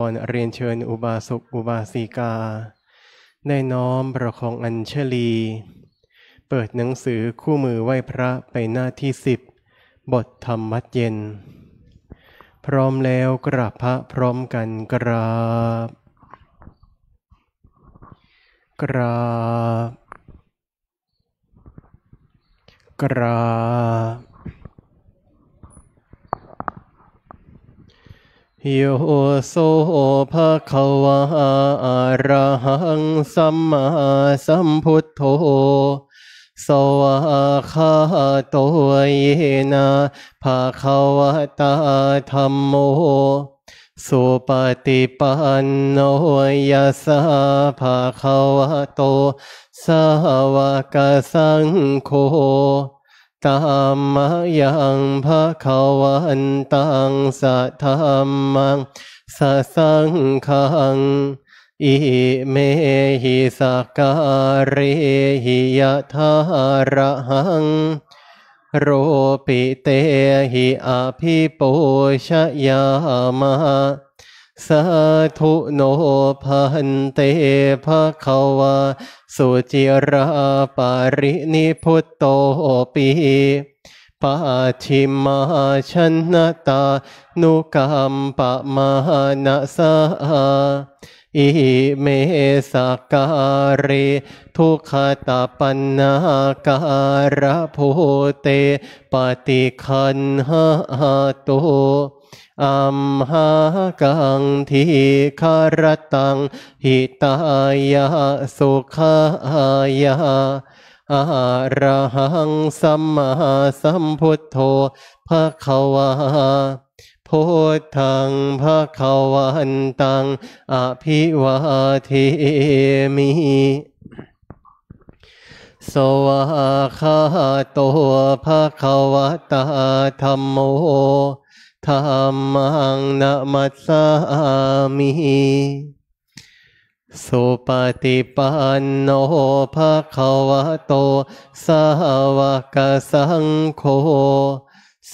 ก่อนเรียนเชิญอุบาสกอุบาสิกา ได้น้อมประคองอัญชลี เปิดหนังสือคู่มือไหว้พระไปหน้าที่สิบบทธรรมวัดเย็น พร้อมแล้วกราบพระพร้อมกันกราบ กราบ กราบ โยโสภะคะวะอะระหังสัมมาสัมพุทโธสวะคาโตเยนะภะคะวะตาธัมโมสุปฏิปันโนยัสสะภะคะวะโตสาวกสังโฆ ตามมายังภะคะวันตังสัทธัมมังสัสังขังอิเมหิสักการะหิยะทารหัง โรปิเตหิอภิปูชยามะ สาธุโนพันเตภะคะวาสุจิราปารินิพุตโตปีปัจฉิมาชนะตา นุกรรมปะมานะสาอิเมสกการะทุขตาปันนาการะโพเตปฏิคันหาตุ อัมหากังทีคารตังหิตายะสุขายะอะระหังสัมมาสัมพุทโธภะคะวาพุทธังภะคะวันตังอภิวาเทมิสวาคาโตภะคะวตาธัมโม ธัมมังนะมัสสามิสุปฏิปันโนภะคะวะโต สาวกสังโฆ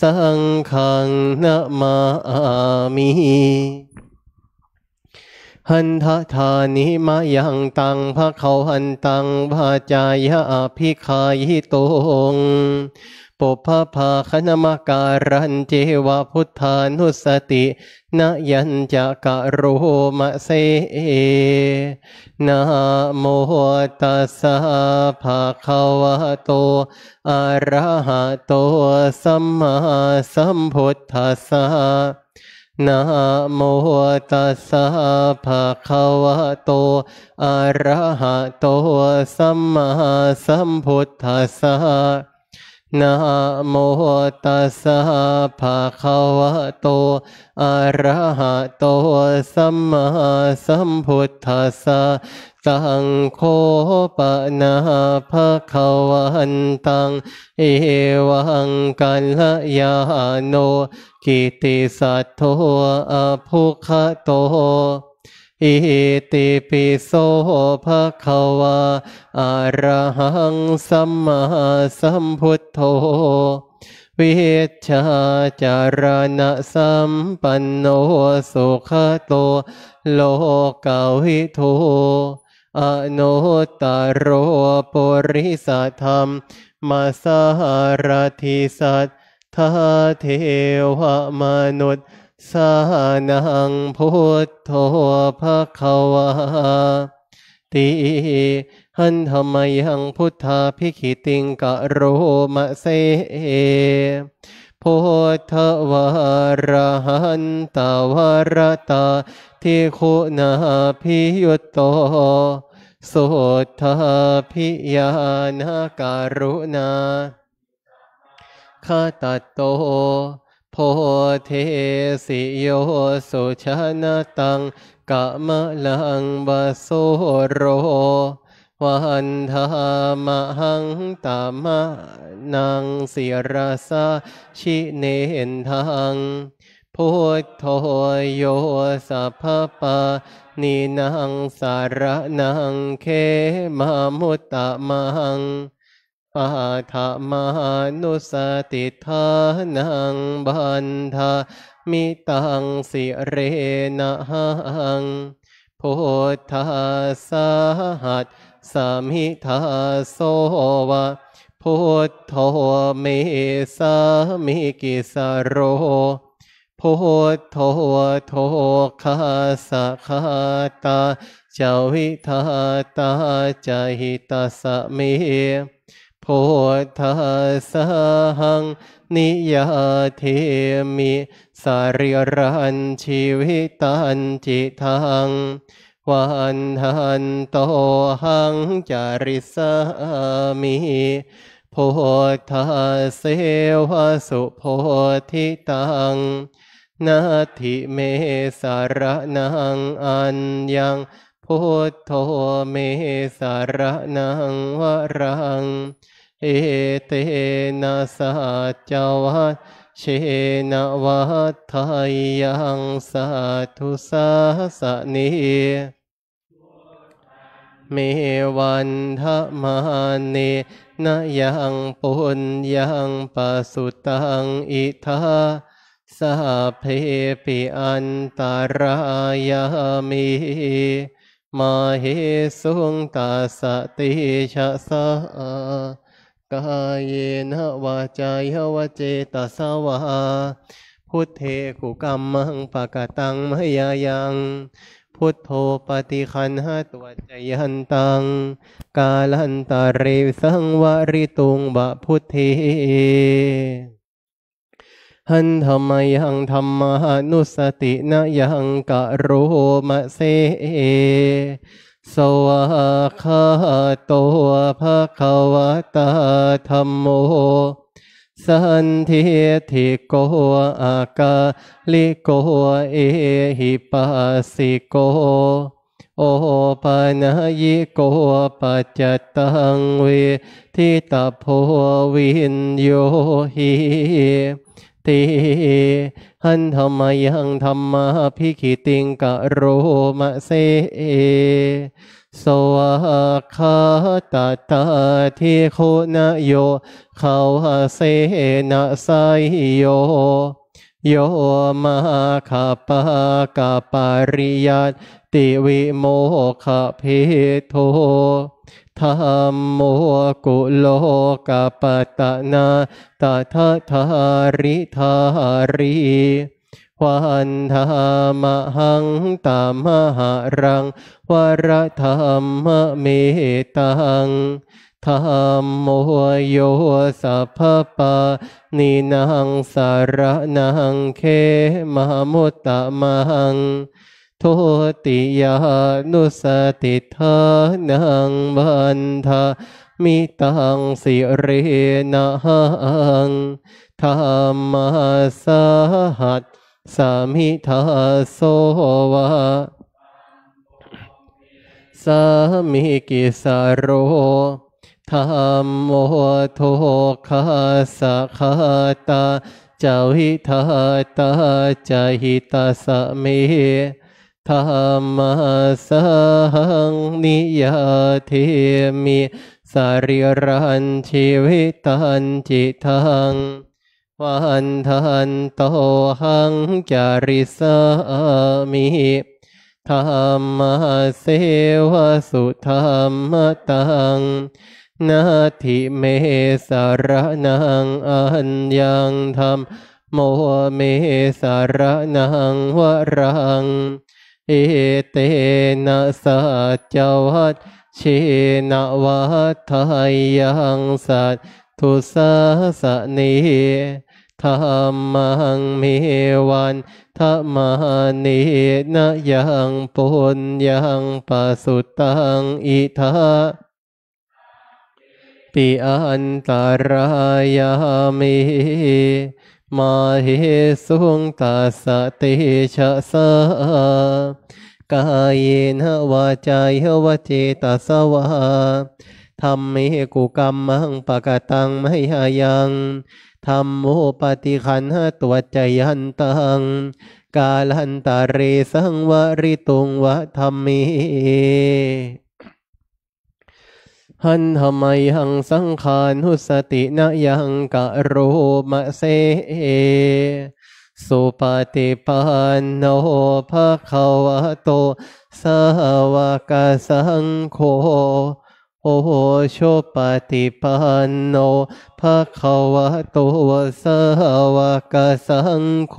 สังฆังนะมามิหันทธานิมายังตังภะเขาหันตังภาจายะอภิคายิตง ปุพพาคณมการันเจวะพุทธานุสตินยัญจะกะโรมะเสนะโมตัสสะภะคะวะโตอะระหะโตสัมมาสัมพุทธัสสะนะโมตัสสะภะคะวะโตอะระหะโตสัมมาสัมพุทธัสสะ นะโมตัสสะภะคะวะโต อะระหะโต สัมมาสัมพุทธัสสะสังโฆปะนาภะคะวันตัง เอวังกัลยาโน กิติสัทโธอภุคะโต อิติปิโสภะคะวาอะระหังสัมมาสัมพุทโธวิชาจารณะสัมปันโนสุขโตโลกาวิทูอนุตตโรปุริสธรรมมาสารทิสัตทาเทวมนุษย์ สานังพุทโธภะคะวาติหันธรรมยังพุทธาภิกขิติงกะโรมะเสพุทธวารหันตาวรตาทิคุนาพิยุตโตสุทธาพิยานาการุณาคาตโต โพเทสิโยสุชนะตังกะมะลังบาโสโรวันธามะหังตามะนังสิรสาชิเนนทังพุทโธโยสัพปานินังสารนังเคมามุตตะมัง ปาทามานุสติทานังบันทามิตังสิเรนะหังพุทธาสหัสสมิทาโสวะพุทโธเมสามิกิสโรพุทโธโทคาสะคาตาจาวิทาตาจาหิตาสเม พุทธสังนิยาเทมิสาริรันชีวิตันจิทังวันหันโตหังจาริสามิโพธาเสวสุโพธิตังนาทิเมสารนังอัญญังพุทโธเมสารนังวรัง เอเตนะสัจวัตเชนะวัฏทายังสาธุสาสเนเมวันทะมาเนนะยังปุญยังปัสสุตังอิทาสาเพปิอันตารายามิมาเหสุงตาสติชะสา กายเยนะวาจายวเจตสาวาพุทเทกุกรรมังปะกะตังมยายังพุทโธปฏิคันหะตัวจยันตัง กาลันตาเรสังวริตุงบะพุทเทหันธรรมยังธรรมานุสตินะยังกะโรมะเส สวาคาโตภะคะวะตาธรรมโม สันทิทิโกอากาลิโกเอหิปัสสิโก โอปานายิโกปัจจตังเวทิตาโพวินโยหิ ติหันธรรมยังธรรมาพิคิติงกะโรมะเสสวาคาตาตาทิโคนโยเขาหาเสนะไซโยโยมาคาปากาปาริยัติวิโมขะเพโท ธรรมโมกุโลกาปตะนาตถาธาริธารีวันธามหังตามหารัง วรธรรมเมตังธรรมโมโยสัพปานินางสารนังเคมหมุตตะมัง ทติยานุสติทานังบันทามิตังสิเรนังธรรมสหัสสามิทาโสวะสามิกิสโรธรรมโมโทคาสะคาตาจวิทาตาจหิตาสะเม ธรรมสังนิยาเทมิสาริรันชีวิตันจิทังวันทันโตหังจาริสามิธรรมเสวสุธรรมตังนาทิเมสารนังอัญญังธรรมโมเมสารนังวรัง อเตนะสัจจวัตเชนะวัฏทายังสัตทุสาสะเนธรรมังเมวันธรรมาเนนะยังปุญยังปัสุตังอิทาปิอันตรายามิ มาเหสุงตัสสะเตชะสากายเนวาจายวเจตสวาธรรมเมกุกรรมังปะกตังไมหายังธรรมโมปฏิคันหตัวใจยันตัง กาลันตาเรสังวริตุงวะธรรมเม หันธรรมยังสังขานุสตินะยังกะโรมะเสสุปฏิปันโนภะคะวะโตสาวกสังโฆโอโชปฏิปันโนภะคะวะโตสาวกสังโฆ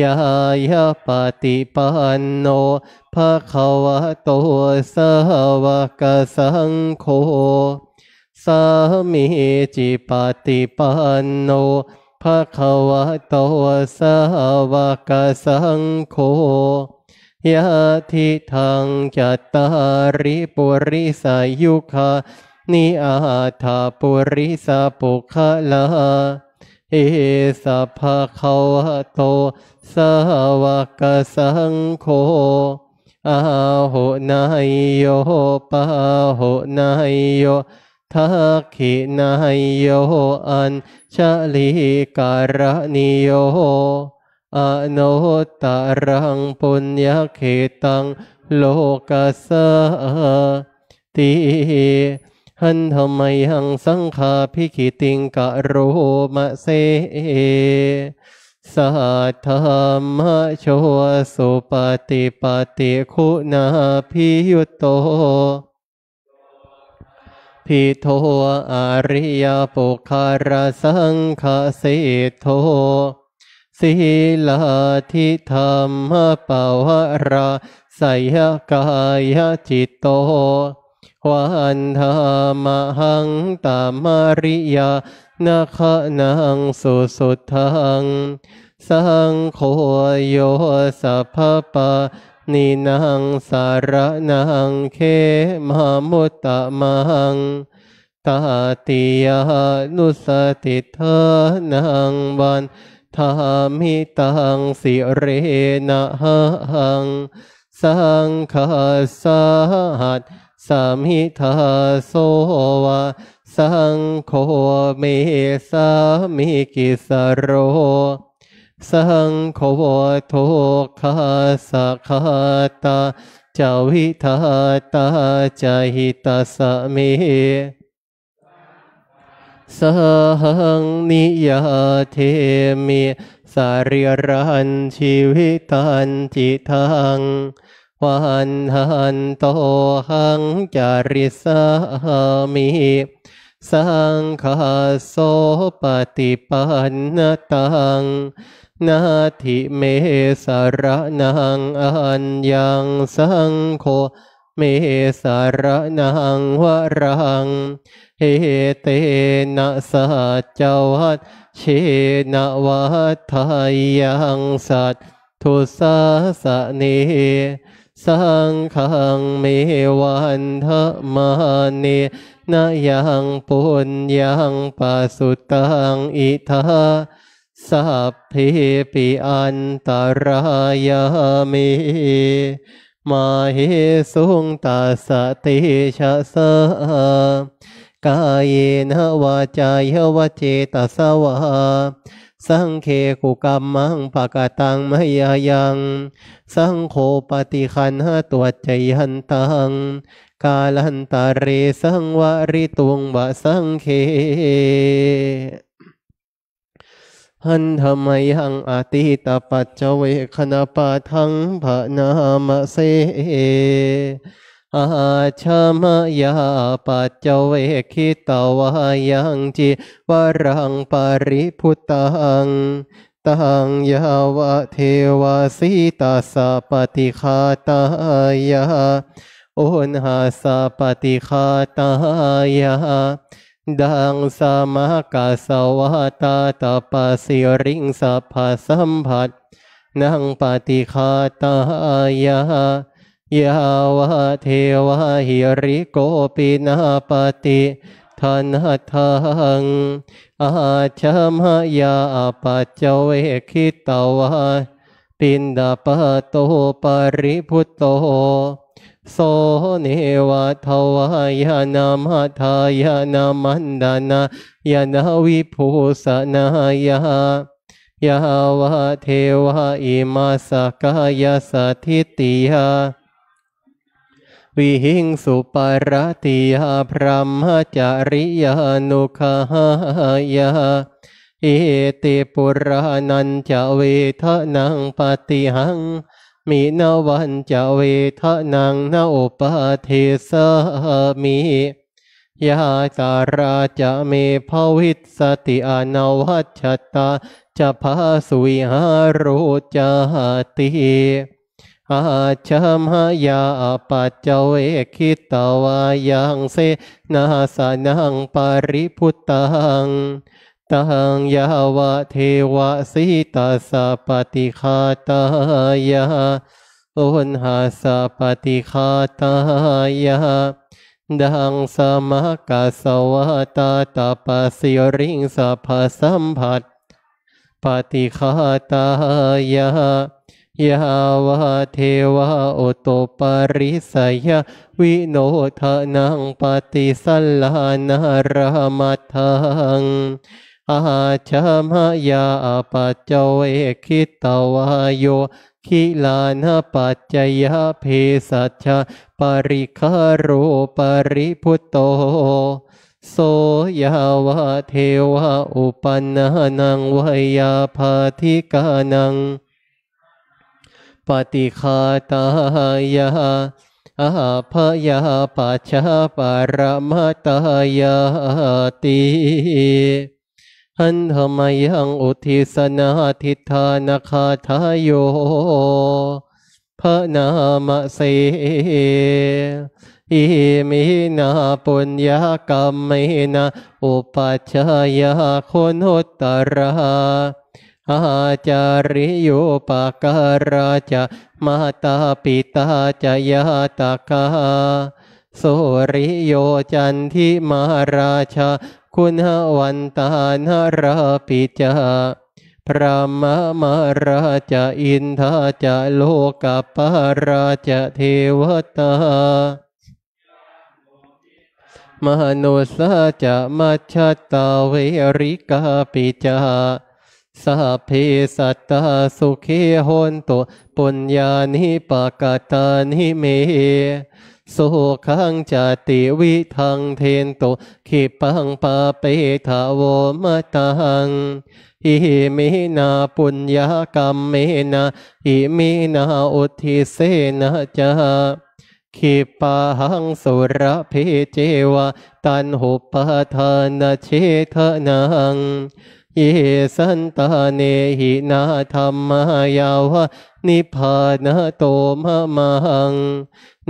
ยายาปฏิปันโนภะคะวะโตสาวกสังโฆสามีจิปฏิปันโนภะคะวะโตสาวกสังโฆยะทิทังจัตตาริปุริสายุคานิอาถาปุริสาปุคะลา เอสัพพะคะวะโตสาวกสังโฆอาหุนายโยปาหุนายโยทักขินายโยอัญชลีการนิโยอโนตตรังปุญญเขตังโลกัสสะติ หันธรรมยัง สังขาพิขิติงกะโรมะเสสัทธรรมโชสุปฏิปฏิคุณาพิยุตโตพิโทอาริยปุคารสังคเสโทศีลาทิธรรมปวราสยกายจิตโต วันธามหังตามาริยานาคนังสุสุทัง สังโฆโยสัพพปะนินังสารนังเคมามุตตะมังตาติยานุสติเทนังวันทามิตังสิเรนะหัง สังฆาสหัส สมิทาโสวะสังโฆเมสามิกิสโร สังโฆโทคาสคาตาจาวิทาตาจาหิตาสะเมสังนิยาเทมิสาริรันชีวิตันจิทัง วันหันโตหังจาริสามิสังฆาโสปฏิปันนตังนาทิเมสารนังอัญญังสังโฆเมสารนังวรังเอเตนะสัจจวัตเชนวัฏทายังสัตทุสาสะเน สังฆังเมวันทมาเนนายังปุญญังปัสสุตังอิทาสัพเพปิอันตรายามิมาเหสุงตัสสะเตชะสะกายนะวาจายวเจตสวา สังเคกุกรรมังปะกตังมยายัง สังโฆปฏิคันหะตัวใจหันตัง กาลันตาเรสังวาริตุงวะสังเคหันธรรมยังอติตปัจเจเวคณปาทังภนามเส อาชมยาปัจเจเวคิตวายังจิวรังปริพุตังตังยาวะเทวาสีตาสาปฏิคาตายาโอนหาสาปฏิคาตายาดังสมากาสวาตาตาปสิริงสัพพสัมผัสนังปฏิคาตายา ยาวะเทวะหิริโกปินาปฏิทันทังอาชามยาปัจเจเวคิตวะปินดาปโตปริพุตโตโสเนวะทวายานามทายานามันดานายานาวิภูสนายายาวะเทวะอิมาสกายสถิติยา วิหิงสุปารติยาพรหมจริยานุขายาเอติปุรานันจะเวทนังปฏิหัง มีนวันจะเวทนังนอุปาเทสมียาตาราจะเมภวิสติอนวัชตาจะพาสุวิหารุจติ อาชมหยาปัจเจเวคิตวายังเสนาสนังปริพุตังตังยาวะเทวะสิตาสปฏิคาตายาอุนหาสปฏิคาตายาดังสมกัสวะตาตาปสิริงสัพสัมผัสปฏิคาตายา ยาวะเทวะโอโตปริสยวิโนทนังปฏิสัลลานารามัทังอาชามายาปัจเจเวคิตวายโยคิลานปัจจยเพสัชปริคารุปริพุตโตโสยาวะเทวะอุปนนานังวยาภาธิกานัง ปฏิคาตายาอาภยาปัจฉาปรมาตายาติหันธรรมยังอุทิสนาทิธานคาทายโยพระนามเสอิมินาปุญญากรรมเมนะอุปัชฌายาคนหุตตรา อาจาริโยปาการาจะมาตาปิตาจะยาตากาโสริโยจันทิมาราชา คุณวันตานราปิจาพระมมาราชาอินทาจะโลกปาราชาเทวตามนุสาจะมัชตาเวริกาปิจา สัพเพสัตตาสุขีโหนตุปุญญานิปกาตานิเมสุขังจติวิทังเทนตุขิปังปาเปทาวมตังอิมินาปุญญากรรมเมนะอิมินาอุทิเสนะจาขิปะหังสุรเพเจวะตันหุปทานเชทนัง เยสันตาเนหินาธรรมายาวะนิพพานโตมะมัง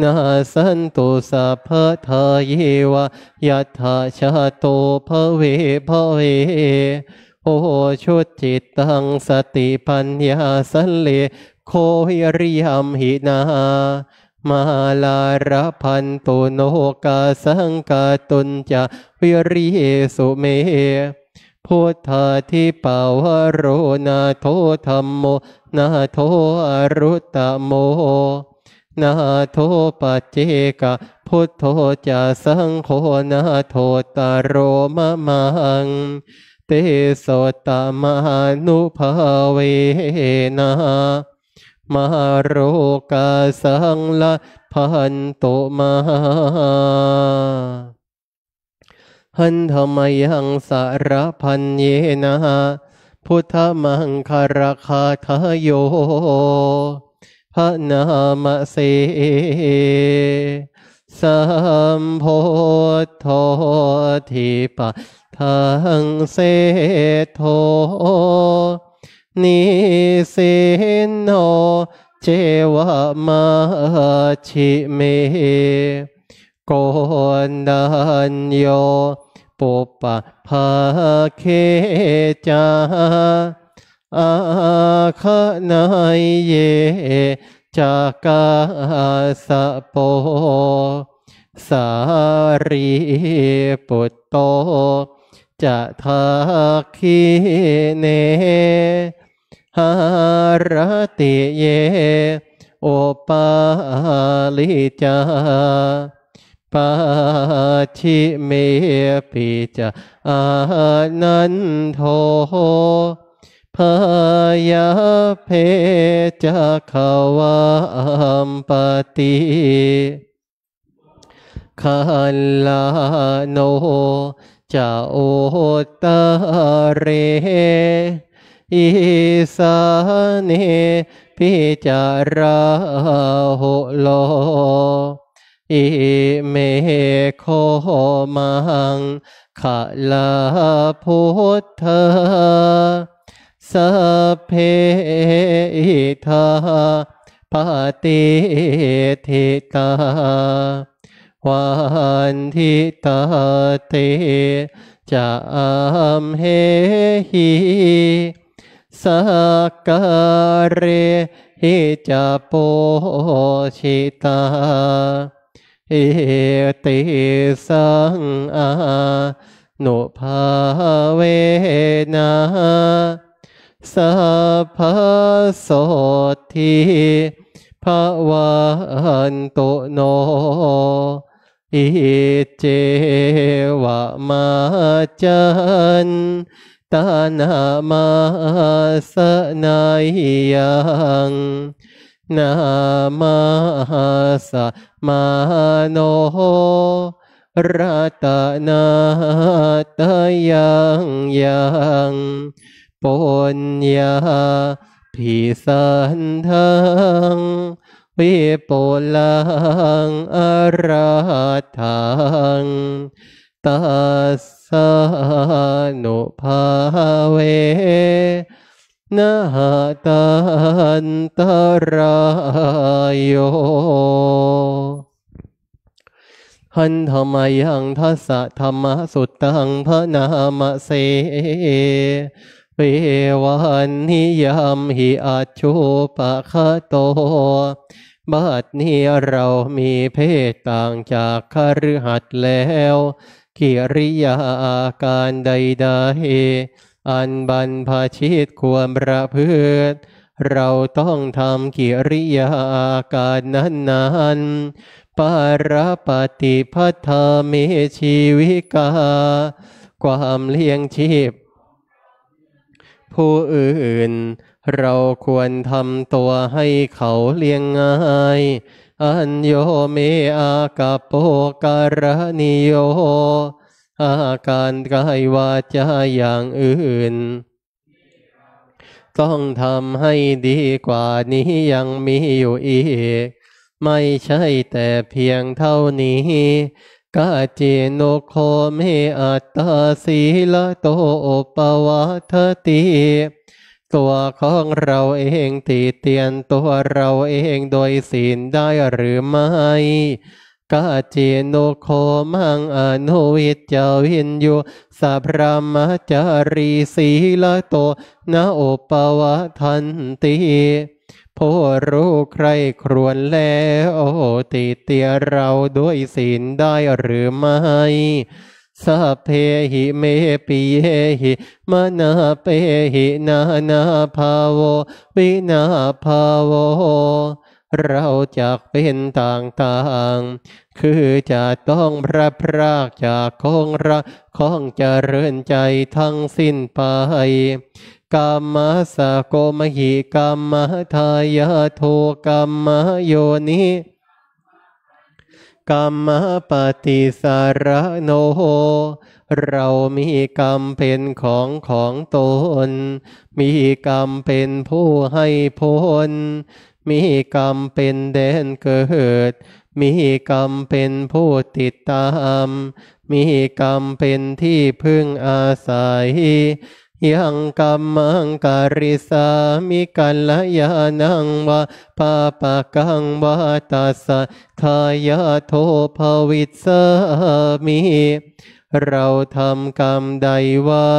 นาสันตุสัพพทาเยวะยัตถาชาโตภเวภเวโอชุดจิตตังสติปัญญาสันเลโคหิริยมหินามาลารพันตุโนกาสังกาตุนจะวิริเยสุเม พุทธาทิปาวโรนาโทธรรมโมนาโทอรุตตโมนาโทปัจเจกะพุทโธจะสังโฆนาโทตโรมะมังเตโสตมานุภาเวนะมาโรกาสังละพันโตมา หันธรรมยังสารพันเยนะพุทธมังคารคาทโย พระนามเสสัมโพธทิปะทังเสโทนิสินโนเจวะมาชิเม โกนดันโยปุปปะภาเคจาอาคานายเยจากาสะโป สารีปุตโต จะทักขีเนหารติเย โอปาลิจา ปาชิเมปิจาอานันโทพยาเพจะขาวามปติคันลาโนจะโอตเรอิสาเนพิจาราโหโล อิเมโคมังขลาพุทธาสเพอิทาปฏิทิตาวันทิตาเตจะอัมเหหิสักกเรหิจโปชิตา อติสังอานุภาเวนะสัพพโสทิภวันตุโนอิเจวะมาจันตานามาสนายัง นามาสมาโนรัตนาตยังยังปุญญาพิสันทังวิปุลังอราทังตัสสนุภาเว นะหะตันตรายโยหันธรรมยังทัสสะธรรมสุตตังพระนามเสเววันนิยามหิอาชูปะคะโตบัดนี้เรามีเพศต่างจากคฤหัสแล้ว กิริยาอาการใดๆ อันบรรพชิตควรประพฤติเราต้องทำกิริยาอาการนั้นๆปารปฏิพัทธาเมชีวิกา ความเลี้ยงชีพ ผู้อื่น เราควรทำตัวให้เขาเลี้ยงง่าย อันโยเมอากาโปการนิโย อาการกายวาจาอย่างอื่น ต้องทำให้ดีกว่านี้ยังมีอยู่อีก ไม่ใช่แต่เพียงเท่านี้กาเจโนโคเมอัตตาสีละโตโอปวัทติตัวของเราเองตีเตียนตัวเราเองโดยศีลได้หรือไม่ กาเจโนโคมังอนุวิจจาวินโยสัพรมจารีสีละโตนะโอปวะทันติผู้รู้ใครครวนแล้วโอติเตียเราด้วยศีลได้หรือไม่สัพเพหิเมปิเยหิมนาเปหินานาภาโววินาภาโว เราจากเป็นต่างๆ คือจะต้องพระพรากจากของรักของเจริญใจทั้งสิ้นไปกรรมสะโกมหิกรรมทายาโทกรรมโยนิกรรมปฏิสารโนเรามีกรรมเป็นของของตน มีกรรมเป็นผู้ให้ผล มีกรรมเป็นแดนเกิด มีกรรมเป็นผู้ติดตาม มีกรรมเป็นที่พึ่งอาศัย ยังกรรมังการิสามิกัลยานังวะปาปะกังวะตัสสะทายาโทภวิสสามิเราทำกรรมใดไว้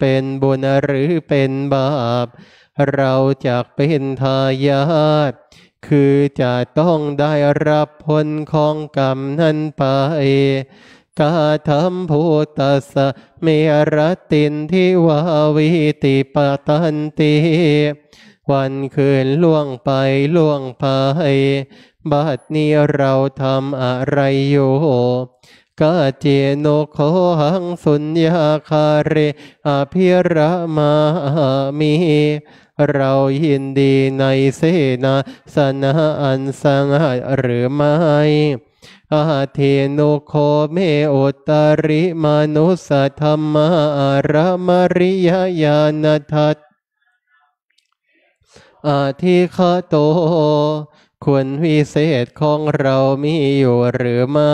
เป็นบุญหรือเป็นบาป เราจะเป็นทายาทคือจะต้องได้รับผลของกรรมนั้นไปกาธรรมภูตัสะเมรตินทิวาวิติปตันติวันคืนล่วงไปล่วงไปบัดนี้เราทำอะไรอยู่กาเจโนโคหังสุญญาคาเรอภิระมามี เรายินดีในเสนาสนะอันสังหารหรือไม่อาเทนุโคเมโอตาริมนุสธรรมาอารมริยญาณทัตอาทิคโต ควรวิเศษของเรามีอยู่หรือไม่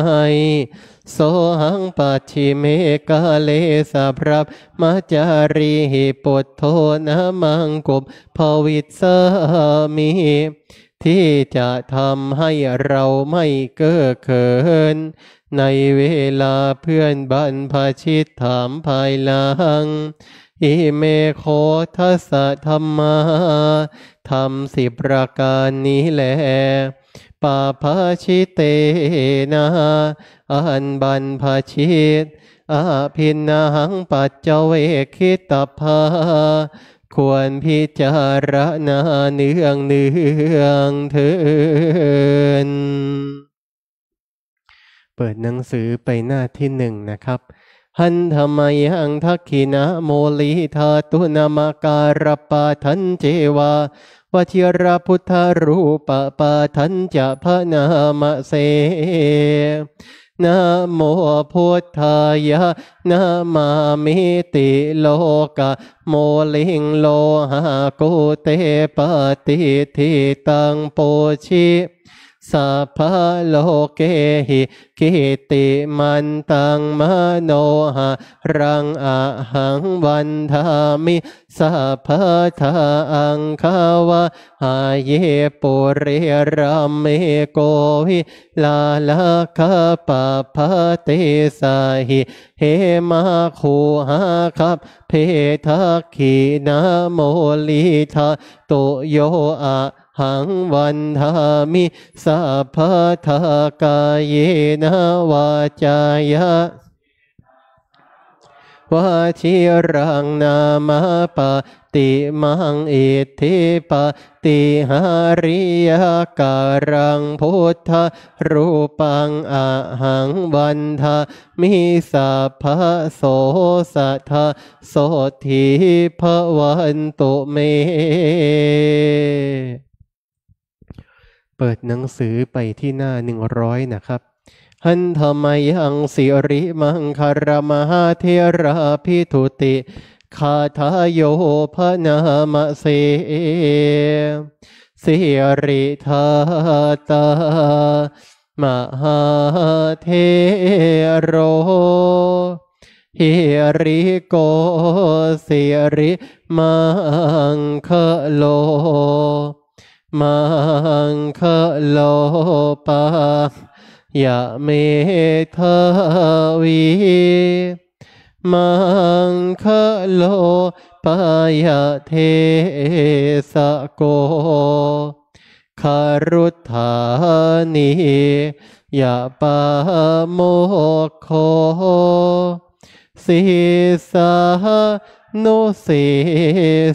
โสหังปัจฉิเมกาเลสะพรับมาจารีหิปุตโทนะมังกุบภวิตสามีที่จะทำให้เราไม่เก้อเขิน ในเวลาเพื่อนบรรพชิตถามภายหลังอิเมโคทัสธรรมา ทำสิบประการนี้แหละปาพาชิเตนะอันบรรพชิตอาพินนาหังปัจเจเวคิตภาควรพิจารณาเนืองเนืองเถินเปิดหนังสือไปหน้าที่หนึ่งนะครับ หันธรรมยังทักขินะโมลิธาตุนามาการปาทันเจวาวชิรพุทธรูปปาทันจะพระนามเสนะโมพุทธายะนะมามิติโลกะโมลิงโลหะกุเตปฏิทิตังโปชิ สัพพะโลเกหิกิติมันตังมโนหะรังอาหังวันทามิสัพพะทาอังคาวะหาเยปุเรรัมเมโกวิลาลาคาปะพะเตสาหิเฮมาคูหาคับเพทักขีนาโมลิทาตุโยอะ หังวันทามิสัพพะทากายเยนวาจายะวาชิรังนามาปะติมังอิทธิปะติหาริยการังพุทธรูปังอะหังวันทามิสัพพโสสัทธาโสทิภวันตุเม เปิดหนังสือไปที่หน้าหนึ่งร้อยนะครับหันธรรมยังสิริมังคารมหาเทราพิทุติคาทาโยพนามเสสิริธาตามหาเทโรฮิริโกสิริมังคโล มังคะโลปายะเมทาวีมังคะโลปายะเทสะโกคารุธานียะปาโมโคสีสา นุสี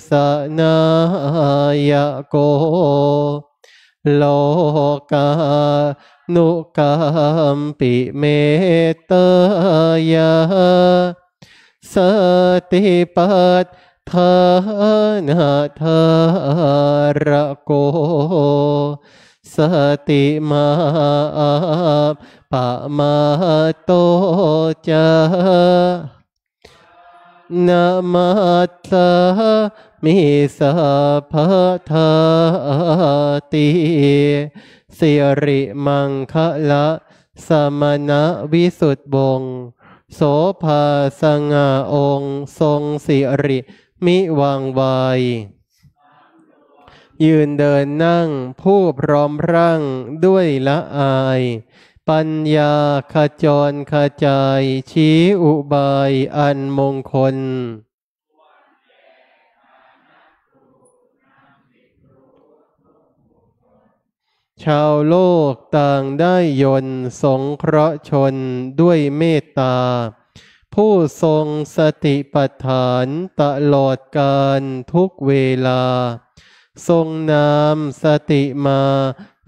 สนายโก โลกานุกามปิเมตยาสติปัฏฐานาทาระโก สติมาปะมาโตจา นะมัสสามิสัพพะทาติสิริมังคะละสมณะวิสุทธบงโสภาสง่าองค์ทรงสิริมิวางวายยืนเดินนั่งผู้พร้อมร่างด้วยละอาย ปัญญาขจรขจาย ชี้อุบายอันมงคล ชาวโลกต่างได้ยนสงเคราะห์ชนด้วยเมตตา ผู้ทรงสติปัฏฐานตลอดการทุกเวลา ทรงนามสติมา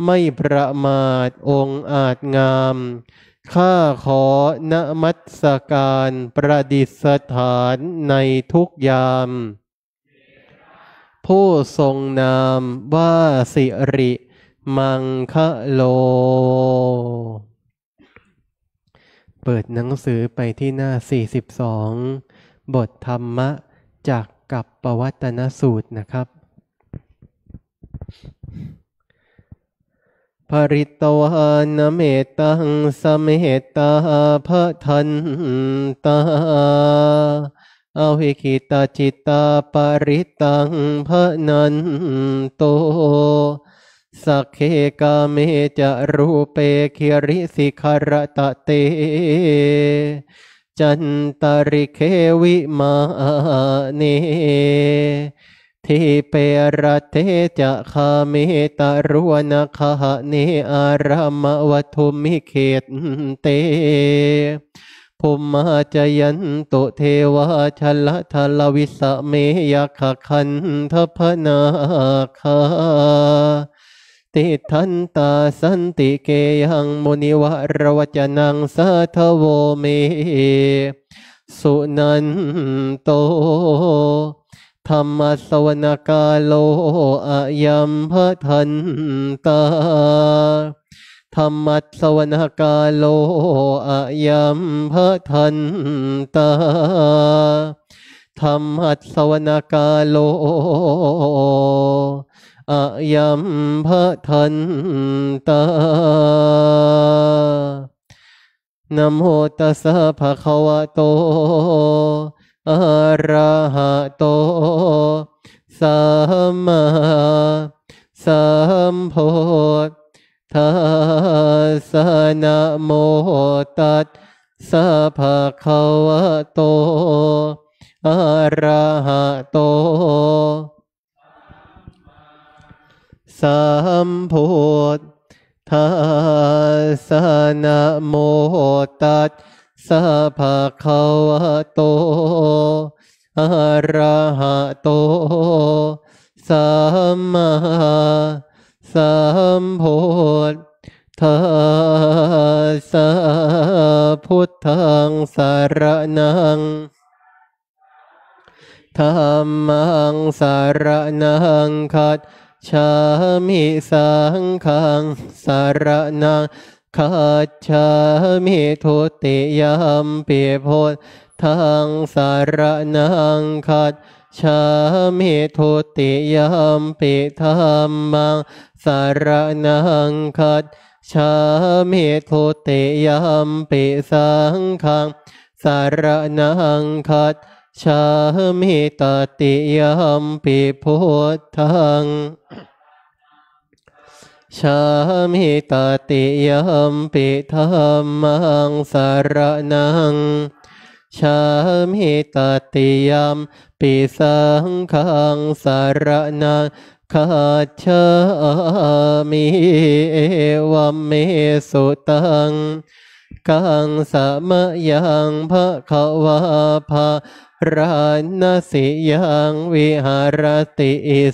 ไม่ประมาทองอาจงาม ข้าขอนมัสการประดิษฐานในทุกยาม ผู้ทรงนามว่าสิริ มังคะโล เปิดหนังสือไปที่หน้า 42 บทธรรมะจากกับปวัตนสูตรนะครับ ภริตวานเมตังสเมตาพระทันตาอวิคิตาจิตตาปริตังพระนันโตสักเคกาเมจะรูเปคิริสิคารตะเต จันตริเควิมาเน ทิเปรเทจะคาเมตรวนคหเนอารามวัตุมิเขตเตภุมมาจยันตุเทวาชลทลวิสเมยขคันทพนาคาติทันตาสันติเกยังมุนิวรวจนังสัทโวเม สุนันโต ธรรมสวนกาโลอายัมพะทันตาธรรมสวนกาโลอายัมพะทันตาธรรมสวนกาโลอายัมพะทันตานโมตัสสะภะคะวะโต อะระหะโตสัมมาสัมพุทธัสสะนะโมตัสสะภะคะวะโตอะระหะโตสัมพุทธัสสะนะโมตัส สะภะคะวะโตอะระหะโต สัมมาสัมพุทธัสสะพุทธังสารนังธรรมังสารนังคัจฉามิสังฆังสารนัง คัจฉามิทุติยมปิพุทธังสารนังคัจฉามิทุติยมปิธรรมังสารนังคัจฉามิทุติยมปิสังฆังสารนังคัจฉามิตติยมปิพุทธัง ชามิตติยมปิธรรมังสารนัง ชามิตติยมปิสังฆังสารนังขาชามิเอวเมสุตัง กังสมยังภะควาภาราณสิยังวิหารติ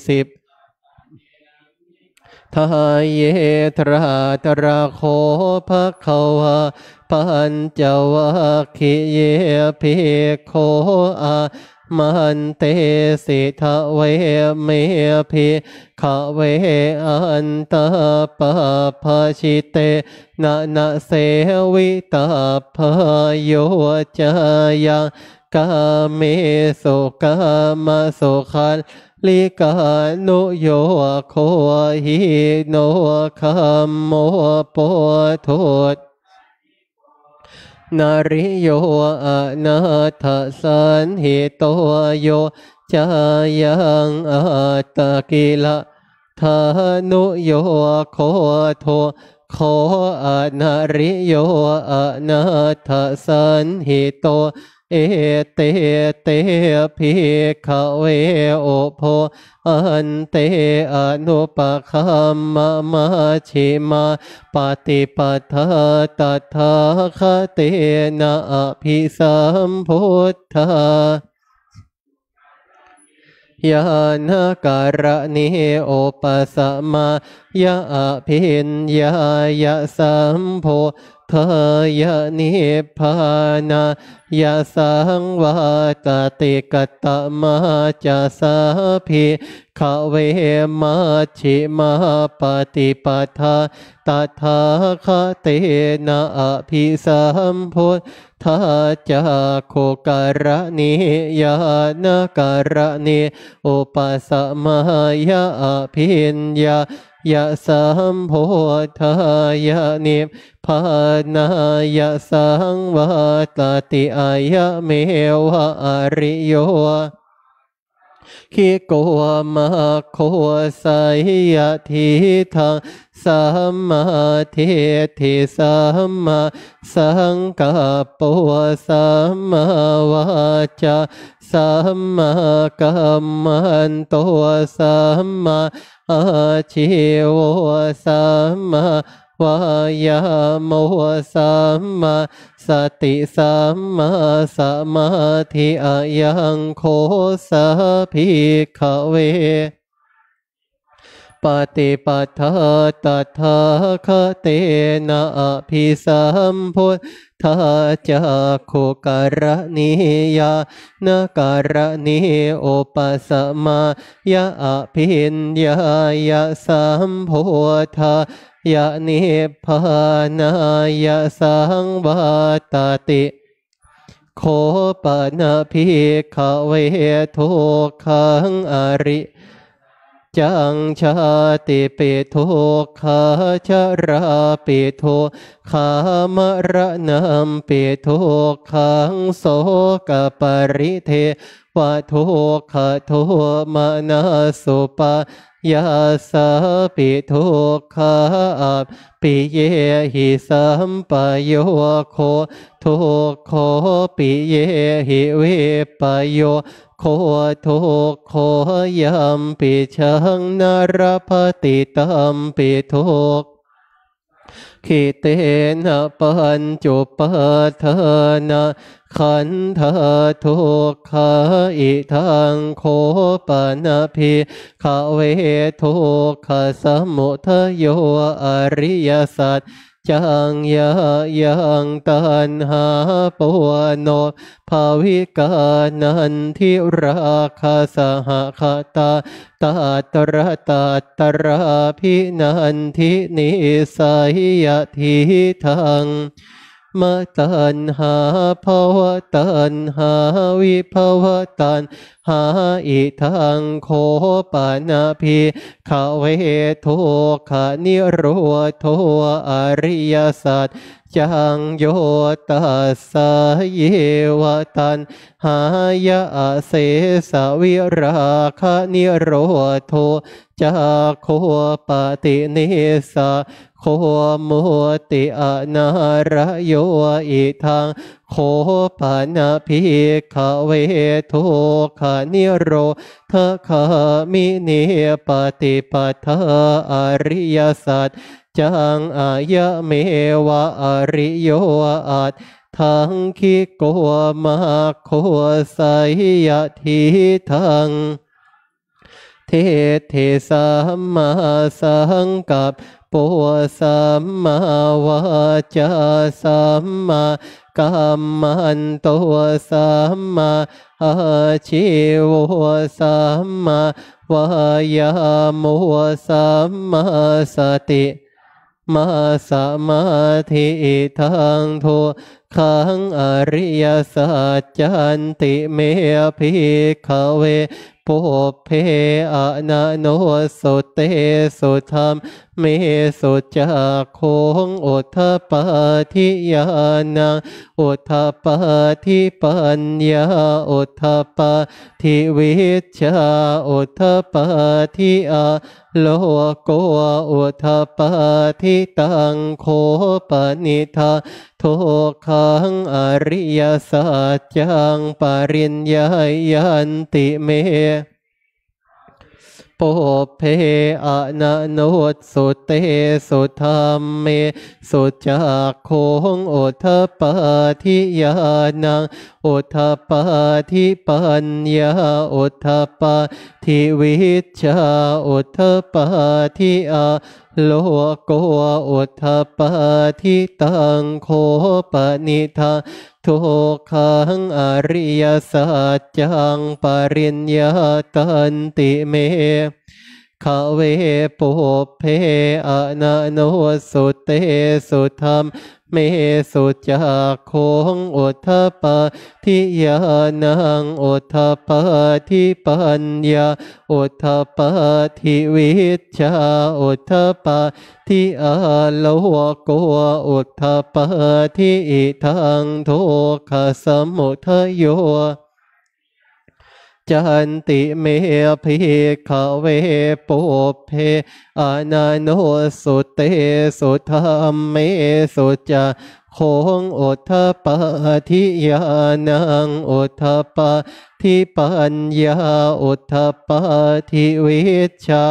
สิบ ทายเยตราตราโคภะคะวาปัญจวัคคีเยภิกโคอามันเตสิทะเวเมภิขเวอันตาปะภาชิเตนะนะเสวิตาพโยจายังกาเมสุกามสุขัน ลิกานุโยโคหิโนคัมโมโปทุตนาริโยอนาถสันหิโตโยจายังอัตกิละธานุโยโคโทโคอนาริโยอนาถสันหิโต เอเตเตภิกขเวโอโพอันเตอนุปคัมมามาชิมาปฏิปทาตถาคเตนะอภิสัมพุทธายานการะนิโอปัสมายาภินยายะสัมโพ ทายนิพานายะสังวาตติกตมาจะสาภิขเวมาชิมาปฏิปทาตถาคเตนะอภิสัมพุทธาจักโคการณิยานการณิอุปสมายะอภิญญา ยะสัมโพธายะนิพพานายะสังวาตติอายะเมวะอริโยคิโกมะโคสายยะทิทังสัมมาทิฏฐิสัมมาสังกัปปะสัมมาวาจาสัมมากัมมันโตสัมมา ชิวสัมมาวายาโมสัมมาสติสัมมาสมาธิอายังโคสะภิกขเว ปฏิปัฏฐาตถาคเตนะอภิสัมพุทธาจักขุการณิยานการณิโอปัสมายะอภิญญายะสัมโพธายะนิพพานายะสังวาตติโคปนาภิกขเวทุขังอริ จังชาติปิทุกขาชราปิทุกขามรณะปิทุกขังโสกปริเทวทุกขทุมนาสุปายาสาปิทุกขาปิเยหิสัมปโยโคทุกโคปิเยหิเวปโย โคทุกโคยัมปิชังนารพติตัมปิทุกขิเตนะปัญจุปเทนะขันธาทุกขาอิทังโคปนาภิขเวทุกขสมุทโยอริยสัจ จังยะยังตันหาปวโนภาวิกานันทิราคาสหคตาตาตระตาตระพินันทินิสัยยะทิทัง มตันหาภาวะตันหาวิภาวะตันหาอิทังโคปานาภิขเวทุขานิโรธอริยสัจ จังโยตัสสะเยวตันหายะเสสวิราคานิโรโทจากโคปติเนสะโคมุติอนารโยอิทังโข ปะนะ ภิกขะเวทุกขะนิโรธะคามินี ปะฏิปะทา อะริยะสัจ จังอะยะเมวะ อะริโยอัฏฐังคิโกมัคโค เสยยะถีทังเทเทสัมมาสังกัปโปสัมมาวาจาสัมมากัมมันโตสัมมาอาชิวสัมมาวายาโมสัมมาสติ มาสมาธิทางโทขังอริยสัจจันติเมพิขเว ปุเพอะนโนสุเตสุธรรมเมสุจักโคงอุทปาทิยานังอุทปาทิปัญญาอุทปาทิวิชชาอุทปาทิอาโลโกอุทปาทิตังโคปนิทา ทุกขังอริยสัจจังปริญญายันติเม ปุเพอะนะโนสุเตสุธรรมเม สุจักโคงอุทปาทิยานังอุทปาทิปัญญาอุทปาทิวิชาอุทปาทิอาโลโกอุทปาทิตังโคปนิทา ทุกขังอริยสัจจังปริญญาตันติเมขเวปุเพอนาโนสุเตสุธรรม เมสุจักคงอุทปะทิยานังอุทปะทิปัญญาอุทปะทิวิชาอุทปะทิอาโลโกอุทปะทิอิทังทุกขสมุทโย จันติเมภิขเวปุเพอานาโนสุเตสุธรรมเมสุจาคงอุทปาทิยานังอุทปาทิปัญญาอุทปาทิวิชา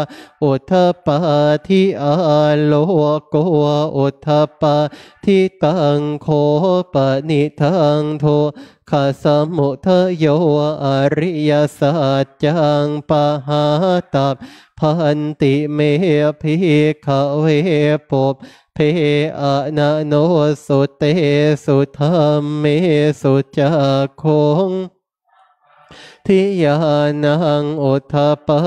อุทปาทิอาโลโกอุทปาทิตังโคปนิทังโท ขาสมุทโยอริยสัจจังปหาตับพันติเมภิขเวปุเพอะนโนสุเตสุธรรมเมสุจักคงทิยานังอุทปา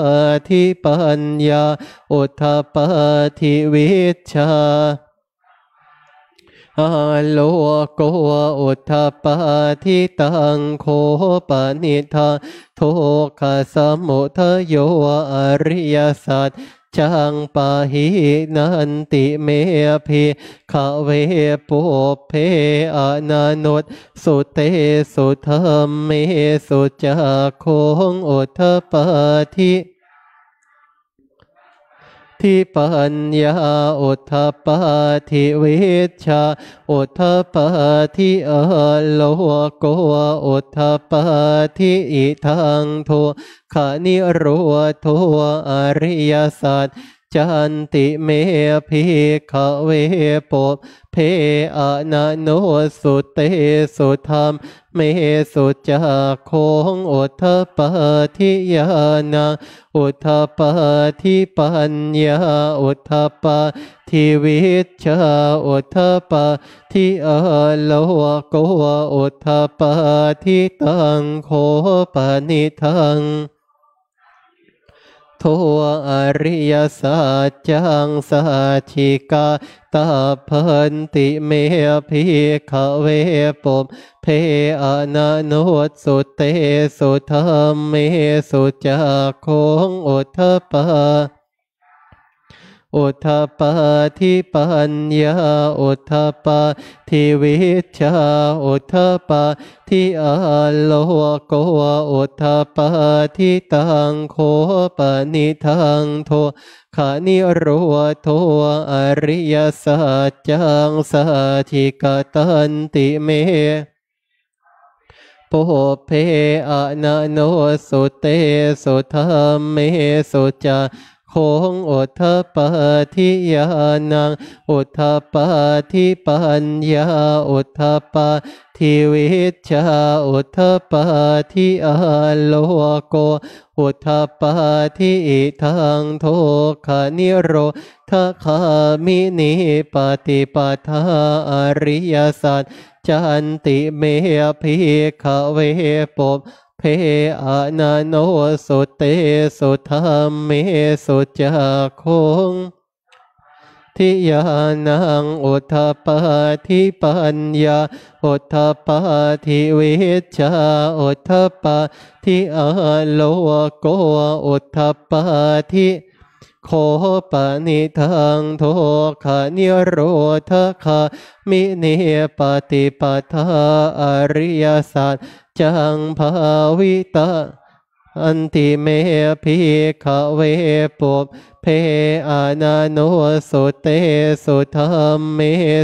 ทิปัญญาอุทปาทิวิชา อาโลโกอุทปาทิตังโคปนิทาทุกขสมุทโยอริยสัจจังปะหินันติเมภิขเวปุเพอนานุตสุเตสุธรรมเมสุจักโคงอุทปาทิ ทิปัญญาอุทปาทิวิชาอุทปาทิอโลโกอุทปาทิอิทังทุขานิโรธอริยสัจ จันติเมภิกขเวปุเพอนโนสุเตสุธรรมเมสุจักโคงอุทปาทิยานาอุทปาทิปัญญาอุทปาทิวิชาอุทปาทิอโลโกอุทปาทิตังโคปนิทัง ทวอริยสัจจังสัจิกาตาพันติเมพิขเวปุเพอนานุสุเตสุธรรมเมสุจักโคงอุทปา อุทปาทิปัญญาอุทะปาทิวิชชาอุทะปาทิอาโลโกอุทะปาทิตังโข ปะนิทัง ทุกขะนิโรโธ อะริยะสัจจังสัจฉิกะตันติเมปุพเพ อะนะนุสสุเตสุธัมมเมสุจา คงอุทปาทิยานังอุทปาทิปัญญาอุทปาทิวิชาอุทปาทิอาโลโกอุทปาทิอิทังโทขานิโรทคามินิปฏิปทาอริยสัจจันติเมภิขเวปุ เพอานาโนสุเตสุธรรมเมสุจักคงทิยานังอุทปาทิปัญญาอุทปาทิวิชาอุทปาทิอาโลโกอุทปาทิ โคปนิทังโทขนิโรธคามิเนปฏิปทาอริยสัจจังภาวิตาอันติเมภิขเวปุเพอานาโนสุเตสุธรรมเม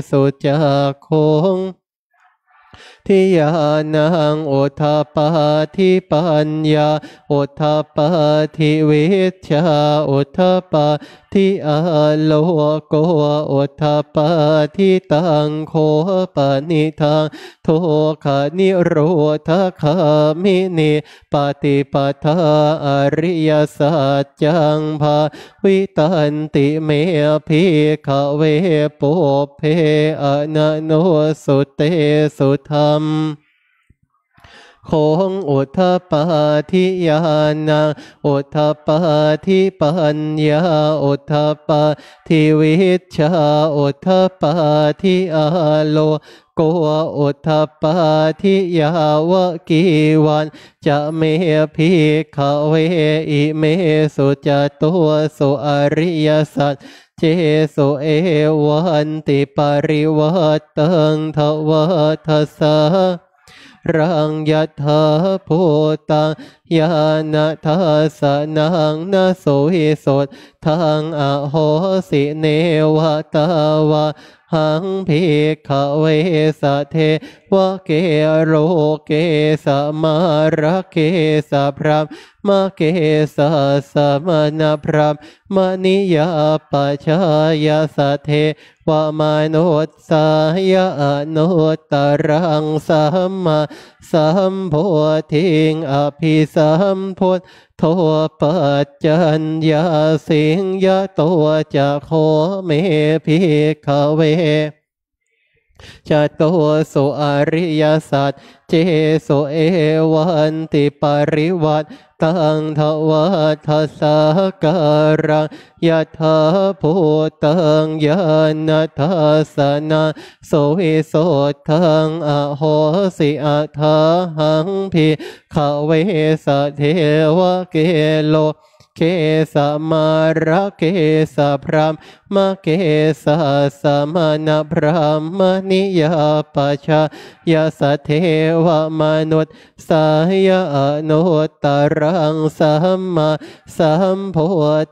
สุจักคง ทิยานังอุทาปาทิปัญญาอุทาปาทิวิชาอุทาปาทิอาโลโกอุทาปาทิตังโคปนิทังโทขานิโรธคามินิปฏิปทาอริยสัจจังภาวิตันติเมพิขเวปุเพอนันโนสุเตสุธรรมของอุทปาทิยานาอุทปาทิปัญญาอุทปาทิวิชาอุทปาทิอาโล โกอุทปาทิยาวกีวันจะเมพิขเวอิเมสุจตัวสุอริยสัจเจสุเอวันติปริวัตตังทวัทสารังยัตถาโพตังยานาทาสนังนาโสหิสดทางอโหสิเนวตาวาหังเพกขเวสะเท วะเกโรเกสมาระเกสพรามมเกสะสมณพรามมณิยาปัชายาสเทวมนุสายอนุตรังสัมมาสัมโพธิงอภิสัมพุทโทปัจจัญญาสิงยะตัวจะโคเมพิขเว จะตัวสุอริยสัจเจโสเอวันติปริวัตตังทวัฏสาการังยะถาภูตังยานาทัสนาโสวิโสทังอโหสิอาทาหังพิขเวสเทวเกโล เกสมาระเกสพรามมาเกสสมณพรามนิยาปชายาสเทวมนุษย์สายอนุตตรังสัมมาสัมโพ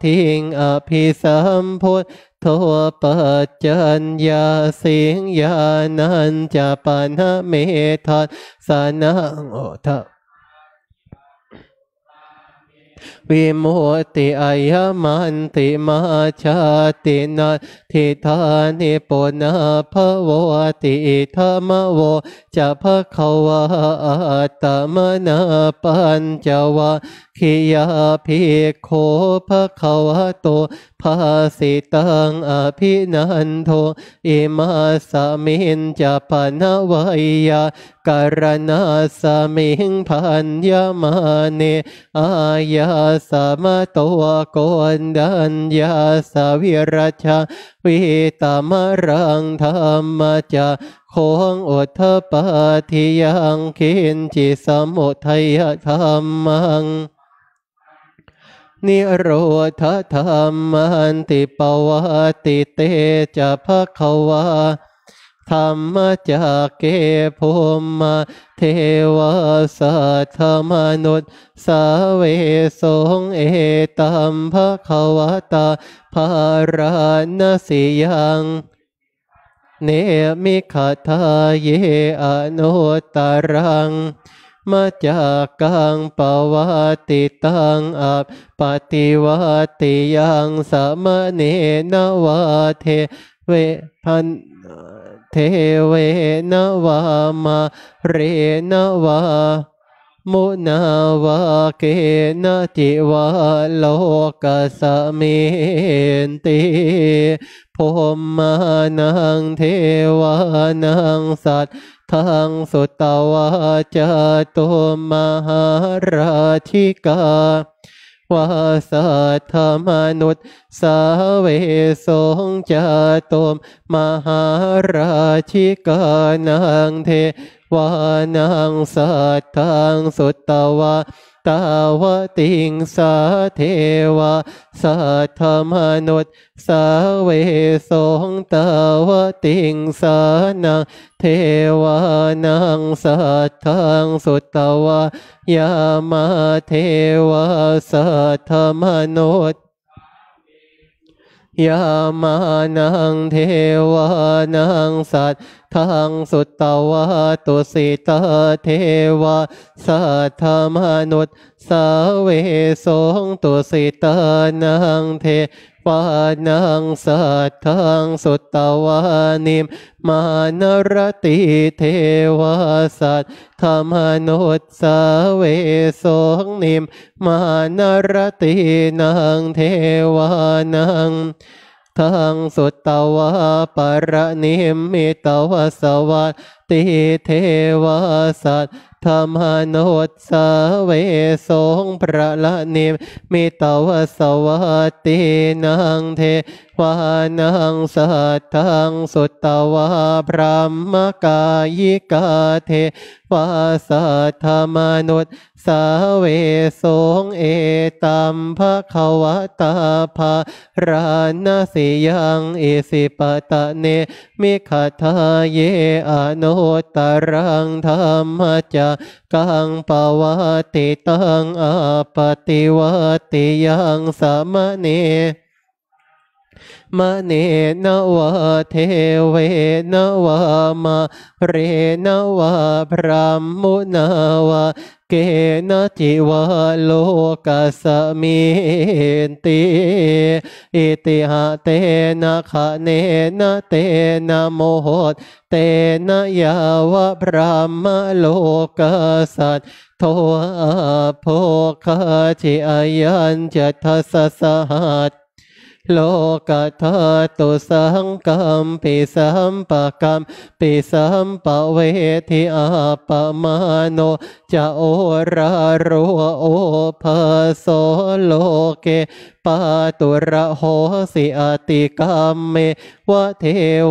ธิงอภิสัมพุทโทปจัญญาสิงญานันจะปานะเมทัสสนังโอทะ วิโมติอายมันติมาชาตินาทิธานิปุนาภวติธรรมโวจะภะคะวะตมนาปัญจวะขิยาภิกโขภะคะวะโตภาสิตังอภินันโทอิมาสมินจะปนวัยยาการณาสมิงพันยมาเนอายาสมะตัวโกนดัญญาสวิรชาวิตามรังธรรมจาของอุทปาทิยังคินจิสมุทัยธรรมังนิโรธธรรมันติปวติเตจะภะคะวา ธรรมจากเกภูมาเทวาสัทธมนุษย์สเวสงเอตัมภะควตาภารานสิยังเนมิขทาเยอนุตารังมาจากกังปวาติตังอัปปฏิวัติยังสมเนนวาเทเวพัน เทเวนวามาเรนวามุนาวาเกนจิวาโลกสมินติพมมานังเทวานังสัตทังสุตวาจตุมหาราชิกา วาสัทธมนุษย์สาเวสงจตุมมหาราชิกานังเทวานังสัทธังสุตตวา ตาวติงสาเทวาสัทธมนุษย์สาเวสงตาวติงสานังเทวานังสัทธังสุตตวายามาเทวาสัทธมนุษย์ ยามานังเทวานังสัตทังสุตตวะตุสิตาเทวาสัทธมนุษย์สาเวสงตุสิตานังเท วานังสัทธังสุตตวานิมมานรติเทวสัตธรรมนุษสาเวสงนิมมานรตินังเทวานังทังสุตตวาปรนิมมิตวสวัตติเทวสัตธรรมนุษย์สาเวสงพระละนิมมิตวสวัตินังเทวานังสัตทังสุตตวาพระมกายิกาเทวาสัทธรรมนุษย์สาเวสงเอตัมภะควตาภารานาสิยังอิสิปตะเน มิขทาเยอนุตรังธรรมจักกังปวัติตังอปติวัติยังสมเน มเนนวะเทเวนวะมาเรนวะพระมุนาวะเกณจิวะโลกัสมินติอิติหะเตนะคะเนนะเตนะโมหตเตนะยาวะพระมโลกัสัตโทอาโภคาจิอายัญจะทัสสหัต โลกัทาตุสังกัมปิสัมปะกัมปิสัมปะเวทิอาปะมาโนจะโอราโรโอภาโสโลเกปาตุระโหสิอติกรรมเมวะเท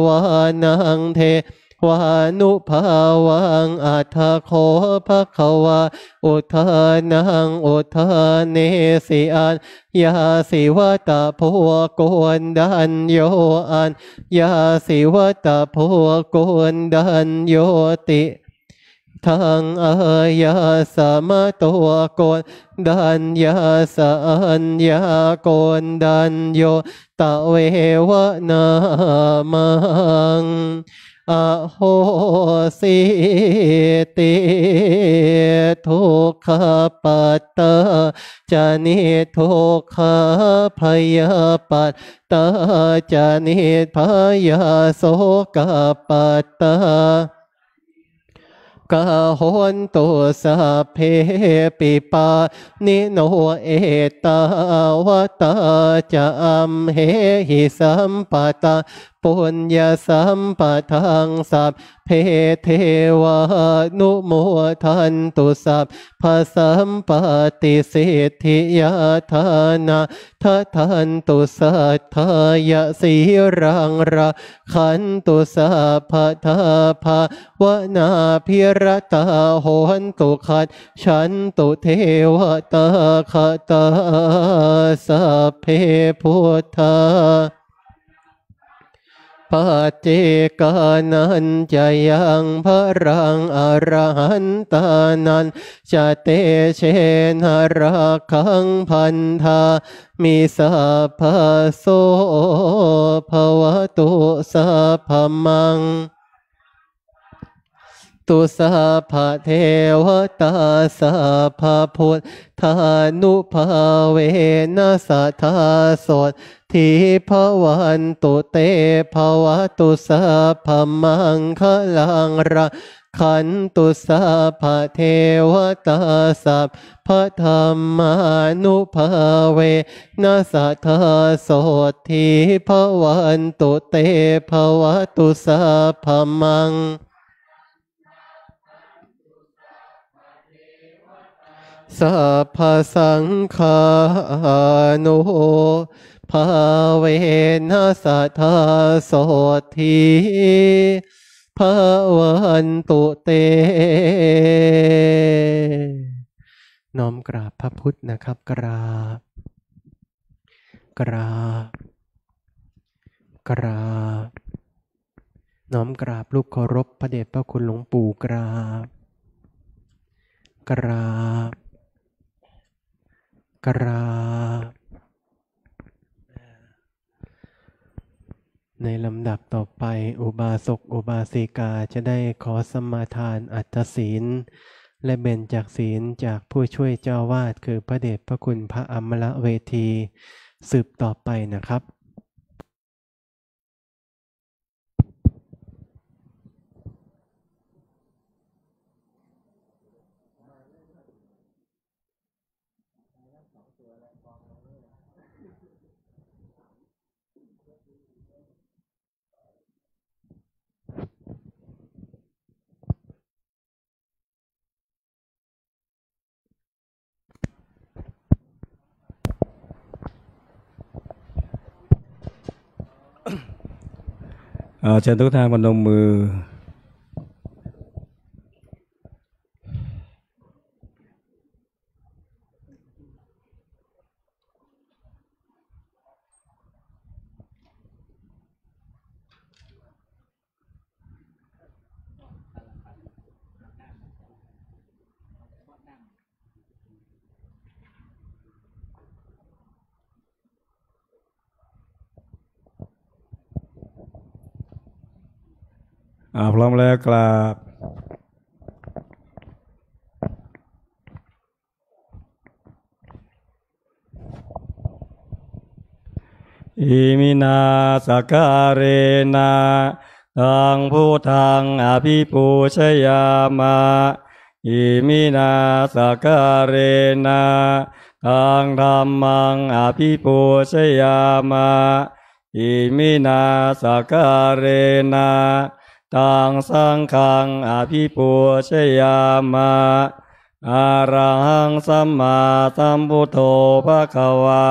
วานังเท วานุภาวังอัฏฐโคภะคะวะอุทานังอุทาเนสิอันยาสิวตาผัวโกนดันโยอันยาสิวตาผัวโกนดันโยติทางอายาสามะตัวโกนดันยาสัญญาโกนดันโยตะเววนามัง อโหสิติทุกขปัตตาจานิทุกขพยาปัตตาจานิพยาโสกปัตตากาโหนตุสัพเพปิปานิโนเอตาวตาจะอัมเหหิสัมปตา ปุญญาสัมปทังสัพเพเทวานุโมทันตุสัพพสัมปติสิทธิยาธานาทัทันตุสัทธายะสีรังราขันตุสัพพทาภาวนาพิรตาโหนตุขัดฉันตุเทวตาคตาสัพเพพุทธา ปเจกานันจะยังพระรังอรหันตานันจะเตเชนรักขังพันธามีสัพพโสภวตุสัพพมัง ตุสัพะเทวตาสัพพะพุทธานุภาเวนัสทาสดทีภวันตุเตภวตุสัพมังคลังระขันตุสัพะเทวตาสัพพธรรมานุภาเวนัสทธาโสทีภวันตุเตภวตุสัพมัง สัพพสังฆานุภาเวนัสทาโสทีภาวันตุเต น้อมกราบพระพุทธนะครับ กราบ กราบ กราบ น้อมกราบลูกเคารพพระเดชพระคุณหลวงปู่กราบ กราบ กราบ ในลำดับต่อไปอุบาสกอุบาสิกาจะได้ขอสมาทานอัตศีล และเบญจากศีลจากผู้ช่วยเจ้าวาดคือพระเดชพระคุณพระอมละเวที สืบต่อไปนะครับ เชิญทุกท่านพนมมือ พร้อมแล้วกราบอิมินา สักกาเรนะ ตังพุทธัง อะภิปูชะยามะ อิมินา สักกาเรนะ ตังธัมมัง อะภิปูชะยามะอิมินาสการเรนะ ตังสังขังอภิปูชยามาอารังสัมมาสัมพุทโธภะคะวา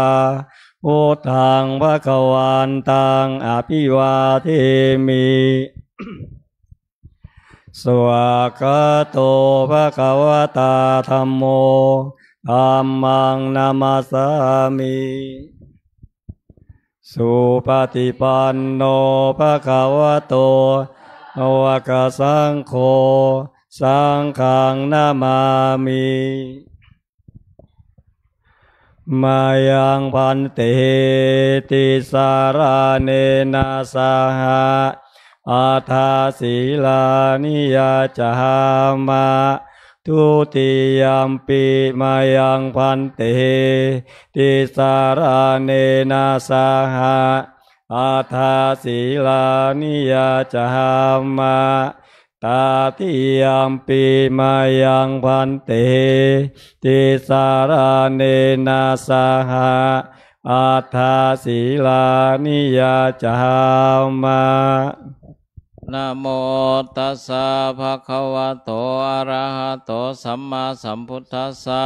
พุทธังภะคะวันตังอภิวาเทมิสวากาโตภะคะวตาธรรมโมธัมมังนามาสามิสุปฏิปันโนภะคะวะโต อวกสังโฆสังฆังนามามิมายังพันเตติสารเนนาสหะอาทาศีลานิยาจามาทุติยมปีมายังพันเตติสารเนนาสหะ อาทาศีลานิยาจหามาตาติยมปีมายังพันเตติสาราเนนาสหะอาทาศีลานิยาจหามานะโมตัสสะภะคะวะโตอะระหะโตสัมมาสัมพุทธัสสะ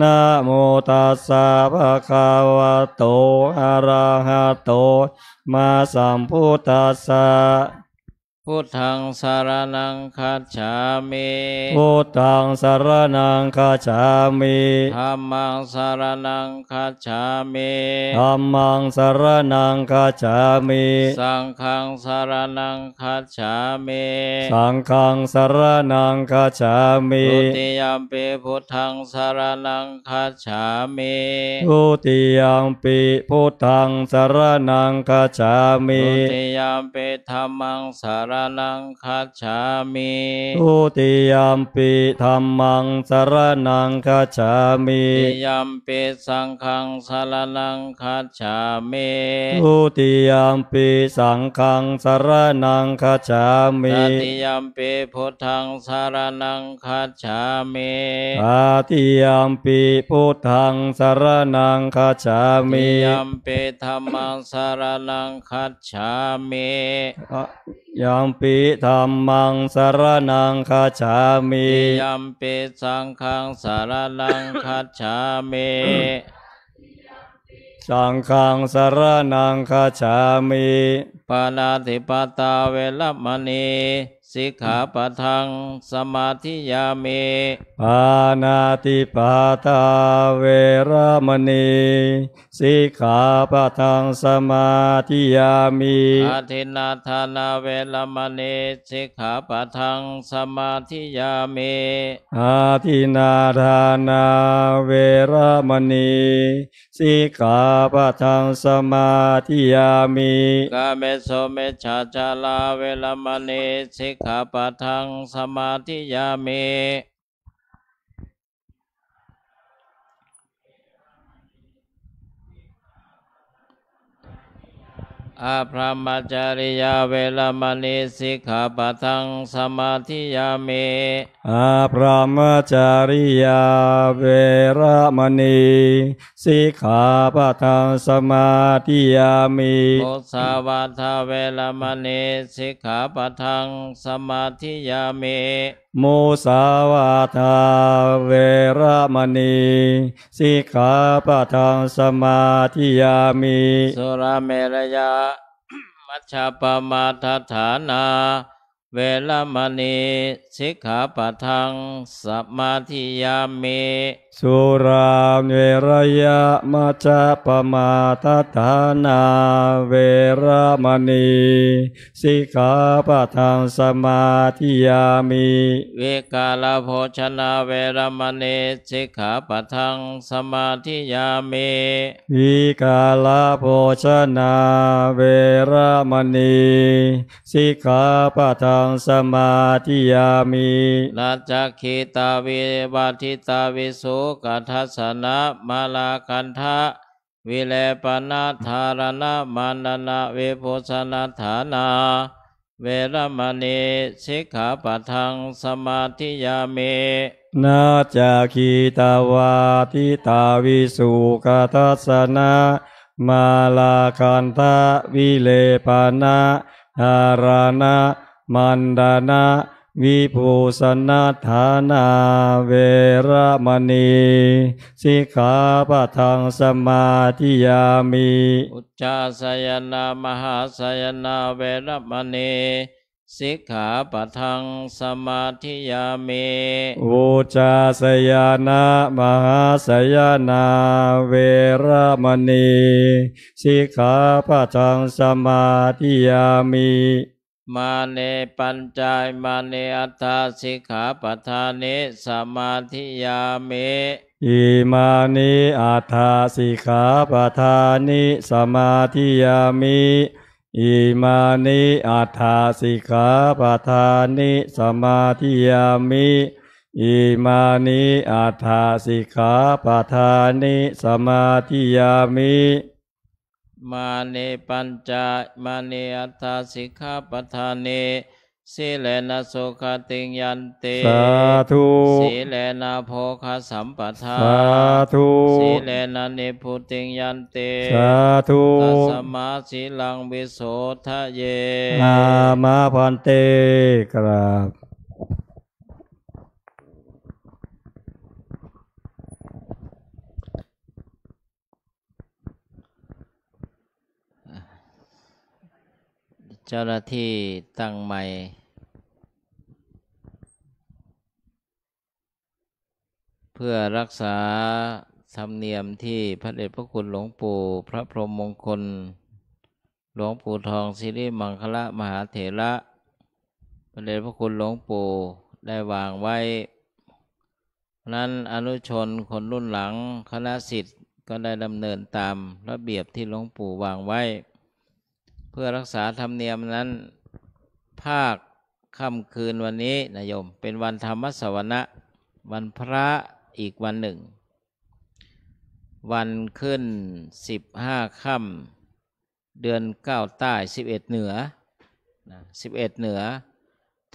นะโมตัสสะภะคะวะโตอะระหะโตมาสัมพุทธัสสะ พุทธังสารนังคัจฉามิพุทธังสารนังคาฉามิธัมมังสารนังคัจฉามิธัมมังสารนังคาฉามิสังฆังสารนังคัจฉามิสังฆังสารนังคาฉามิทุติยมปิพุทธังสารนังคัจฉามิทุติยมปิพุทธังสารนังคาฉามิทุติยมปิธัมมังสารนังคัจฉามิทุติยมปิธัมมังสารนังคาฉามิทุติยมปิสังฆังสารนังคัจฉามิทุติยมปิสังฆังสารนังคาฉามิตติยมปิพุทธังสารนังคัจฉามิตาติยมปิพุทธังสารนังคาฉาติมิยมปิธัมมังสารนังคัจฉามิยัมปิธรรมังสารนังคาฉามิติยมปิสังฆังสารนังคัจฉามิสังฆังสรนังคาฉามิปานาติปาตาเวรมณี สิกขาปะทังสมาธิยามิปานาติปาตาเวระมณีสิกขาปะทังสมาธิยามิอาทินนาทานาเวรมณีสิกขาปะทังสมาธิยามิอาทินาทานาเวระมณี สิกขาปะทังสมาธิยามิกาเมโสเมชาชาลาเวลามณีสิกขาปะทังสมาธิยามิ อาพรหมจริยาเวรมณีสิกขาปะทังสมาธิยามิอาพระมจาริยาเวระมณีสิกขาปะทังสมาธิยามิมุสาวาทาเวรมณีสิกขาปะทังสมาธิยามิมุสาวาทาเวระมณีสิกขาปะทังสมาธิยามิสุรเมรยามัชฌาปมาทฐานา เวรมณี สิกขาปะทังสมาธิยามิสุราเวรยะมัจจปมาทฐานาเวระมณีสิกขาปะทังสมาธิยามิวิกาลโภชนาเวรมณีสิกขาปะทังสมาธิยามิวิกาลโภชนาเวระมณีสิกขาปะทังสมาธิยามินาจักขีตาวิวาทิตาวิสุกัทัสสนะมาลาคันทะวิเลปนาธารณะมานนาเวโพสนาฐานา เวรมณีสิกขาปะทังสมาธิยามินาจากขีตาวาทิตาวิสุกทัสสนะมาลาคันทะวิเลปนะหารณะมันดานะ วิภูสนาฐานาเวระมณีสิกขาปะทังสมาธิยามิอุจจาสยนามหาสยนาเวรมณีสิกขาปะทังสมาธิยามิอุจจาสยานามหาสยนาเวระมณีสิกขาปะทังสมาธิยามิ มาเนปัญจายมาเนอัตถาสิกขาปทานิสมาธิยามิอิมานิอัฏฐะ สิกขาปะทานิ สะมาทิยามิอิมานิอัฏฐะ สิกขาปะทานิ สะมาทิยามิอิมานิอัฏฐะ สิกขาปะทานิ สะมาทิยามิ มานิ ปัญจะ อิมานิ อัฏฐะ สิกขาปะทานิสิเลนะโสขติงยันเตสาธุสีเลนะโภคสัมปทาสาธุสีเลนะนิพุติงยันเตสาธุตัสมาสีลังวิโสทะเยอามาพันเตกราบ เจ้าหน้าที่ตั้งใหม่เพื่อรักษาธรรมเนียมที่พระเดชพระคุณหลวงปู่พระพรหมมงคล หลวงปู่ทองสิริมังคละมหาเถระพระเดชพระคุณหลวงปู่ได้วางไว้ นั้นอนุชนคนรุ่นหลังคณะสิทธิ์ก็ได้ดำเนินตามระเบียบที่หลวงปู่วางไว้ พื่อรักษาธรรมเนียมนั้น ภาคค่ำคืนวันนี้นะโยม เป็นวันธรรมสวนะวันพระอีกวันหนึ่ง วันขึ้นสิบห้าค่ำเดือนเก้าใต้สิบเอ็ดเหนือสิบเอ็ดเหนือ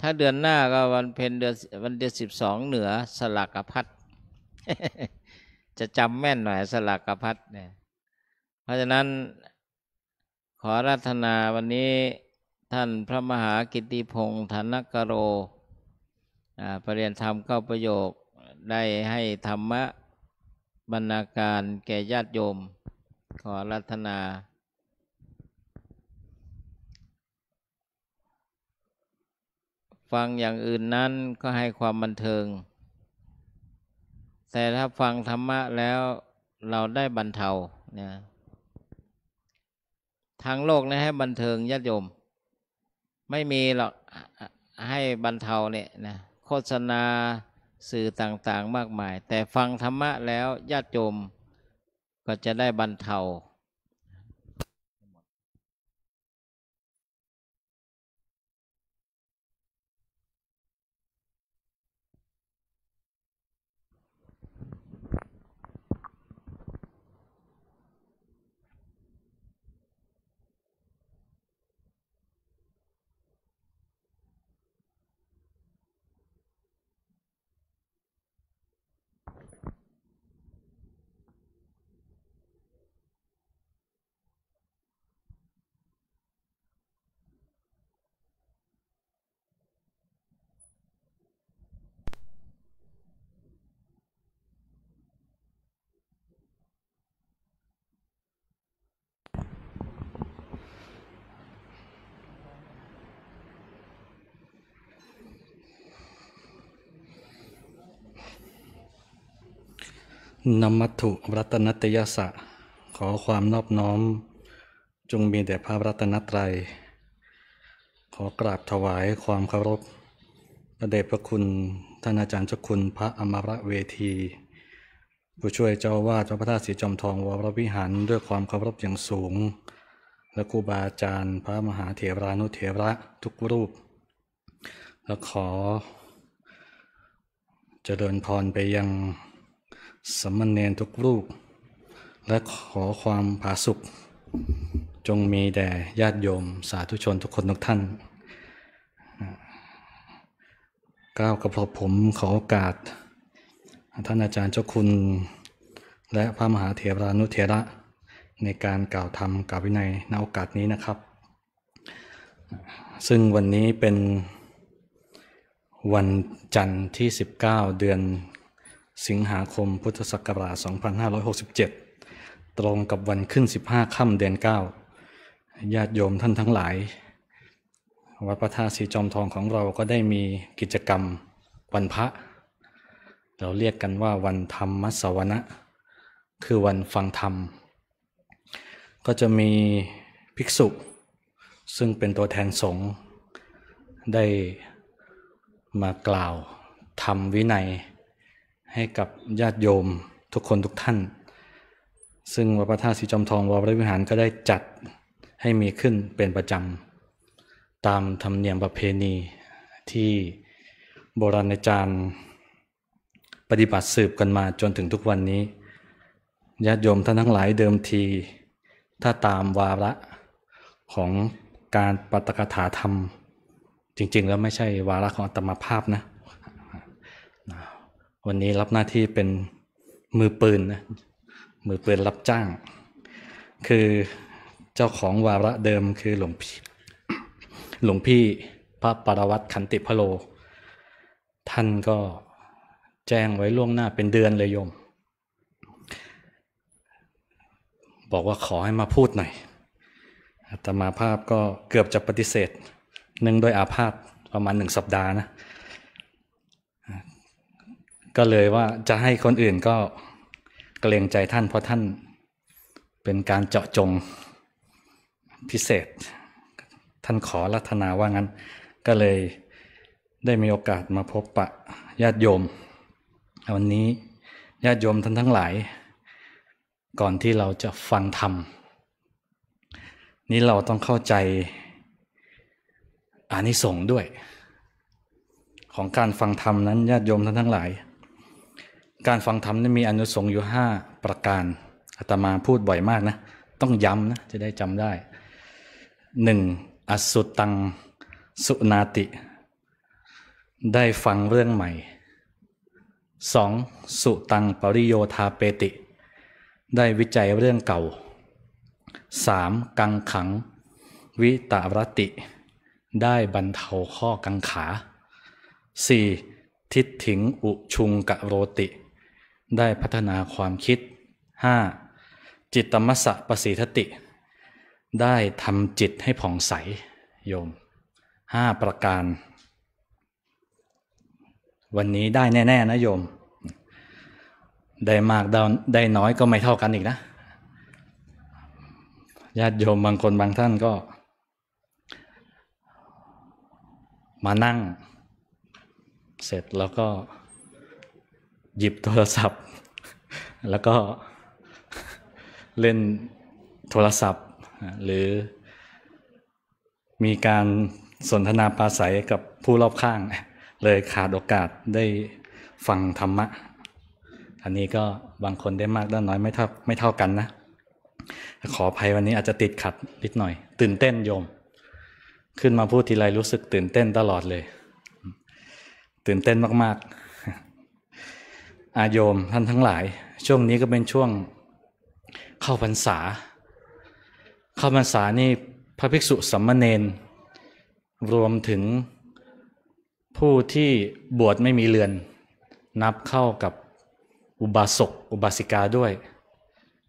ถ้าเดือนหน้าก็วันเพ็ญเดือนวันเดือนสิบสองเหนือสลักกพัดจะจำแม่นหน่อยสลักกพัดเนี่ยเพราะฉะนั้น ขอรัตนาวันนี้ท่านพระมหากิติพงษ์ธนกโรอ่าปรริยนธรรมเก้าประโยคได้ให้ธรรมะบรรณาการแก่ญาติโยม ขอรัตนา ฟังอย่างอื่นนั้นก็ให้ความบันเทิง แต่ถ้าฟังธรรมะแล้วเราได้บรรเทาเนี่ย ทางโลกนะให้บันเทิงญาติโยม ไม่มีหรอกให้บรรเทาเนี่ยนะโฆษณาสื่อต่างๆมากมาย แต่ฟังธรรมะแล้วญาติโยมก็จะได้บรรเทา นมัตถุรัตนตยสะ ขอความนอบน้อม จงมีแด่พระรัตนตรัย ขอกราบถวายความเคารพพระเดชพระคุณท่านอาจารย์เจ้าคุณพระอมรเวที ผู้ช่วยเจ้าวาดวัดพระธาตุสีจอมทองวรวิหารด้วยความเคารพอย่างสูง และครูบาอาจารย์ พระมหาเถรานุเถระทุกรูป และขอเจริญพรไปยัง สมณเณรทุกรูป และขอความผาสุขจงมีแด่ญาติโยมสาธุชนทุกคนทุกท่านก้าวกระพบผมขอโอกาส ท่านอาจารย์เจ้าคุณ และพระมหาเถรานุเถระในการกล่าวธรรมกล่าววินัยในโอกาสนี้นะครับ ซึ่งวันนี้เป็นวันจันทร์ที่ 19 เดือน สิงหาคมพุทธศักราช 2567 ตรงกับวันขึ้น 15 ค่ำเดือน 9 ญาติโยมท่านทั้งหลาย วัดพระธาตุสีจอมทองของเราก็ได้มีกิจกรรมวันพระ เราเรียกกันว่าวันธรรมมัสวนะ คือวันฟังธรรม ก็จะมีภิกษุ ซึ่งเป็นตัวแทนสงฆ์ได้มากล่าวธรรมวินัย ให้กับญาติโยมทุกคนทุกท่าน ซึ่งวัดพระธาตุสีจอมทองวรวิหารก็ได้จัดให้มีขึ้นเป็นประจำ ตามธรรมเนียมประเพณีที่โบราณอาจารย์ปฏิบัติสืบกันมาจนถึงทุกวันนี้ญาติโยมท่านทั้งหลายเดิมที ถ้าตามวาระของการปฏิกถาธรรม จริงๆ แล้วไม่ใช่วาระของอัตมาภาพนะ วันนี้รับหน้าที่เป็นมือปืนนะมือปืนรับจ้าง คือเจ้าของวาระเดิมคือหลวงพี่หลวงพี่พระปรวัตขันติพโล ท่านก็แจ้งไว้ล่วงหน้าเป็นเดือนเลยโยม บอกว่าขอให้มาพูดหน่อยอาตมาภาพก็เกือบจะปฏิเสธ เนื่องด้วยอาพาธประมาณหนึ่งสัปดาห์นะ ก็เลยว่าจะให้คนอื่นก็เกรงใจท่าน เพราะท่านเป็นการเจาะจงพิเศษ ท่านขอรัตนาว่างั้น ก็เลยได้มีโอกาสมาพบปะญาติโยม วันนี้ญาติโยมท่านทั้งหลาย ก่อนที่เราจะฟังธรรม นี้เราต้องเข้าใจอานิสงส์ด้วย ของการฟังธรรมนั้นญาติโยมท่านทั้งหลาย การฟังธรรมนี่มีอนุสงส์อยู่ห้าประการอาตมาพูดบ่อยมากนะ ต้องย้ำนะ จะได้จำได้หนึ่งอสุตัง สุนาติ ได้ฟังเรื่องใหม่สองสุตังปริโยธาเปติ ได้วิจัยเรื่องเก่าสามกังขัง วิตารติ ได้บรรเทาข้อกังขาสี่ทิฏฐิงอุชุงกะโรติ ได้พัฒนาความคิด 5. จิตตมัสสะปสีทติ ได้ทำจิตให้ผ่องใสโยมห้าประการ วันนี้ได้แน่ ๆ นะโยม ได้มากได้น้อยก็ไม่เท่ากันอีกนะญาติโยมบางคนบางท่านก็ มานั่ง เสร็จแล้วก็ หยิบโทรศัพท์ แล้วก็เล่นโทรศัพท์ หรือมีการสนทนาปราศัยกับผู้รอบข้าง เลยขาดโอกาสได้ฟังธรรมะ อันนี้ก็บางคนได้มากได้น้อยไม่เท่าไม่เท่ากันนะ ขออภัยวันนี้อาจจะติดขัดนิดหน่อย ตื่นเต้นโยม ขึ้นมาพูดทีไรรู้สึกตื่นเต้นตลอดเลย ตื่นเต้นมากๆ อาโยมท่านทั้งหลาย ช่วงนี้ก็เป็นช่วงเข้าพรรษา เข้าพรรษานี่พระภิกษุสัมมาเนนรวมถึงผู้ที่บวชไม่มีเรือน นับเข้ากับอุบาสกอุบาสิกาด้วย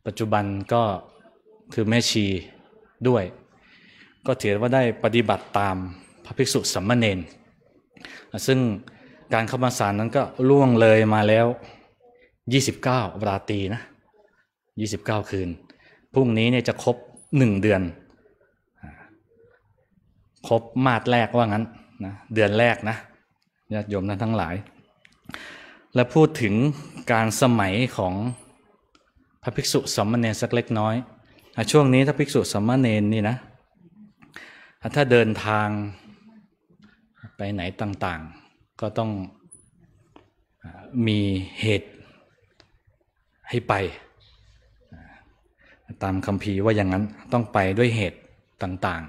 ปัจจุบันก็คือแม่ชีด้วย ก็ถือว่าได้ปฏิบัติตามพระภิกษุสัมมาเนนซึ่งการเข้าพรรษานั้นก็ล่วงเลยมาแล้ว 29ราตรีนะ29คืน พรุ่งนี้เนี่ยจะครบหนึ่งเดือน ครบมาดแรกว่างั้นนะเดือนแรกนะญาติโยมนั้นทั้งหลาย และพูดถึงการสมัยของพระภิกษุสมณเณรสักเล็กน้อย ช่วงนี้ถ้าภิกษุสมณเณรนี่นะ ถ้าเดินทางไปไหนต่างๆ ก็ต้องมีเหตุ ให้ไป ตามคำพีว่าอย่างนั้นต้องไปด้วยเหตุต่าง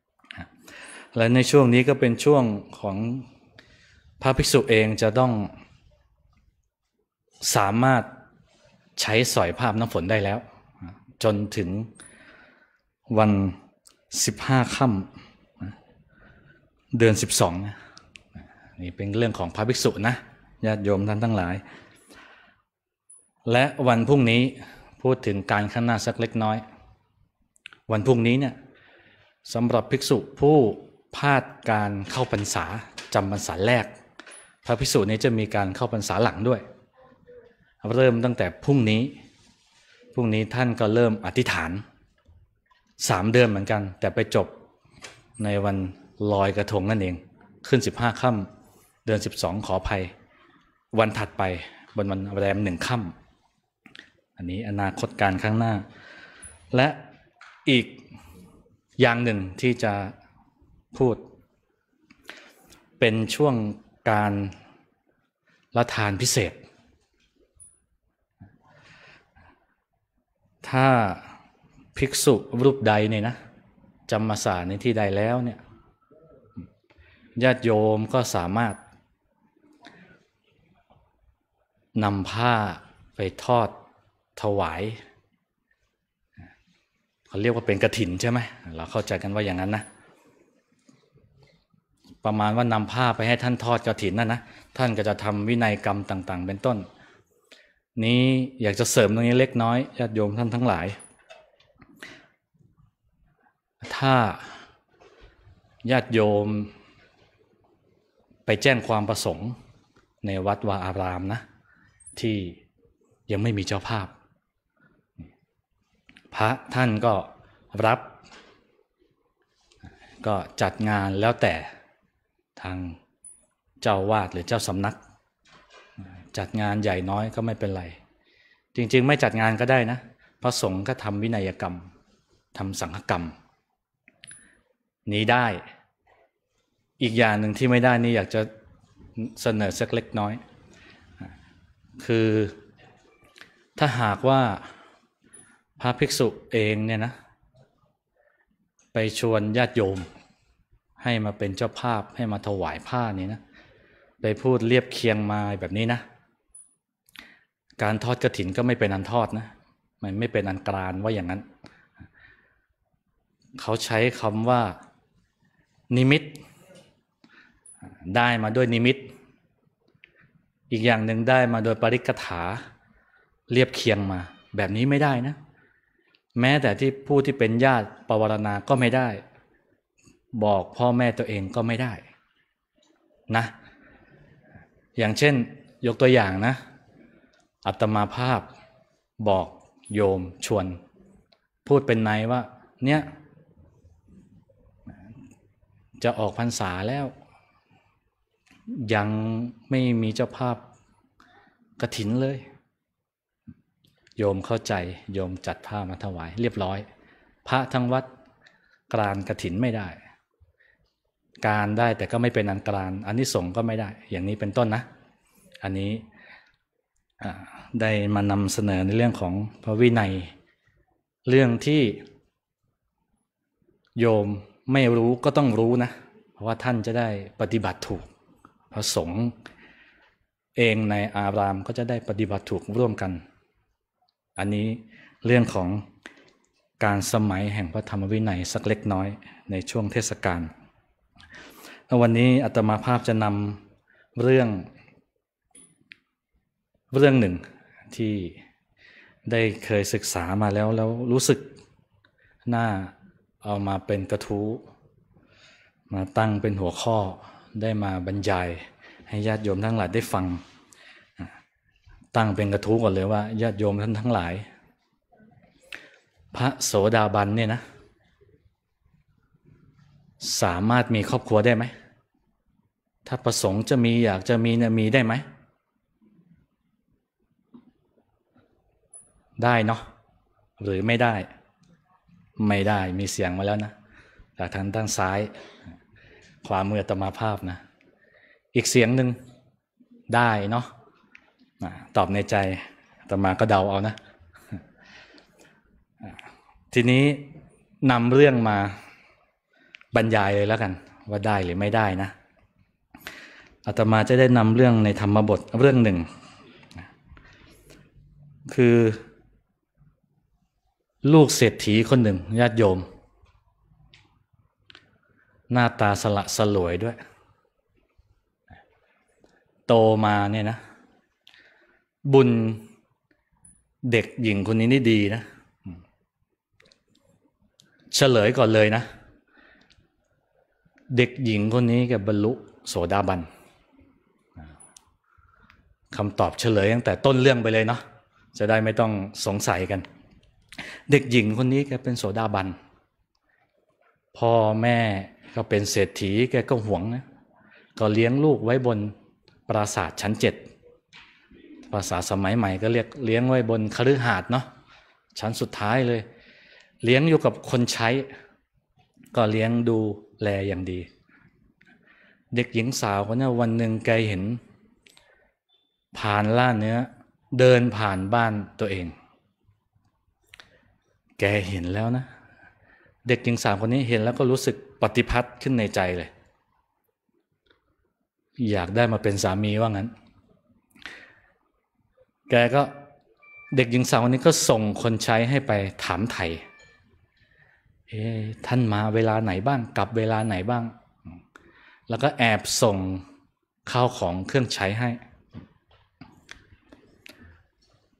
ๆ และในช่วงนี้ก็เป็นช่วงของพระภิกษุเองจะต้องสามารถใช้สอยภาพน้ำฝนได้แล้ว จนถึงวันสิบห้าค่ำเดือนสิบสองนี่เป็นเรื่องของพระภิกษุนะญาติโยมท่านทั้งหลาย และวันพรุ่งนี้พูดถึงการข้างหน้าสักเล็กน้อย วันพรุ่งนี้เนี่ยสำหรับภิกษุผู้พลาดการเข้าพรรษาจำพรรษาแรก พระภิกษุนี้จะมีการเข้าพรรษาหลังด้วย เริ่มตั้งแต่พรุ่งนี้พรุ่งนี้ท่านก็เริ่มอธิษฐานสามเดือนเหมือนกัน แต่ไปจบในวันลอยกระทงนั่นเอง ขึ้นสิบห้าค่ำเดือนสิบสองขอภัย วันถัดไปบนวันแรมหนึ่งค่ำ อันนี้อนาคตการข้างหน้า และอีกอย่างหนึ่งที่จะพูด เป็นช่วงการละทานพิเศษ ถ้าภิกษุรูปใดเนี่ยนะจำมาสาในที่ใดแล้วเนี่ยญาติโยมก็สามารถนำผ้าไปทอด ถวายเขาเรียกว่าเป็นกระถินใช่ไหมเราเข้าใจกันว่าอย่างนั้นนะประมาณว่านำผ้าไปให้ท่านทอดกระถินนั่นนะท่านก็จะทำวินัยกรรมต่าง ๆ เป็นต้น นี้อยากจะเสริมตรงนี้เล็กน้อยญาติโยมท่านทั้งหลาย ถ้าญาติโยมไปแจ้งความประสงค์ในวัดวาอารามนะ ที่ยังไม่มีเจ้าภาพ พระท่านก็รับก็จัดงานแล้วแต่ทางเจ้าวาดหรือเจ้าสำนัก จัดงานใหญ่น้อยก็ไม่เป็นไร จริงๆ ไม่จัดงานก็ได้นะพระสงฆ์ก็ทำวินัยกรรมทำสังฆกรรมนี้ได้ อีกอย่างหนึ่งที่ไม่ได้นี่อยากจะเสนอสักเล็กน้อย คือถ้าหากว่า พระภิกษุเองเนี่ยนะ ไปชวนญาติโยม ให้มาเป็นเจ้าภาพให้มาถวายผ้านี่นะไปพูดเรียบเคียงมาแบบนี้นะ การทอดกระถินก็ไม่เป็นอันทอดนะ มันไม่เป็นอันกรานว่าอย่างนั้น เขาใช้คำว่านิมิต ได้มาด้วยนิมิต อีกอย่างหนึ่งได้มาโดยปริกถาเรียบเคียงมา แบบนี้ไม่ได้นะ แม้แต่ที่ผู้ที่เป็นญาติปวารณาก็ไม่ได้ บอกพ่อแม่ตัวเองก็ไม่ได้นะ อย่างเช่นยกตัวอย่างนะ อัตมาภาพบอกโยมชวน พูดเป็นในว่า เนี่ย จะออกพรรษาแล้ว ยังไม่มีเจ้าภาพกระถินเลย โยมเข้าใจโยมจัดผ้ามาถวายเรียบร้อย พระทั้งวัดกรานกระถินไม่ได้ การได้แต่ก็ไม่เป็นอันกรานอันนี้สงก็ไม่ได้ อย่างนี้เป็นต้นนะ อันนี้ได้มานำเสนอในเรื่องของพระวินัย เรื่องที่โยมไม่รู้ก็ต้องรู้นะ เพราะว่าท่านจะได้ปฏิบัติถูกพระสงฆ์เองในอารามก็จะได้ปฏิบัติถูกร่วมกัน อันนี้เรื่องของการสมัยแห่งพระธรรมวินัยสักเล็กน้อยในช่วงเทศกาลวันนี้อาตมาภาพจะนำเรื่องเรื่องหนึ่งที่ได้เคยศึกษามาแล้วแล้วรู้สึกน่าเอามาเป็นกระทู้ มาตั้งเป็นหัวข้อได้มาบรรยายให้ญาติโยมทั้งหลายได้ฟัง ตั้งเป็นกระทู้ก่อนเลยว่าญาติโยมท่านทั้งหลาย พระโสดาบันเนี่ยนะ สามารถมีครอบครัวได้ไหม ถ้าประสงค์จะมีอยากจะมีเนี่ยมีได้ไหม ได้เนาะหรือไม่ได้ ไม่ได้มีเสียงมาแล้วนะจากทางด้านซ้าย ขวามือตมาภาพนะ อีกเสียงหนึ่งได้เนาะ ตอบในใจตมาก็เดาเอานะ ทีนี้นำเรื่องมาบรรยายเลยแล้วกัน ว่าได้หรือไม่ได้นะอาตมาจะได้นำเรื่องในธรรมบทเรื่องหนึ่ง คือลูกเศรษฐีคนหนึ่งญาติโยม หน้าตาสละสลวยด้วย โตมาเนี่ยนะ บุญเด็กหญิงคนนี้นี่ดีนะ เฉลยก่อนเลยนะ เด็กหญิงคนนี้แกบรรลุโสดาบันคำตอบเฉลยตั้งแต่ต้นเรื่องไปเลยเนาะจะได้ไม่ต้องสงสัยกัน เด็กหญิงคนนี้แกเป็นโสดาบัน พ่อแม่ก็เป็นเศรษฐีแกก็หวงนะก็เลี้ยงลูกไว้บนปราสาทชั้นเจ็ด ภาษาสมัยใหม่ก็เรียกเลี้ยงไว้บนคฤหาสน์เนาะชั้นสุดท้ายเลย เลี้ยงอยู่กับคนใช้ ก็เลี้ยงดูแลอย่างดี เด็กหญิงสาวคนนี้วันหนึ่งแกเห็น ผ่านล่าเนื้อ เดินผ่านบ้านตัวเอง แกเห็นแล้วนะ เด็กหญิงสามคนนี้เห็นแล้วก็รู้สึกปฏิพัทธ์ขึ้นในใจเลย อยากได้มาเป็นสามีว่างั้น แกก็เด็กหญิงสาวคนนี้ก็ส่งคนใช้ให้ไปถามไถ่เอ๊ท่านมาเวลาไหนบ้าง กลับเวลาไหนบ้าง แล้วก็แอบส่งข้าวของเครื่องใช้ให้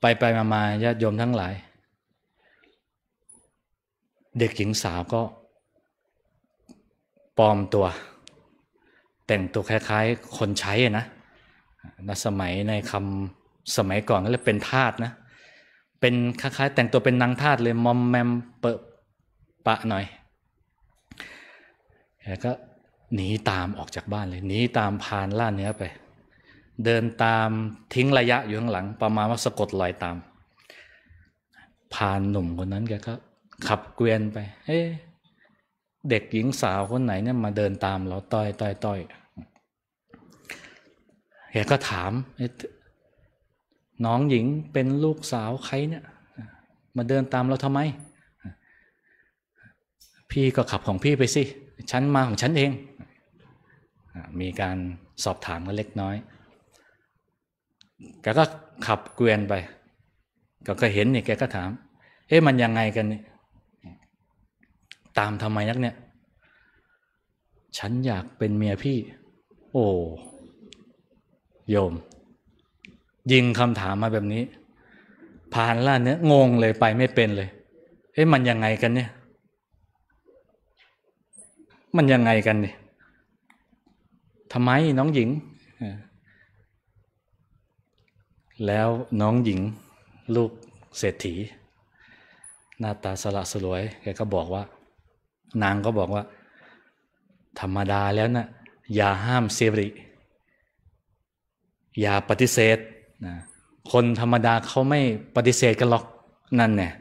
ไปไปมามาญาติโยมทั้งหลาย เด็กหญิงสาวก็ปลอมตัว แต่งตัวคล้ายๆ คนใช้นะนสมัยในคำ สมัยก่อนก็เรียกเป็นทาสนะ เป็นคล้ายๆ แต่งตัวเป็นนางทาสเลยมอมแมมเปะปะหน่อยแล้วก็หนีตามออกจากบ้านเลยหนีตามพานล่าเนื้อไป เดินตามทิ้งระยะอยู่ข้างหลัง ประมาณว่าสะกดรอยตาม พานหนุ่มคนนั้นแกก็ ขับเกวียนไปเฮ้เด็กหญิงสาวคนไหนเนี่ยมาเดินตามเราต้อยต้อยต้อยแกก็ถาม น้องหญิงเป็นลูกสาวใครเนี่ยมาเดินตามเราทำไม พี่ก็ขับของพี่ไปสิ ฉันมาของฉันเอง มีการสอบถามกันเล็กน้อย แกก็ขับเกวียนไป ก็เห็นนี่แกก็ถาม เอ๊ะมันยังไงกันนี่ตามทำไมนักเนี่ย ฉันอยากเป็นเมียพี่ โอ้ โยม ยิงคำถามมาแบบนี้ผ่านล่าเนื้องงเลยไปไม่เป็นเลยเอ๊ะมันยังไงกันเนี่ย มันยังไงกันเนี่ยทำไมน้องหญิง แล้วน้องหญิง ลูกเศรษฐี หน้าตาสละสลวยแกก็บอกว่า นางก็บอกว่า ธรรมดาแล้วนะอย่าห้ามเสริ อย่าปฏิเสธ นะคนธรรมดาเขาไม่ปฏิเสธกันหรอกนั่นเนี่ย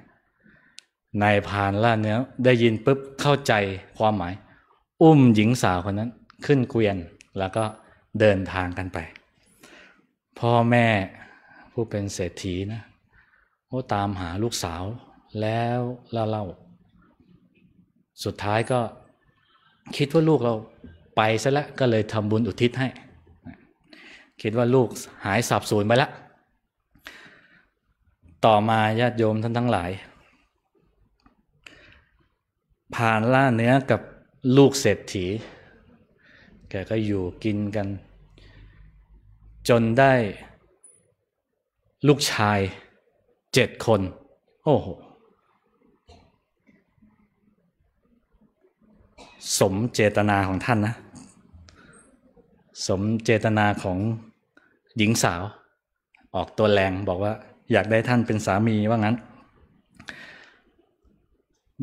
นายพานล่าเนื้อได้ยินปุ๊บเข้าใจความหมาย อุ้มหญิงสาวคนนั้น ขึ้นเกวียนแล้วก็เดินทางกันไป พ่อแม่ผู้เป็นเศรษฐีนะโอ้ตามหาลูกสาวแล้วเล่าเล่าสุดท้ายก็คิดว่าลูกเราไปซะแล้วก็เลยทำบุญอุทิศให้ คิดว่าลูกหายสับสูญไปแล้วต่อมาญาติโยมท่านทั้งหลาย ผ่านล่าเนื้อกับลูกเศรษฐี แกก็อยู่กินกัน จนได้ลูกชายเจ็ดคน โอ้โห สมเจตนาของท่านนะ สมเจตนาของ หญิงสาว ออกตัวแรงบอกว่า อยากได้ท่านเป็นสามีว่างั้น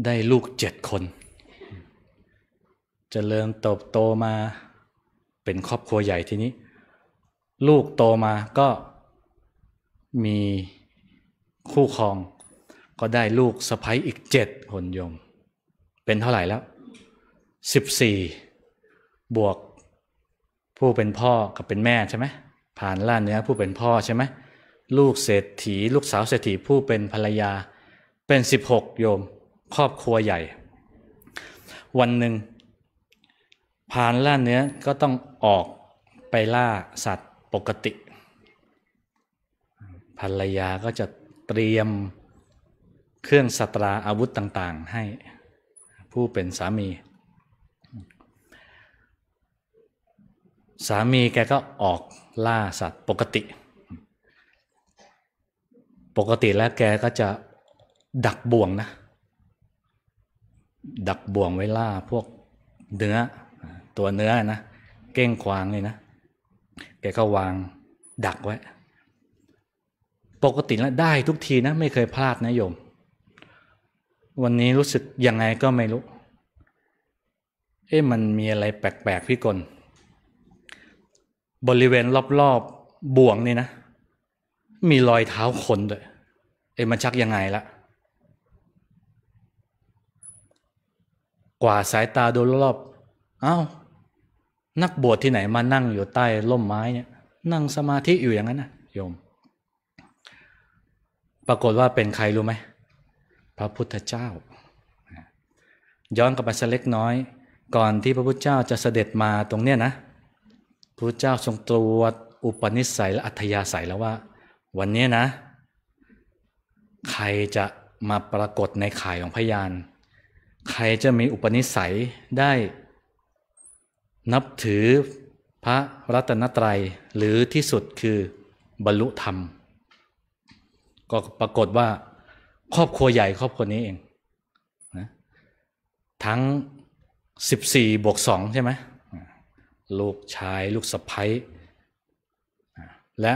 ได้ลูกเจ็ดคนจเจริญเติบโตมาเป็นครอบครัวใหญ่ทีนี้ ลูกโตมาก็มีคู่ครอง ก็ได้ลูกสะพ้ยอีกเจ็ดคนโยม เป็นเท่าไหร่แล้วสิบสี่บวกผู้เป็นพ่อกับเป็นแม่ใช่ไหม ผ่านล่าเนื้อผู้เป็นพ่อใช่ไหมลูกเศรษฐี ลูกสาวเศรษฐีผู้เป็นภรรยา เป็นสิบหกโยม ครอบครัวใหญ่ วันหนึ่งผ่านล่าเนื้อก็ต้องออกไปล่าสัตว์ปกติ ภรรยาก็จะเตรียมเครื่องสตราอาวุธต่างๆ ให้ผู้เป็นสามี สามีแกก็ออก ล่าสัตว์ปกติ ปกติแล้วแกก็จะดักบ่วงนะ ดักบ่วงไว้ล่าพวกเนื้อ ตัวเนื้อนะ เก้งควางเลยนะ แกก็วางดักไว้ ปกติแล้วได้ทุกทีนะ ไม่เคยพลาดนะโยม วันนี้รู้สึกยังไงก็ไม่รู้ เอ๊ะมันมีอะไรแปลกๆพี่กล บริเวณรอบๆบ่วงนี่นะ มีรอยเท้าคนด้วยเอ็มันชักยังไงละกว่าสายตาดูรอบๆอ้าวนักบวชที่ไหนมานั่งอยู่ใต้ร่มไม้เนี่ย นั่งสมาธิอยู่อย่างนั้นนะโยม ปรากฏว่าเป็นใครรู้ไหมพระพุทธเจ้า ย้อนกลับไปสักเล็กน้อย ก่อนที่พระพุทธเจ้าจะเสด็จมาตรงเนี้ยนะ พระเจ้าทรงตรวจอุปนิสัยและอัธยาศัยแล้วว่า วันนี้นะ ใครจะมาปรากฏในข่ายของพยาน ใครจะมีอุปนิสัยได้นับถือพระรัตนตรัยหรือที่สุดคือบรรลุธรรม ก็ปรากฏว่า ครอบครัวใหญ่ครอบครัวนี้เองนะทั้ง 14บวก2ใช่ไหม ลูกชาย ลูกสะพ้ยและ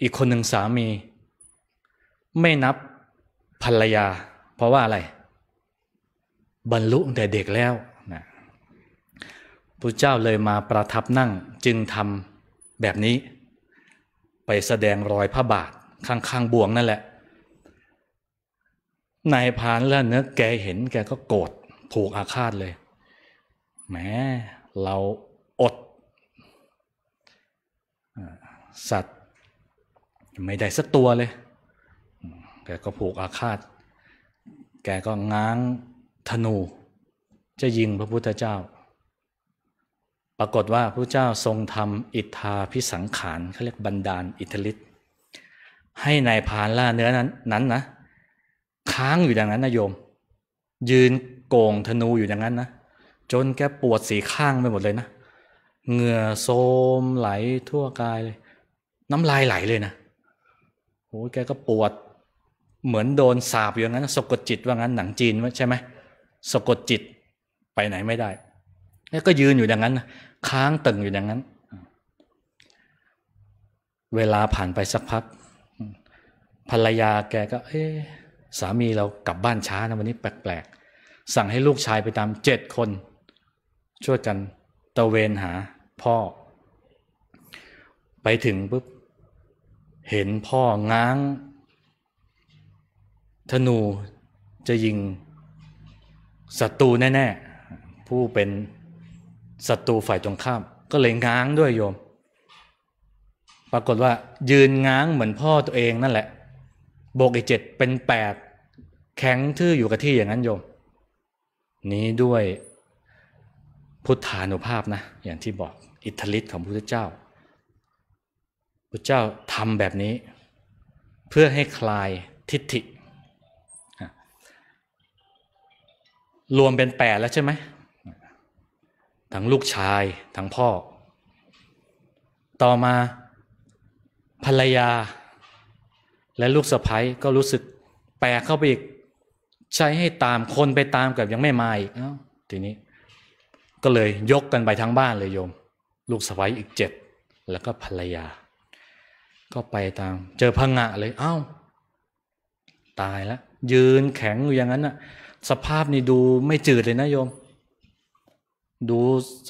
อีกคนหนึ่งสามี ไม่นับภรรยา เพราะว่าอะไร บรรลุแต่เด็กแล้วนะพระเจ้าเลยมาประทับนั่งจึงทำแบบนี้ ไปแสดงรอยพระบาทข้างๆบ่วงนั่นแหละนายพานแล้วเนื้อแกเห็นแกก็โกรธผูกอาฆาตเลยแหมเรา อด สัตว์ไม่ได้สักตัวเลย แกก็ผูกอาฆาต แกก็ง้างธนู จะยิงพระพุทธเจ้า ปรากฏว่าพระเจ้าทรงทำอิทธาพิสังขารเขาเรียกบันดาลอิทธิฤทธิ์ให้ในายพานล่าเนื้อนั้นนั้นนะ ค้างอยู่อย่างนั้นนะโยม ยืนโกงธนูอยู่อย่างนั้นนะจนแกปวดสีข้างไปหมดเลยนะ เหงื่อโซมไหลทั่วกายเลย น้ำลายไหลเลยนะโอ้แกก็ปวด เหมือนโดนสาบอย่างนั้นสะกดจิตว่างั้นหนังจีนใช่ไหมสะกดจิตไปไหนไม่ได้แล้วก็ยืนอยู่อย่างนั้น ค้างตึงอยู่อย่างนั้น เวลาผ่านไปสักพัก ภรรยาแกก็เอ๊สามีเรากลับบ้านช้านะวันนี้แปลกๆ สั่งให้ลูกชายไปตามเจ็ดคน ช่วยกันตะเวนหา พ่อ ไปถึงปุ๊บเห็นพ่อง้าง ธนูจะยิงศัตรูแน่ๆ ผู้เป็นศัตรูฝ่ายตรงข้าม ก็เลยง้างด้วยโยม ปรากฏว่า ยืนง้างเหมือนพ่อตัวเองนั่นแหละโบกอีกเจ็ดเป็นแปดแข็งทื่ออยู่กับที่อย่างนั้นโยม นี้ด้วยพุทธานุภาพนะ อย่างที่บอก อิทธิฤทธิ์ของพระพุทธเจ้าพระเจ้าทำแบบนี้ เพื่อให้คลายทิฏฐิ รวมเป็นแปดแล้วใช่ไหมทั้งลูกชายทั้งพ่อ ต่อมาภรรยา และลูกสะพ้ยก็รู้สึกแปลเข้าไปอีกใช้ให้ตามคนไปตามกับยังไม่มาอีกเอ้าทีนี้ ก็เลยยกกันไปทั้งบ้านเลยโยม ลูกสะพ้อีกเจ็ดแล้วก็ภรรยา ก็ไปตาม เจอพังงะเลยเอ้าตายแล้วยืนแข็งอยู่อย่างนั้นน่ะ สภาพนี่ดูไม่จืดเลยนะโยม ดู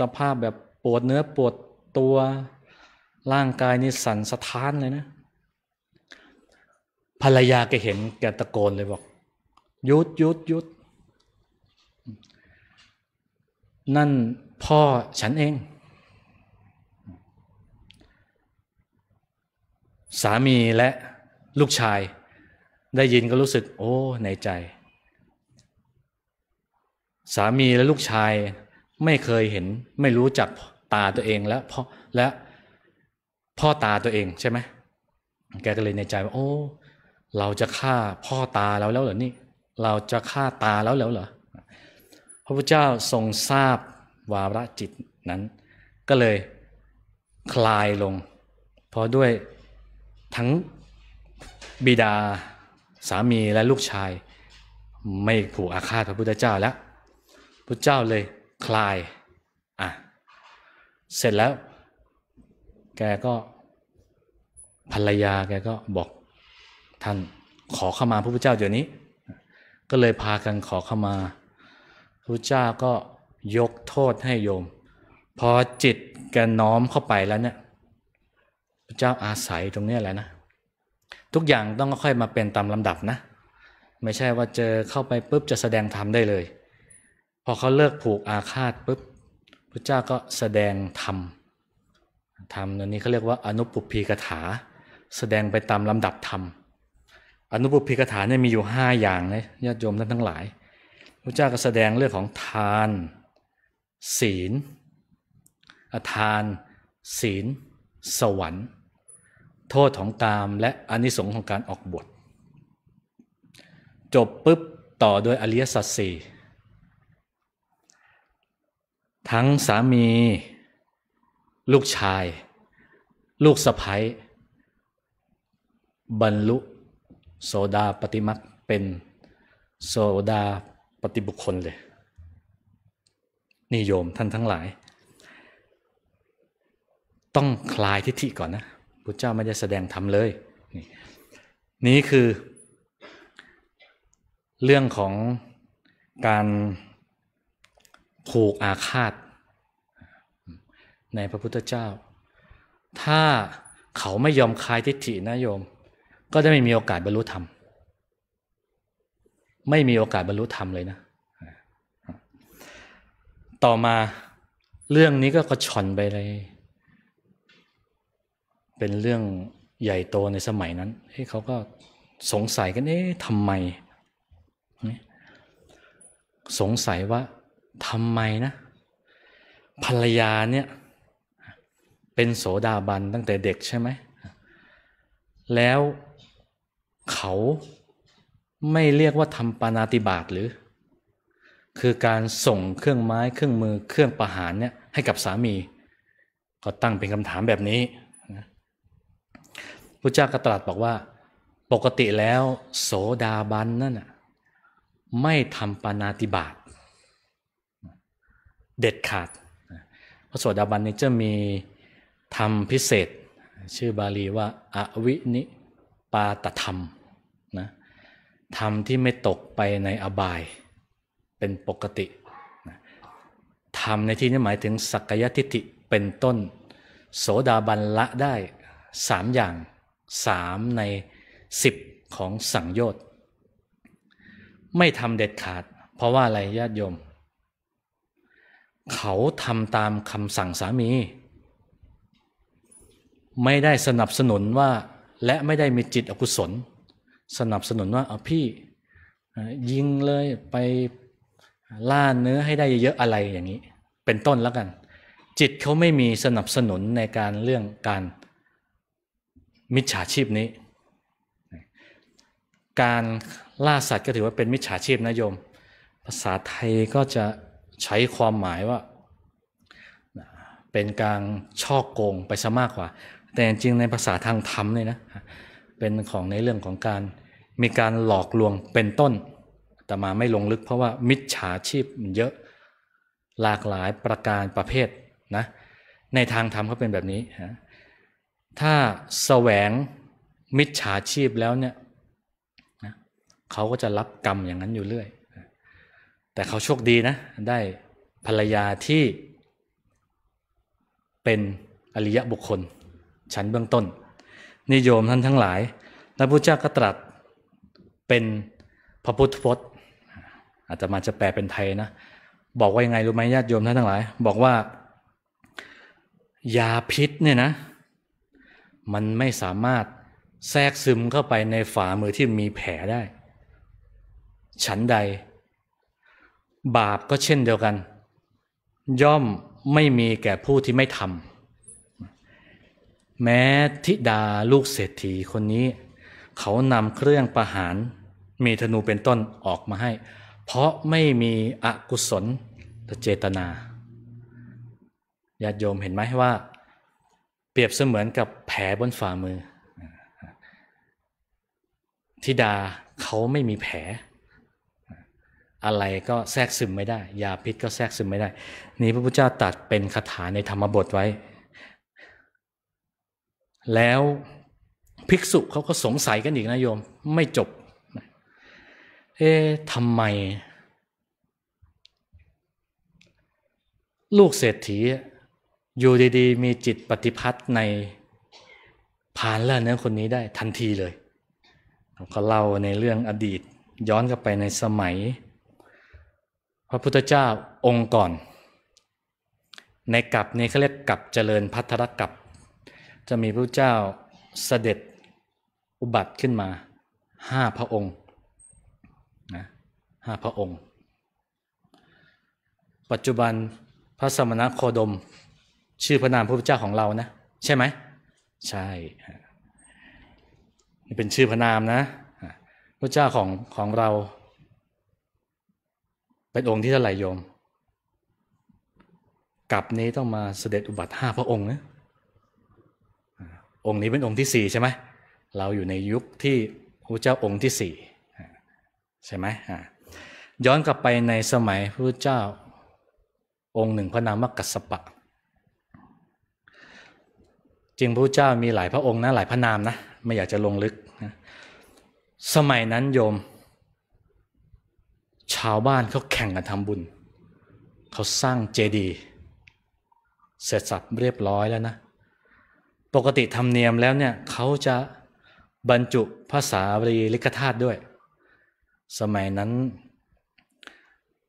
สภาพแบบปวดเนื้อปวดตัวร่างกายนี่สั่นสะท้านเลยนะ ภรรยาแกเห็นแกตะโกนเลยบอกยุดยุดยุดนั่นพ่อฉันเอง สามีและลูกชาย ได้ยินก็รู้สึก โอ้ในใจ สามีและลูกชายไม่เคยเห็น ไม่รู้จักตาตัวเองและพ่อและพ่อตาตัวเองใช่ไหมแกก็เลยในใจว่าโอ้ เราจะฆ่าพ่อตาแล้วแล้วเหรอนี่ เราจะฆ่าตาแล้วแล้วเหรอพระพุทธเจ้าทรงทราบวาระจิตนั้น ก็เลยคลายลง เพราะด้วย ทั้งบิดาสามีและลูกชาย ไม่ผูกอาฆาตพระพุทธเจ้าแล้วพระเจ้าเลยคลายอะเสร็จแล้ว แกก็ภรรยาแกก็บอกท่านขอเข้ามาพระพุทธเจ้าเดี๋ยวนี้ ก็เลยพากันขอเข้ามาพระพุทธเจ้าก็ยกโทษให้โยม พอจิตแกน้อมเข้าไปแล้วเนี่ย เจ้าอาศัยตรงนี้แหละนะ ทุกอย่างต้องค่อยมาเป็นตามลำดับนะ ไม่ใช่ว่าเจอเข้าไปปุ๊บจะแสดงธรรมได้เลย พอเขาเลิกผูกอาฆาตปุ๊บพระเจ้าก็แสดงธรรมธรรมตัวนี้เขาเรียกว่าอนุปุพีกถา แสดงไปตามลำดับธรรมอนุปุพีกถาเนี่ยมีอยู่ห้าอย่างนะญาติโยมท่านทั้งหลายพระเจ้าก็แสดงเรื่องของทาน ศีลอทาน ศีล สวรรค์ โทษของกามและอนิสงค์ของการออกบวชจบปุ๊บต่อโดยอริยสัจสี่ทั้งสามี ลูกชาย ลูกสะพ้ยบรรลุโสดาปฏิมักเป็นโสดาปฏิบุคคลเลยนิยมท่านทั้งหลาย ต้องคลายทิฏฐิก่อนนะ พระเจ้าไม่ได้แสดงธรรมเลย นี่คือ เรื่องของการผูกอาฆาต ในพระพุทธเจ้า ถ้าเขาไม่ยอมคลายทิฏฐินะโยม ก็จะไม่มีโอกาสบรรลุธรรม ไม่มีโอกาสบรรลุธรรมเลยนะ ต่อมาเรื่องนี้ก็กระชอนไปเลย เป็นเรื่องใหญ่โตในสมัยนั้นให้เขาก็สงสัยกันเอ๊ะทำไม สงสัยว่าทำไมนะ ภรรยาเนี่ย เป็นโสดาบันตั้งแต่เด็กใช่ไหม แล้วเขาไม่เรียกว่าทำปานาติบาตหรือ คือการส่งเครื่องไม้เครื่องมือเครื่องประหารเนี่ยให้กับสามี ก็ตั้งเป็นคำถามแบบนี้ พระเจ้าก็ตรัสบอกว่า ปกติแล้วโสดาบันนั่นนะไม่ทำปานาติบาตเด็ดขาดพระโสดาบันนี่จะมีธรรมพิเศษ ชื่อบาลีว่าอวินิปาตธรรมนะธรรมที่ไม่ตกไปในอบายเป็นปกติธรรมในที่นี้หมายถึงสักยทิฏฐิเป็นต้น โสดาบันละได้สามอย่าง สามในสิบของสังโยชน์ไม่ทำเด็ดขาด เพราะว่าอะไรญาติโยม เขาทำตามคำสั่งสามี ไม่ได้สนับสนุนว่าและไม่ได้มีจิตอกุศล สนับสนุนว่าเอาพี่ยิงเลยไปล่าเนื้อให้ได้เยอะอะไรอย่างนี้ เป็นต้นแล้วกัน จิตเขาไม่มีสนับสนุนในการเรื่องการ มิจฉาชีพนี้ การล่าสัตว์ก็ถือว่าเป็นมิจฉาชีพนะโยม ภาษาไทยก็จะใช้ความหมายว่า เป็นการช่อโกงไปซะมากกว่า แต่จริงในภาษาทางธรรมเนี่ยนะเป็นของในเรื่องของการมีการหลอกลวงเป็นต้น แต่มาไม่ลงลึกเพราะว่ามิจฉาชีพมันเยอะหลากหลายประการประเภทนะในทางธรรมเขาเป็นแบบนี้ฮะ ถ้าแสวงมิจฉาชีพแล้วเนี่ยเขาก็จะรับกรรมอย่างนั้นอยู่เรื่อย แต่เขาโชคดีนะ ได้ภรรยาที่เป็นอริยะบุคคล ชั้นเบื้องต้น นิยมท่านทั้งหลายพระพุทธเจ้าก็ตรัสเป็นพระพุทธพจน์อาจจะมาจะแปลเป็นไทยนะ บอกว่ายังไงรู้ไหมญาติโยมท่านทั้งหลาย บอกว่ายาพิษเนี่ยนะ มันไม่สามารถแทรกซึมเข้าไปในฝ่ามือที่มีแผลได้ ฉันใด บาปก็เช่นเดียวกัน ย่อมไม่มีแก่ผู้ที่ไม่ทำแม้ทิดาลูกเศรษฐีคนนี้ เขานำเครื่องประหาร มีธนูเป็นต้นออกมาให้ เพราะไม่มีอกุศลเจตนาญาติโยมเห็นไหมว่า รียบเสมือนกับแผลบนฝ่ามือทิดาเขาไม่มีแผล อะไรก็แทรกซึมไม่ได้ยาพิษก็แทรกซึมไม่ได้ นี่พระพุทธเจ้าตัดเป็นคาถาในธรรมบทไว้ แล้วภิกษุเขาก็สงสัยกันอีกนะโยม ไม่จบ เอ๊ะทำไม ลูกเศรษฐี อยู่ดีๆ มีจิตปฏิพัทธ์ในผ่านแล้วเนื้อคนนี้ได้ทันทีเลยเขาเล่าในเรื่องอดีต ย้อนกลับไปในสมัย พระพุทธเจ้าองค์ก่อน ในกับนี้เขาเรียกกับเจริญพัทรกับ จะมีพระเจ้าเสด็จอุบัติขึ้นมาห้าพระองค์นะห้าพระองค์ ปัจจุบันพระสมณโคดม ชื่อพระนามพระพุทธเจ้าของเรานะ ใช่ไหมใช่นี่เป็นชื่อพระนามนะพระเจ้าของของเรา เป็นองค์ที่เท่าไหร่โยมกับนี้ต้องมาเสด็จอุบัติห้าพระองค์นะองค์นี้เป็นองค์ที่สี่ใช่ไหมเราอยู่ในยุคที่พระเจ้าองค์ที่สี่ใช่ไหมย้อนกลับไปในสมัยพระเจ้าองค์หนึ่งพระนามกัสปะ จริงพระเจ้ามีหลายพระองค์นะหลายพระนามนะไม่อยากจะลงลึกนะสมัยนั้นโยม ชาวบ้านเขาแข่งกันทำบุญ เขาสร้างเจดีย์เสร็จสับเรียบร้อยแล้วนะ ปกติธรรมเนียมแล้วเนี่ยเขาจะบรรจุภาษาบรีลิกธาตุด้วย สมัยนั้น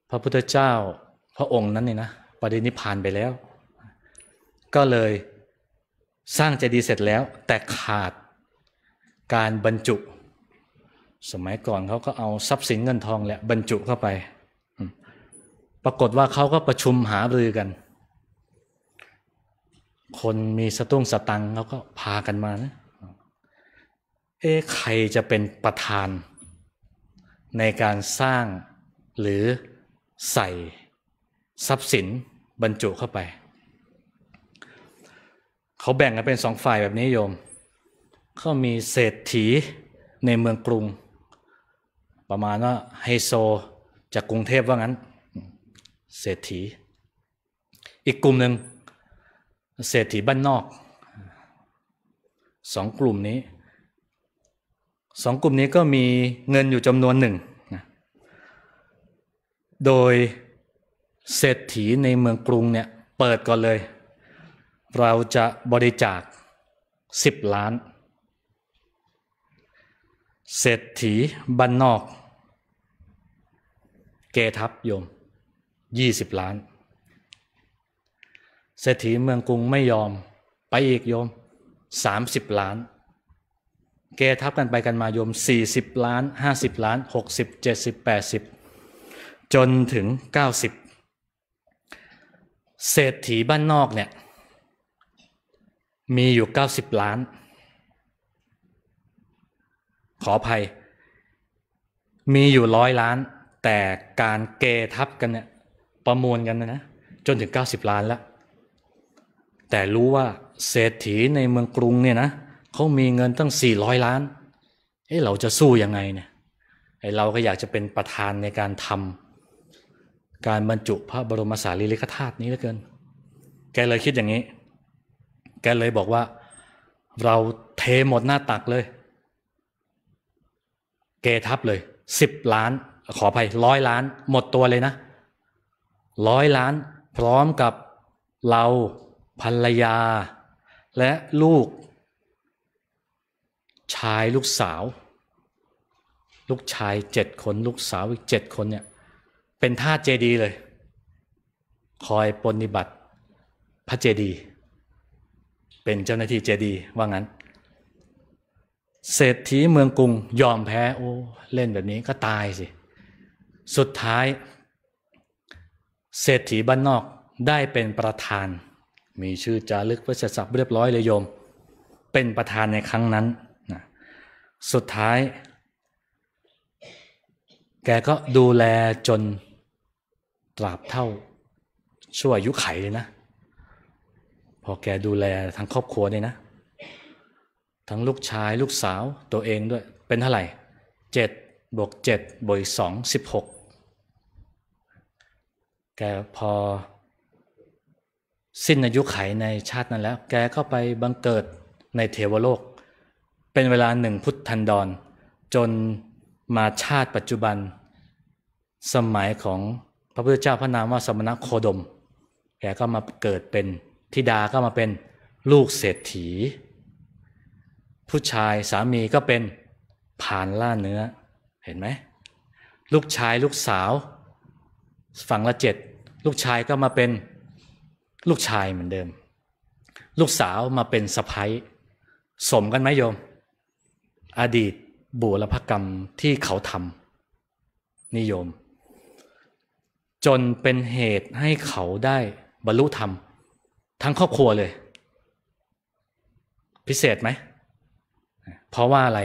พระพุทธเจ้าพระองค์นั้นเนี่ยนะปรินิพานไปแล้ว ก็เลย สร้างเจดีย์เสร็จแล้ว แต่ขาดการบรรจุ สมัยก่อนเขาก็เอาทรัพย์สินเงินทองแหละบรรจุเข้าไป ปรากฏว่าเขาก็ประชุมหารือกัน คนมีสตุ้งสตังเขาก็พากันมานะเอ๊ใครจะเป็นประธาน ในการสร้างหรือใส่ทรัพย์สินบรรจุเข้าไป เขาแบ่งกันเป็นสองฝ่ายแบบนี้โยมเขามีเศรษฐีในเมืองกรุง ประมาณว่าไฮโซจากกรุงเทพว่างั้น เศรษฐี อีกกลุ่มหนึ่งเศรษฐีบ้านนอกสองกลุ่มนี้สองกลุ่มนี้ก็มีเงินอยู่จำนวนหนึ่งนะโดยเศรษฐีในเมืองกรุงเนี่ยเปิดก่อนเลย เราจะบริจาคสิบล้าน เศรษฐีบ้านนอก เกทับโยมยี่สิบล้าน เศรษฐีเมืองกรุงไม่ยอมไปอีกโยมสามสิบล้าน เกทับกันไปกันมาโยมสี่สิบล้านห้าสิบล้านหกสิบเจ็ดสิบแปดสิบจนถึงเก้าสิบเศรษฐีบ้านนอกเนี่ย มีอยู่เก้าสิบล้าน ขออภัย มีอยู่ร้อยล้าน แต่การเกทับกันเนี่ยประมวลกันนะนะ จนถึง90ล้านแล้วแต่รู้ว่าเศรษฐีในเมืองกรุงเนี่ยนะเขามีเงินตั้ง400ล้าน เอ้เราจะสู้ยังไงเนี่ยไอเราก็อยากจะเป็นประธานในการทำการบรรจุพระบรมสารีริกธาตุนี้เหลือเกิน แกเลยคิดอย่างนี้ แกเลยบอกว่า เราเทหมดหน้าตักเลย เกทับเลยสิบล้าน ขออภัยร้อยล้าน หมดตัวเลยนะร้อยล้าน พร้อมกับเราภรรยา และลูก ชายลูกสาว ลูกชายเจ็ดคน ลูกสาวอีกเจ็ดคนเนี่ยเป็นทาเจดีเลย คอยปฏิบัติพระเจดี เป็นเจ้าหน้าที่เจดีว่างั้น เศรษฐีเมืองกรุงยอมแพ้โอ้เล่นแบบนี้ก็ตายสิ สุดท้าย เศรษฐีบ้านนอกได้เป็นประธาน มีชื่อจารึกพระเศักดิ์เรียบร้อยเลยโยม เป็นประธานในครั้งนั้นนะสุดท้าย แกก็ดูแลจนตราบเท่าช่วอายุไขเลยนะ อแกดูแลทั้งครอบครัวเนี่ยนะ ทั้งลูกชายลูกสาวตัวเองด้วย เป็นเท่าไหร่เจ็ดบวกเจ็ดบวกสองสิบหกแกพอ สิ้นอายุไขในชาตินั้นแล้ว แกก็ไปบังเกิดในเทวโลก เป็นเวลาหนึ่งพุทธันดร จนมาชาติปัจจุบัน สมัยของพระพุทธเจ้าพระนามว่าสมณโคดม แกก็มาเกิดเป็น ธิดาก็มาเป็นลูกเศรษฐี ผู้ชายสามีก็เป็นผ่านล่าเนื้อเห็นไหมลูกชายลูกสาว ฝั่งละเจ็ดลูกชายก็มาเป็นลูกชายเหมือนเดิม ลูกสาวมาเป็นสะพ้ยสมกันไหมโยม อดีตบุรพกรรมที่เขาทำนิยม จนเป็นเหตุให้เขาได้บรรลุธรรม ทั้งครอบครัวเลย พิเศษไหม เพราะว่าอะไร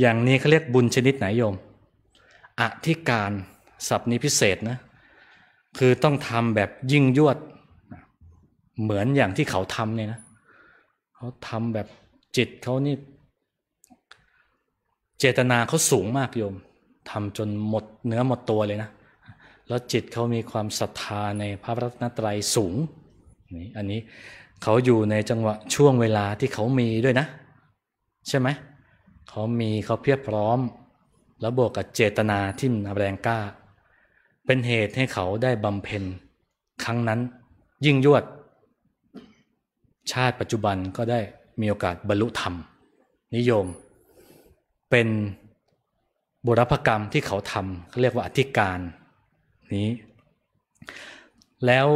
อย่างนี้เขาเรียกบุญชนิดไหนโยมอธิการศัพท์นี้พิเศษนะ คือต้องทำแบบยิ่งยวด เหมือนอย่างที่เขาทำเนี่ยนะเขาทำแบบจิตเขานี่ เจตนาเขาสูงมากโยมทำจนหมดเนื้อหมดตัวเลยนะ แล้วจิตเขามีความศรัทธาในพระรัตนตรัยสูง นี่อันนี้เขาอยู่ในจังหวะช่วงเวลาที่เขามีด้วยนะ ใช่ไหมเขามีเขาเพียบพร้อม แล้วบวกกับเจตนาที่มแรงกล้า เป็นเหตุให้เขาได้บำเพ็ญครั้งนั้น ยิ่งยวด ชาติปัจจุบันก็ได้มีโอกาสบรรลุธรรม นิยม เป็นบุรพกรรมที่เขาทำเขาเรียกว่าอธิการนี้ แล้ว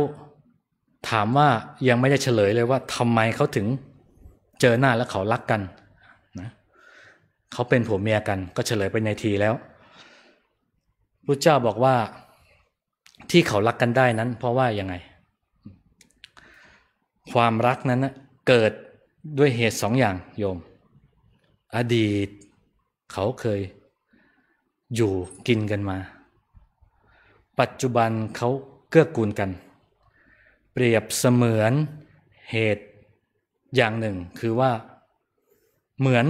ถามว่ายังไม่ได้เฉลยเลยว่าทำไมเขาถึงเจอหน้าแล้วเขารักกันนะเขาเป็นผัวเมียกัน ก็เฉลยไปในทีแล้วพระเจ้าบอกว่าที่เขารักกันได้นั้น เพราะว่ายังไง ความรักนั้นนะเกิดด้วยเหตุสองอย่างโยม อดีต เขาเคยอยู่กินกันมา ปัจจุบันเขาเกื้อกูลกัน เปรียบเสมือนเหตุอย่างหนึ่ง คือว่าเหมือน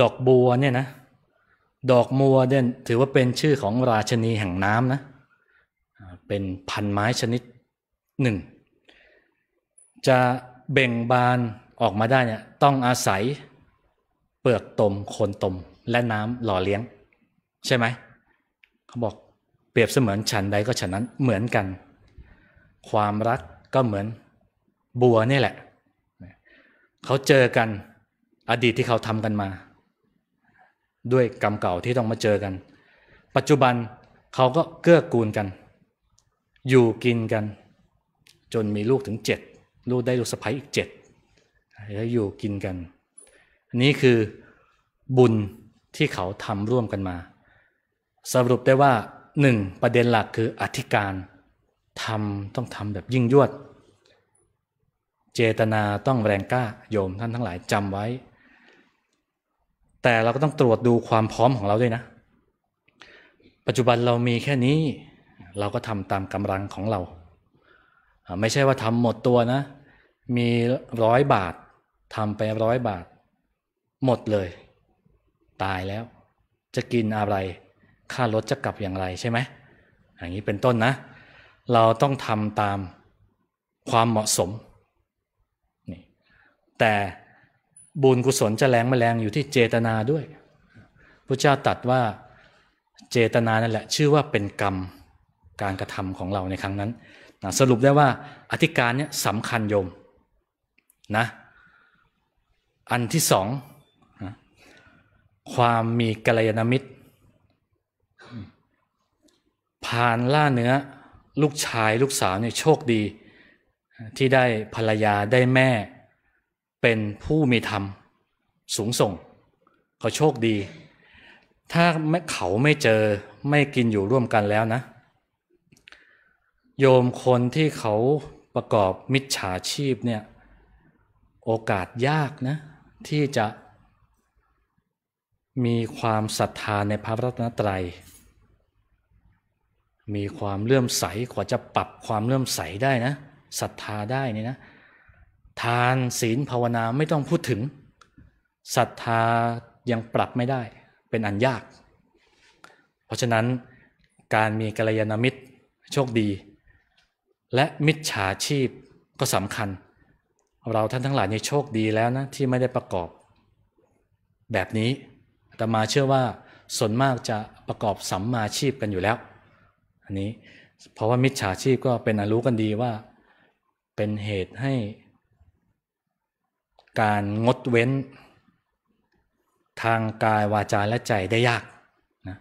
ดอกบัวเนี่ยนะดอกบัวเนี่ยถือว่าเป็นชื่อของราชนีแห่งน้ำนะเป็นพันไม้ชนิดหนึ่ง จะเบ่งบานออกมาได้เนี่ยต้องอาศัยเปลือกตมโคนตมและน้ำหล่อเลี้ยง ใช่ไหมเขาบอกเปรียบเสมือนฉันใดก็ฉันนั้นเหมือนกัน ความรักก็เหมือนบัวนี่แหละ เขาเจอกันอดีตที่เขาทำกันมา ด้วยกรรมเก่าที่ต้องมาเจอกัน ปัจจุบันเขาก็เกื้อกูลกัน อยู่กินกัน จนมีลูกถึงเจ็ดลูกได้ลูกสะใภ้อีกเจ็ดแล้วอยู่กินกัน อันนี้คือบุญที่เขาทำร่วมกันมา สรุปได้ว่าหนึ่งประเด็นหลักคืออธิการ ทำต้องทำแบบยิ่งยวด เจตนาต้องแรงกล้าโยมท่านทั้งหลายจำไว้ แต่เราก็ต้องตรวจดูความพร้อมของเราด้วยนะ ปัจจุบันเรามีแค่นี้ เราก็ทำตามกำลังของเรา ไม่ใช่ว่าทำหมดตัวนะ มีร้อยบาททำไปร้อยบาท หมดเลย ตายแล้ว จะกินอะไร ค่ารถจะกลับอย่างไรใช่ไหมอย่างนี้เป็นต้นนะ เราต้องทำตามความเหมาะสมนี่แต่บุญกุศลจะแรงไม่แรงอยู่ที่เจตนาด้วยพระเจ้าตัดว่าเจตนานั่นแหละ ชื่อว่าเป็นกรรมการกระทำของเราในครั้งนั้นนะสรุปได้ว่าอธิการเนี่ยสำคัญโยมนะอันที่สองความมีกัลยาณมิตรผ่านล่าเนื้อ ลูกชายลูกสาวเนี่ยโชคดี ที่ได้ภรรยาได้แม่เป็นผู้มีธรรมสูงส่ง เขาโชคดี ถ้าเขาไม่เจอไม่กินอยู่ร่วมกันแล้วนะ โยมคนที่เขาประกอบมิจฉาชีพเนี่ยโอกาสยากนะ ที่จะมีความศรัทธาในพระรัตนตรัย มีความเลื่อมใสกว่าจะปรับความเลื่อมใสได้นะศรัทธาได้นี่นะทานศีลภาวนาไม่ต้องพูดถึงศรัทธายังปรับไม่ได้เป็นอันยาก เพราะฉะนั้นการมีกัลยาณมิตรโชคดี และมิจฉาชีพก็สำคัญ เราท่านทั้งหลายนี่โชคดีแล้วนะที่ไม่ได้ประกอบ แบบนี้แต่มาเชื่อว่าส่วนมากจะประกอบสัมมาชีพกันอยู่แล้ว อันนี้เพราะว่ามิจฉาชีพก็เป็นอรู้กันดีว่า เป็นเหตุให้ การงดเว้น ทางกายวาจาและใจได้ยากนะ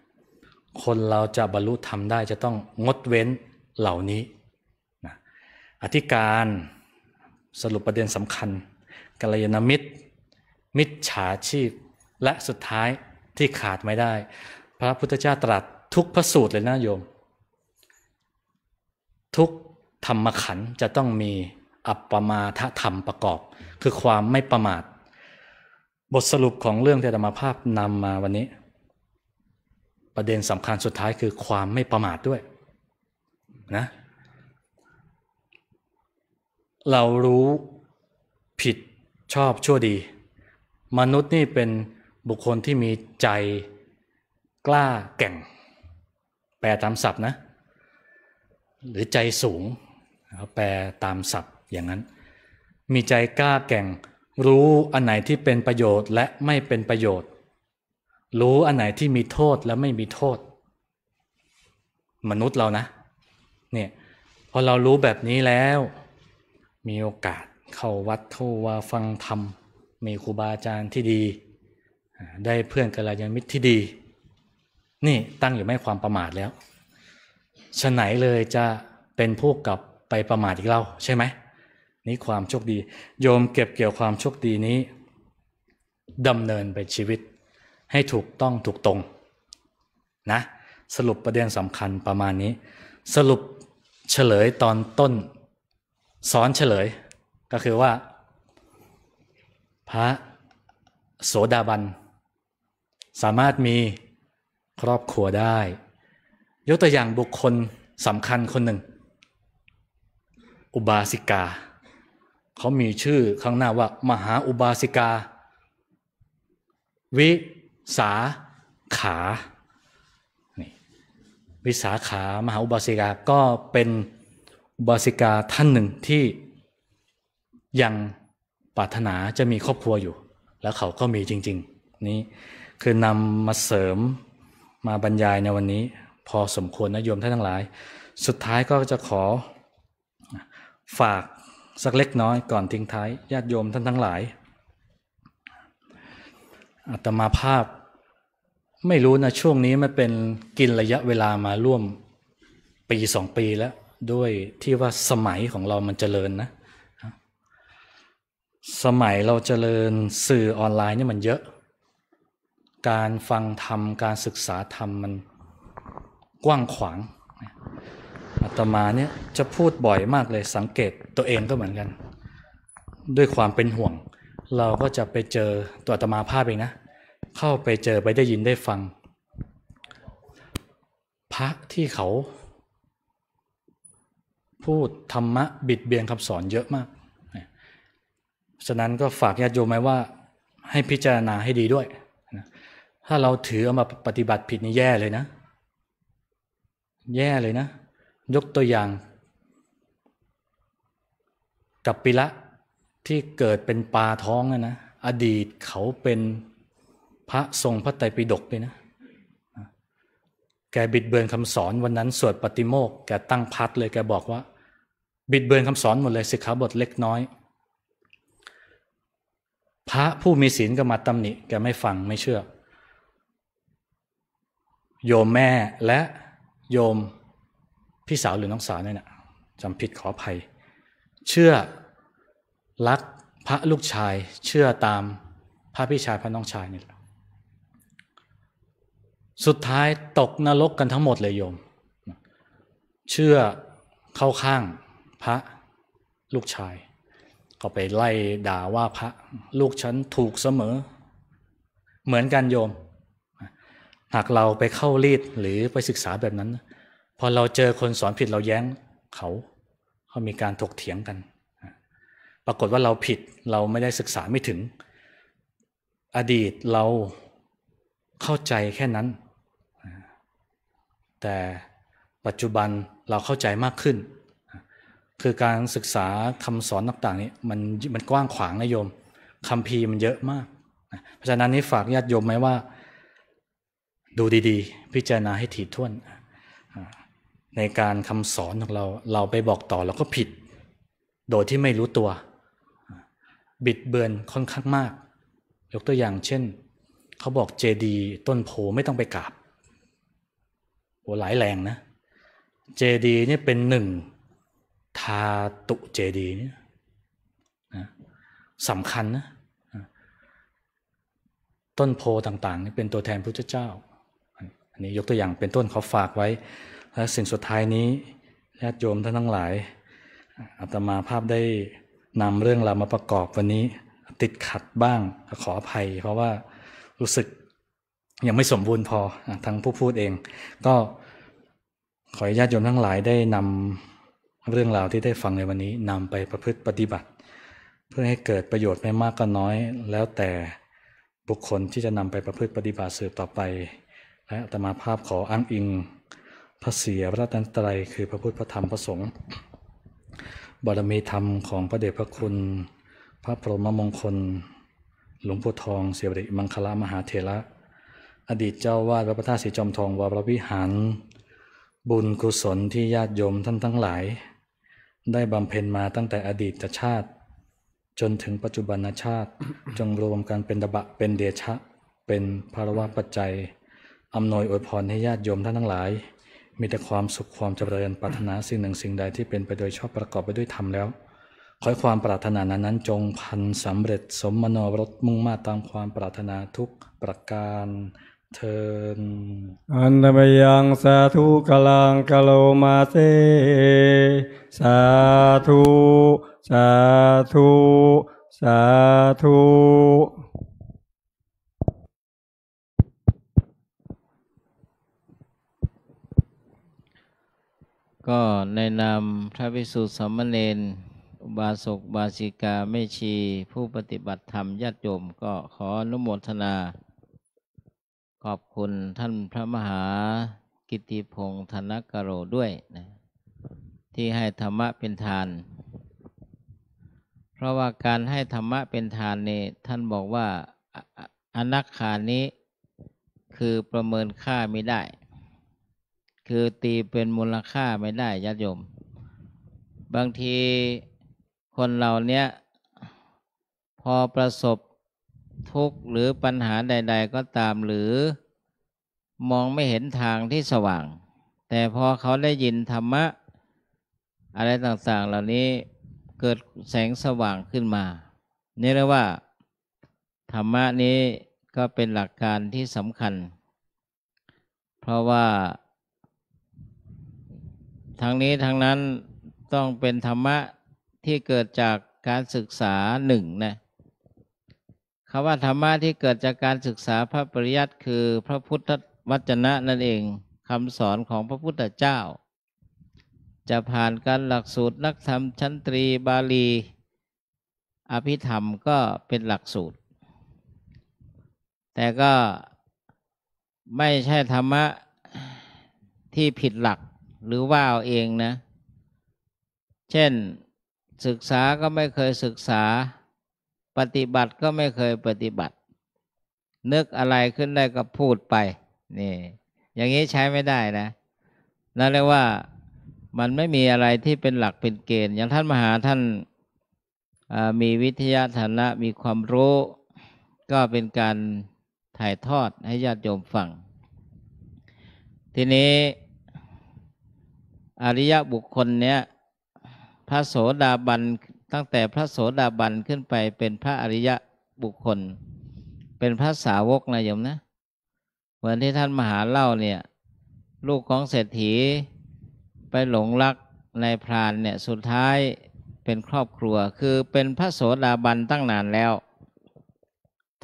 คนเราจะบรรลุธรรมได้จะต้องงดเว้นเหล่านี้นะอธิการสรุปประเด็นสำคัญกัลยาณมิตร มิจฉาชีพ และสุดท้ายที่ขาดไม่ได้ พระพุทธเจ้าตรัสทุกพระสูตรเลยนะโยม ทุกธรรมขันจะต้องมีอัปปมาทธรรมประกอบ คือความไม่ประมาท บทสรุปของเรื่องเทธรรมภาพนำมาวันนี้ ประเด็นสำคัญสุดท้ายคือความไม่ประมาทด้วยนะเรารู้ผิดชอบชั่วดี มนุษย์นี่เป็นบุคคลที่มีใจกล้าแก่ง แปลตามศัพท์นะ หรือใจสูงแปลตามศัพท์อย่างนั้น มีใจกล้าแก่ง รู้อันไหนที่เป็นประโยชน์และไม่เป็นประโยชน์ รู้อันไหนที่มีโทษและไม่มีโทษ มนุษย์เรานะเนี่ยพอเรารู้แบบนี้แล้ว มีโอกาสเข้าวัดเข้าว่าฟังธรรม มีครูบาอาจารย์ที่ดี ได้เพื่อนกัลยาณมิตรที่ดี นี่ตั้งอยู่ไม่ความประมาทแล้ว ฉไหนเลยจะเป็นผู้กับไปประมาทอีกเล่าใช่ไหมนี่ความโชคดี โยมเก็บเกี่ยวความโชคดีนี้ดำเนินไปชีวิต ให้ถูกต้องถูกตรงนะสรุปประเด็นสำคัญประมาณนี้ สรุปเฉลยตอนต้นซ้อนเฉลย ก็คือว่า พระโสดาบัน สามารถมีครอบครัวได้ ยกตัวอย่างบุคคลสำคัญคนหนึ่ง อุบาสิกา เขามีชื่อข้างหน้าว่า มหาอุบาสิกา วิสาขาวิสาขามหาอุบาสิกาก็เป็นอุบาสิกาท่านหนึ่งที่ยังปรารถนาจะมีครอบครัวอยู่ แล้วเขาก็มีจริง ๆ นี่คือนำมาเสริมมาบรรยายในวันนี้ พอสมควรนะโยมท่านทั้งหลาย สุดท้ายก็จะขอฝากสักเล็กน้อยก่อนทิ้งท้ายญาติโยมท่านทั้งหลายอาตมาภาพไม่รู้นะช่วงนี้มันเป็นกินระยะเวลามาร่วมปีสองปีแล้ว ด้วยที่ว่าสมัยของเรามันเจริญนะ สมัยเราเจริญสื่อออนไลน์เนี่ยมันเยอะ การฟังธรรม การศึกษาธรรมมัน กว้างขวางอาตมาเนี่ยจะพูดบ่อยมากเลยสังเกตตัวเองก็เหมือนกัน ด้วยความเป็นห่วง เราก็จะไปเจอตัวอาตมาภาพเองนะ เข้าไปเจอไปได้ยินได้ฟัง พระที่เขา พูดธรรมะบิดเบียนคำสอนเยอะมากฉะนั้นก็ฝากญาติโยมไหมว่าให้พิจารณาให้ดีด้วย ถ้าเราถือเอามาปฏิบัติผิดนี่แย่เลยนะ แย่เลยนะ ยกตัวอย่าง กับปิละที่เกิดเป็นปลาท้องนะนะอดีตเขาเป็นพระทรงพระไตรปิฎกเลยนะ แกบิดเบือนคำสอนวันนั้นสวดปฏิโมกข์แกตั้งพัดเลยแกบอกว่า บิดเบือนคำสอนหมดเลยสิกขาบทเล็กน้อย พระผู้มีศีลก็มาตำหนิแกไม่ฟังไม่เชื่อ โยมแม่และ โยมพี่สาวหรือน้องสาวเนี่ยนะจำผิดขออภัย เชื่อรักพระลูกชาย เชื่อตามพระพี่ชายพระน้องชายนี่แหละสุดท้ายตกนรกกันทั้งหมดเลยโยม เชื่อเข้าข้างพระลูกชาย ก็ไปไล่ด่าว่าพระลูกฉันถูกเสมอ เหมือนกันโยม หากเราไปเข้ารีดหรือไปศึกษาแบบนั้น พอเราเจอคนสอนผิดเราแย้งเขาเขามีการถกเถียงกัน ปรากฏว่าเราผิดเราไม่ได้ศึกษาไม่ถึง อดีตเราเข้าใจแค่นั้น แต่ปัจจุบันเราเข้าใจมากขึ้น คือการศึกษาคำสอนต่างๆนี้มันมันกว้างขวางนะโยมคำพีมันเยอะมาก เพราะฉะนั้นนี่ฝากญาติโยมไหมว่า ดูดีๆ พิจารณาให้ถี่ถ้วน ในการคำสอนของเราเราไปบอกต่อเราก็ผิด โดยที่ไม่รู้ตัว บิดเบือนค่อนข้างมาก ยกตัวอย่างเช่น เขาบอกเจดีต้นโพไม่ต้องไปกราบโอ้หลายแรงนะเจดีนี่เป็นหนึ่งทาตุเจดีเนี่ยนะสำคัญนะต้นโพต่างๆนี่เป็นตัวแทนพระเจ้า นนี้ยกตัวอย่างเป็นต้นเขาฝากไว้ และสิ่งสุดท้ายนี้ญาติโยมท่านทั้งหลายอาตมาภาพได้นำเรื่องราวมาประกอบวันนี้ ติดขัดบ้างขออภัย เพราะว่ารู้สึกยังไม่สมบูรณ์พอทั้งผู้พูดเอง ก็ขอญาติโยมทั้งหลายได้นำเรื่องราวที่ได้ฟังในวันนี้นำไปประพฤติปฏิบัติ เพื่อให้เกิดประโยชน์ไม่มากก็น้อย แล้วแต่บุคคลที่จะนำไปประพฤติปฏิบัติสืบต่อไป และอาตมาภาพขออ้างอิงพระเสียพระตันตรัยคือพระพุทธพระธรรมพระสงฆ์บารมีธรรมของพระเดชพระคุณ พระพรหมมงคล หลวงปู่ทองเสียริมังคลามหาเถระ อดีตเจ้าวาดวัดพระธาตุสีจอมทองวรวิหาร บุญกุศลที่ญาติโยมท่านทั้งหลาย ได้บำเพ็ญมาตั้งแต่อดีตชาติ จนถึงปัจจุบันชาติจงรวมกันเป็นตบะเป็นเดชะ เป็นภารวะปัจจัย อำนวยอวยพรให้ญาติโยมท่านทั้งหลาย มีแต่ความสุขความเจริญปรารถนาสิ่งหนึ่งสิ่งใดที่เป็นไปโดยชอบประกอบไปด้วยธรรมแล้ว ขอให้ความปรารถนานั้นนั้นจงพันสำเร็จสมมโนรสมุ่งมาตามความปรารถนาทุกประการเทินอันตมยังสาธุกลังกะโลมาเซสาธุ สาธุ สาธุ ก็ในนามพระภิกษุสามเณรอุบาสกบาสิกาแม่ชี ผู้ปฏิบัติธรรมญาติโยมก็ขออนุโมทนา ขอบคุณท่านพระมหากิติพงศ์ธนกโรด้วยนะที่ให้ธรรมะเป็นทาน เพราะว่าการให้ธรรมะเป็นทานนี่ท่านบอกว่าอนักขานี้คือประเมินค่าไม่ได้ คือตีเป็นมูลค่าไม่ได้ญาติโยม บางทีคนเราเนี้ยพอประสบทุกข์หรือปัญหาใด ๆ ก็ตามหรือมองไม่เห็นทางที่สว่าง แต่พอเขาได้ยินธรรมะ อะไรต่างๆ เหล่านี้เกิดแสงสว่างขึ้นมา นี่เรียกว่า ธรรมะนี้ก็เป็นหลักการที่สำคัญ เพราะว่า ทางนี้ทางนั้นต้องเป็นธรรมะที่เกิดจากการศึกษาหนึ่งนะคำว่าธรรมะที่เกิดจากการศึกษาพระปริยัติคือพระพุทธวจนะนั่นเองคำสอนของพระพุทธเจ้า จะผ่านการหลักสูตรนักธรรมชั้นตรีบาลี อภิธรรมก็เป็นหลักสูตร แต่ก็ไม่ใช่ธรรมะที่ผิดหลัก หรือว่าเอาเองนะ เช่นศึกษาก็ไม่เคยศึกษา ปฏิบัติก็ไม่เคยปฏิบัติ นึกอะไรขึ้นได้ก็พูดไปนี่อย่างนี้ใช้ไม่ได้นะนั่นเรียกว่ามันไม่มีอะไรที่เป็นหลักเป็นเกณฑ์ อย่างท่านมหาท่านมีวิทยาฐานะมีความรู้ ก็เป็นการถ่ายทอดให้ญาติโยมฟัง ทีนี้ อริยบุคคลเนี้ยพระโสดาบันตั้งแต่พระโสดาบันขึ้นไปเป็นพระอริยบุคคล เป็นพระสาวกนะโยมนะเหมือนที่ท่านมหาเล่าเนี่ย ลูกของเศรษฐีไปหลงรักในพรานเนี่ยสุดท้ายเป็นครอบครัวคือเป็นพระโสดาบันตั้งนานแล้ว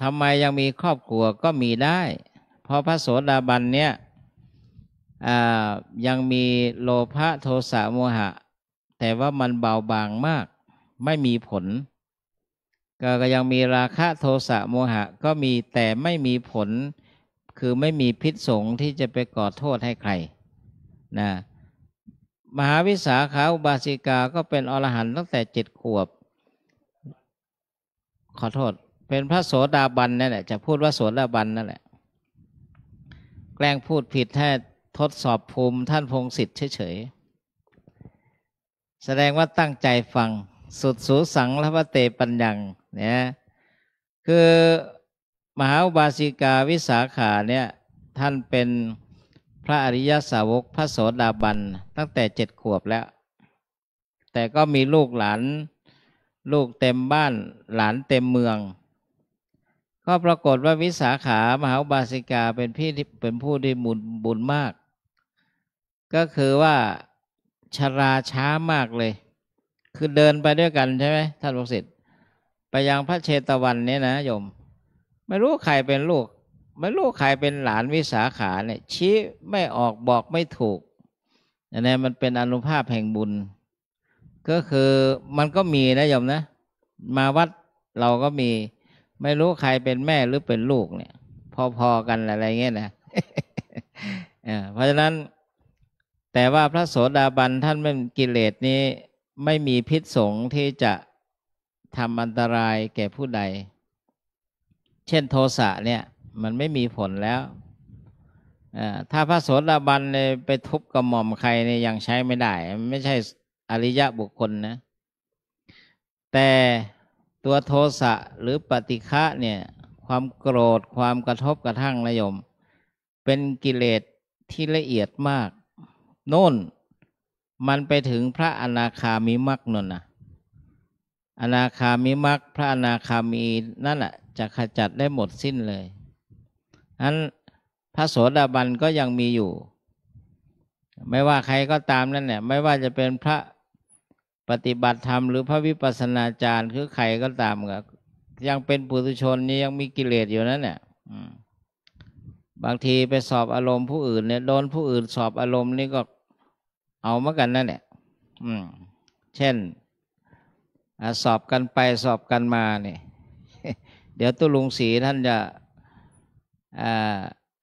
ทำไมยังมีครอบครัวก็มีได้ เพราะพระโสดาบันเนี่ย ยังมีโลภะโทสะโมหะ แต่ว่ามันเบาบางมาก ไม่มีผล ก็ยังมีราคะโทสะโมหะ ก็มีแต่ไม่มีผล คือไม่มีพิษสงที่จะไปก่อโทษให้ใครนะมหาวิสาขาอุบาสิกาก็เป็นอรหันต์ตั้งแต่เจ็ดขวบ ขอโทษ เป็นพระโสดาบันนั่นแหละจะพูดว่าโสดาบันนั่นแหละ แกล้งพูดผิดแท้ ทดสอบภูมิท่านพงศิษฐ์เฉยๆ แสดงว่าตั้งใจฟัง สุดสูสังละพะเตปัญญังเนี่ยคือมหาบาสิกาวิสาขาเนี่ยท่านเป็นพระอริยสาวกพระโสดาบัน ตั้งแต่เจ็ดขวบแล้ว แต่ก็มีลูกหลาน ลูกเต็มบ้านหลานเต็มเมือง ก็ปรากฏว่าวิสาขามหาบาสิกาเป็นพี่ที่เป็นผู้ที่บุญบุญมาก ก็คือว่าชราช้ามากเลย คือเดินไปด้วยกันใช่ไหมท่านลูกศิษย์ไปยังพระเชตวันเนี่ยนะโยม ไม่รู้ใครเป็นลูก ไม่รู้ใครเป็นหลานวิสาขาเนี่ย ชี้ไม่ออกบอกไม่ถูกอันนี้มันเป็นอนุภาพแห่งบุญ ก็คือมันก็มีนะโยมนะ มาวัดเราก็มี ไม่รู้ใครเป็นแม่หรือเป็นลูกเนี่ย พอๆกันอะไรเงี้ยนะเพราะฉะนั้น แต่ว่าพระโสดาบันท่านไม่กิเลสนี้ ไม่มีพิษสงที่จะทำอันตรายแก่ผู้ใด เช่นโทสะเนี่ยมันไม่มีผลแล้ว ถ้าพระโสดาบันเลยไปทุบกระหม่อมใครเนี่ยยังใช้ไม่ได้ ไม่ใช่อริยะบุคคลนะ แต่ตัวโทสะหรือปฏิฆะเนี่ยความโกรธความกระทบกระทั่งนยม เป็นกิเลสที่ละเอียดมาก โน่น มันไปถึงพระอนาคามิมักนนนะอนาคามิมักพระอนาคามีนั่นแหละจะขจัดได้หมดสิ้นเลยนั้นพระโสดาบันก็ยังมีอยู่ ไม่ว่าใครก็ตามนั่นเนี่ยไม่ว่าจะเป็นพระปฏิบัติธรรมหรือพระวิปัสสนาจารย์คือใครก็ตามก็ยังเป็นปุถุชนนี่ยังมีกิเลสอยู่นั่นเนี่ยบางทีไปสอบอารมณ์ผู้อื่นเนี่ยโดนผู้อื่นสอบอารมณ์นี่ก็ เอามากันนั่นแหละเช่นสอบกันไปสอบกันมาเนี่ยเดี๋ยวตุลุงศรีท่านจะ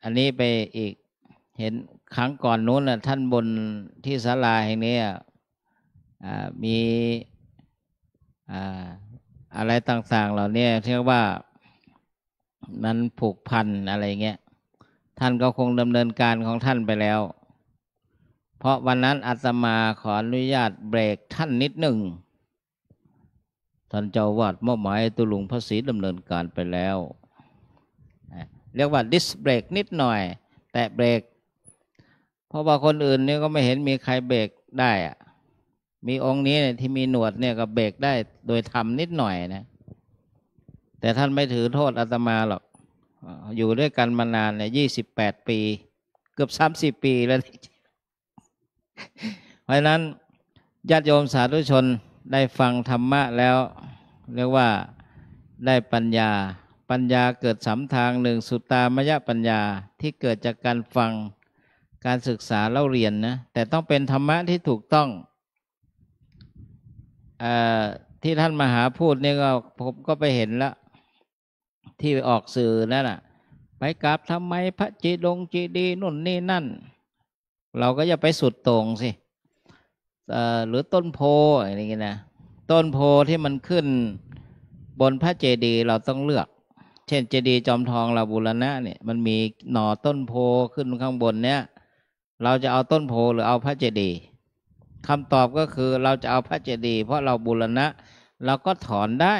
อันนี้ไปอีกเห็นครั้งก่อนนู้นน่ะท่านบนที่ศาลาแห่งนี้อ่มีอ่าอะไรต่าง ๆ เหล่านี้เรียกว่ามันผูกพันอะไรเงี้ยท่านก็คงดำเนินการของท่านไปแล้ว เพราะวันนั้นอาตมาขออนุญาตเบรกท่านนิดหนึ่ง ท่านเจ้าวาดมอบหมายตุลุงพระศรีดำเนินการไปแล้ว เรียกว่าดิสเบรกนิดหน่อย แตะเบรก เพราะว่าคนอื่นนี่ก็ไม่เห็นมีใครเบรกได้อะมีองค์นี้เนี่ยที่มีหนวดเนี่ยก็เบรกได้โดยทำนิดหน่อยนะ แต่ท่านไม่ถือโทษอาตมาหรอก อยู่ด้วยกันมานานเนี่ยยี่สิบแปดปี เกือบสามสิบปีแล้ว เพราะฉะนั้นญาติโยมสาธุชนได้ฟังธรรมะแล้ว เรียกว่าได้ปัญญา ปัญญาเกิดสามทางหนึ่งสุตตามยปัญญาที่เกิดจากการฟังการศึกษาเล่าเรียนนะแต่ต้องเป็นธรรมะที่ถูกต้องอที่ท่านมหาพูดนี่ก็ผมก็ไปเห็นแล้วที่ออกสื่อนั่นน่ะไปกราบทำไมพระจีดงจีดีนู่นนี่นั่น เราก็อย่าไปสุดโต่งสิหรือต้นโพอะไรอย่างเงี้ยนะต้นโพที่มันขึ้นบนพระเจดีย์เราต้องเลือก เช่นเจดีย์จอมทองเราบูรณะเนี่ยมันมีหน่อต้นโพขึ้นข้างบนเนี่ย เราจะเอาต้นโพหรือเอาพระเจดีย์คำตอบก็คือเราจะเอาพระเจดีย์เพราะเราบูรณะเราก็ถอนได้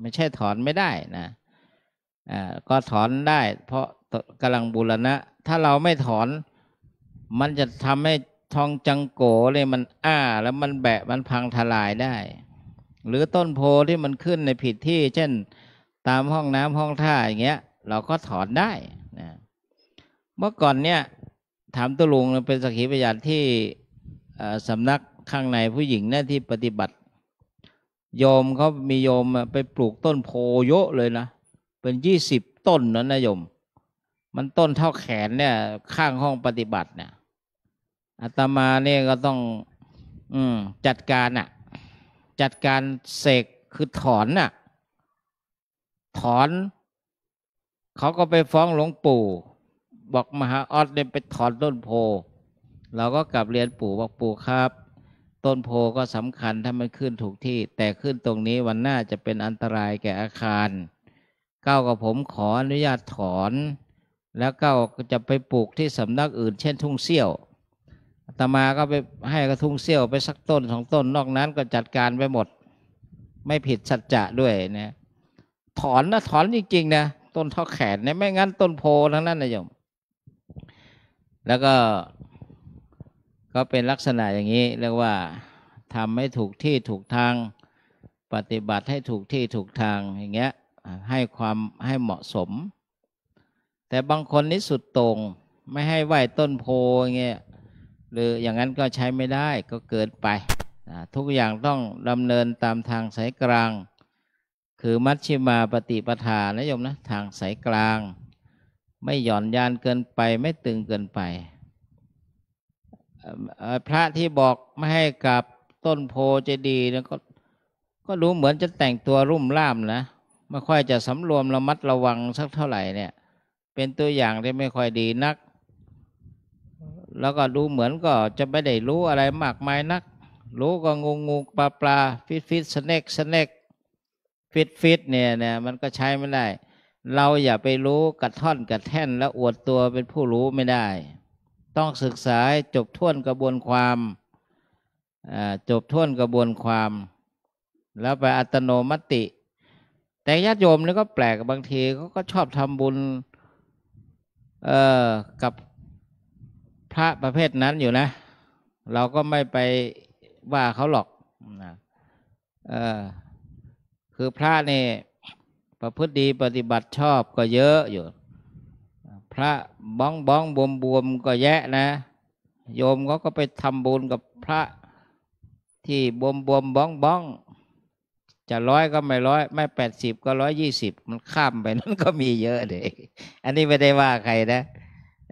ไม่ใช่ถอนไม่ได้นะอ่าก็ถอนได้ เพราะกำลังบูรณะ ถ้าเราไม่ถอน มันจะทำให้ทองจังโกเลยมันอ้า แล้วมันแบะมันพังทลายได้ หรือต้นโพที่มันขึ้นในผิดที่ เช่นตามห้องน้ำห้องท่าอย่างเงี้ย เราก็ถอนได้นะเมื่อก่อนเนี่ย ถามตุลุงเป็นสักขีพยานที่สำนักข้างในผู้หญิงเนี่ยที่ปฏิบัติ โยมเขามีโยมไปปลูกต้นโพเยอะเลยนะ เป็นยี่สิบต้นนะนะโยม มันต้นเท่าแขนเนี่ย ข้างห้องปฏิบัติเนี่ย อาตมาเนี่ยก็ต้อง อืม จัดการอะ่ะ จัดการเสกคือถอนน่ะ ถอน เขาก็ไปฟ้องหลวงปู่ บอกมหาออดเนี่ยไปถอนต้นโพเราก็กลับเรียนปู่บอกปู่ครับ ต้นโพก็สำคัญถ้ามันขึ้นถูกที่ แต่ขึ้นตรงนี้วันหน้าจะเป็นอันตรายแก่อาคารเก้ากับผมขออนุญาตถอน แล้วเก้าก็จะไปปลูกที่สำนักอื่น เช่นทุ่งเซี่ยว ตมาก็ไปให้กระทุ่งเซี่ยวไปสักต้นสองต้น นอกนั้นก็จัดการไปหมด ไม่ผิดสัจจะด้วยนะถอนนะถอนจริงๆนะต้นเท่าแขนเนี่ยไม่งั้นต้นโพทั้งนั้นนะโยมแล้วก็ก็เป็นลักษณะอย่างนี้เรียกว่าทำให้ถูกที่ถูกทางปฏิบัติให้ถูกที่ถูกทางอย่างเงี้ยให้ความให้เหมาะสม แต่บางคนนี่สุดต่งไม่ให้ไหวต้นโพอย่างเงี้ย หรืออย่างนั้นก็ใช้ไม่ได้ก็เกินไปนะทุกอย่างต้องดำเนินตามทางสายกลาง คือมัชชิมาปฏิปทานะโยมนะทางสายกลาง ไม่หย่อนยานเกินไปไม่ตึงเกินไป พระที่บอกไม่ให้กับต้นโพเจดีนะก็ก็ดูเหมือนจะแต่งตัวรุ่มร่ามนะไม่ค่อยจะสำรวมระมัดระวังสักเท่าไหร่เนี่ย เป็นตัวอย่างที่ไม่ค่อยดีนัก แล้วก็ดูเหมือนก็จะไม่ได้รู้อะไรมากมายนัก รู้ก็งูงูปลาปลา fish fish snake snake fish fish เนี่ยเนี่ยมันก็ใช้ไม่ได้ เราอย่าไปรู้กระท่อนกระแท่น แล้วอวดตัวเป็นผู้รู้ไม่ได้ ต้องศึกษาจบถ้วนกระบวนความจบถ้วนกระบวนความ แล้วไปอัตโนมัติ แต่ญาติโยมนี่ก็แปลกบางทีเขาก็ชอบทำบุญ เอ่อกับ ระประเภทนั้นอยู่นะ เราก็ไม่ไปว่าเขาหรอกนะเออคือพระนี่ประพฤติดีปฏิบัติชอบก็เยอะอยู่ พระบ้องบ้องบวมบวมก็แยะนะ โยมเขาก็ไปทำบุญกับพระที่บวมบวมบ้องบ้องจะร้อยก็ไม่ร้อย ไม่แปดสิบก็ร้อยยี่สิบมันข้ามไปนั้นก็มีเยอะเด็กอันนี้ไม่ได้ว่าใครนะ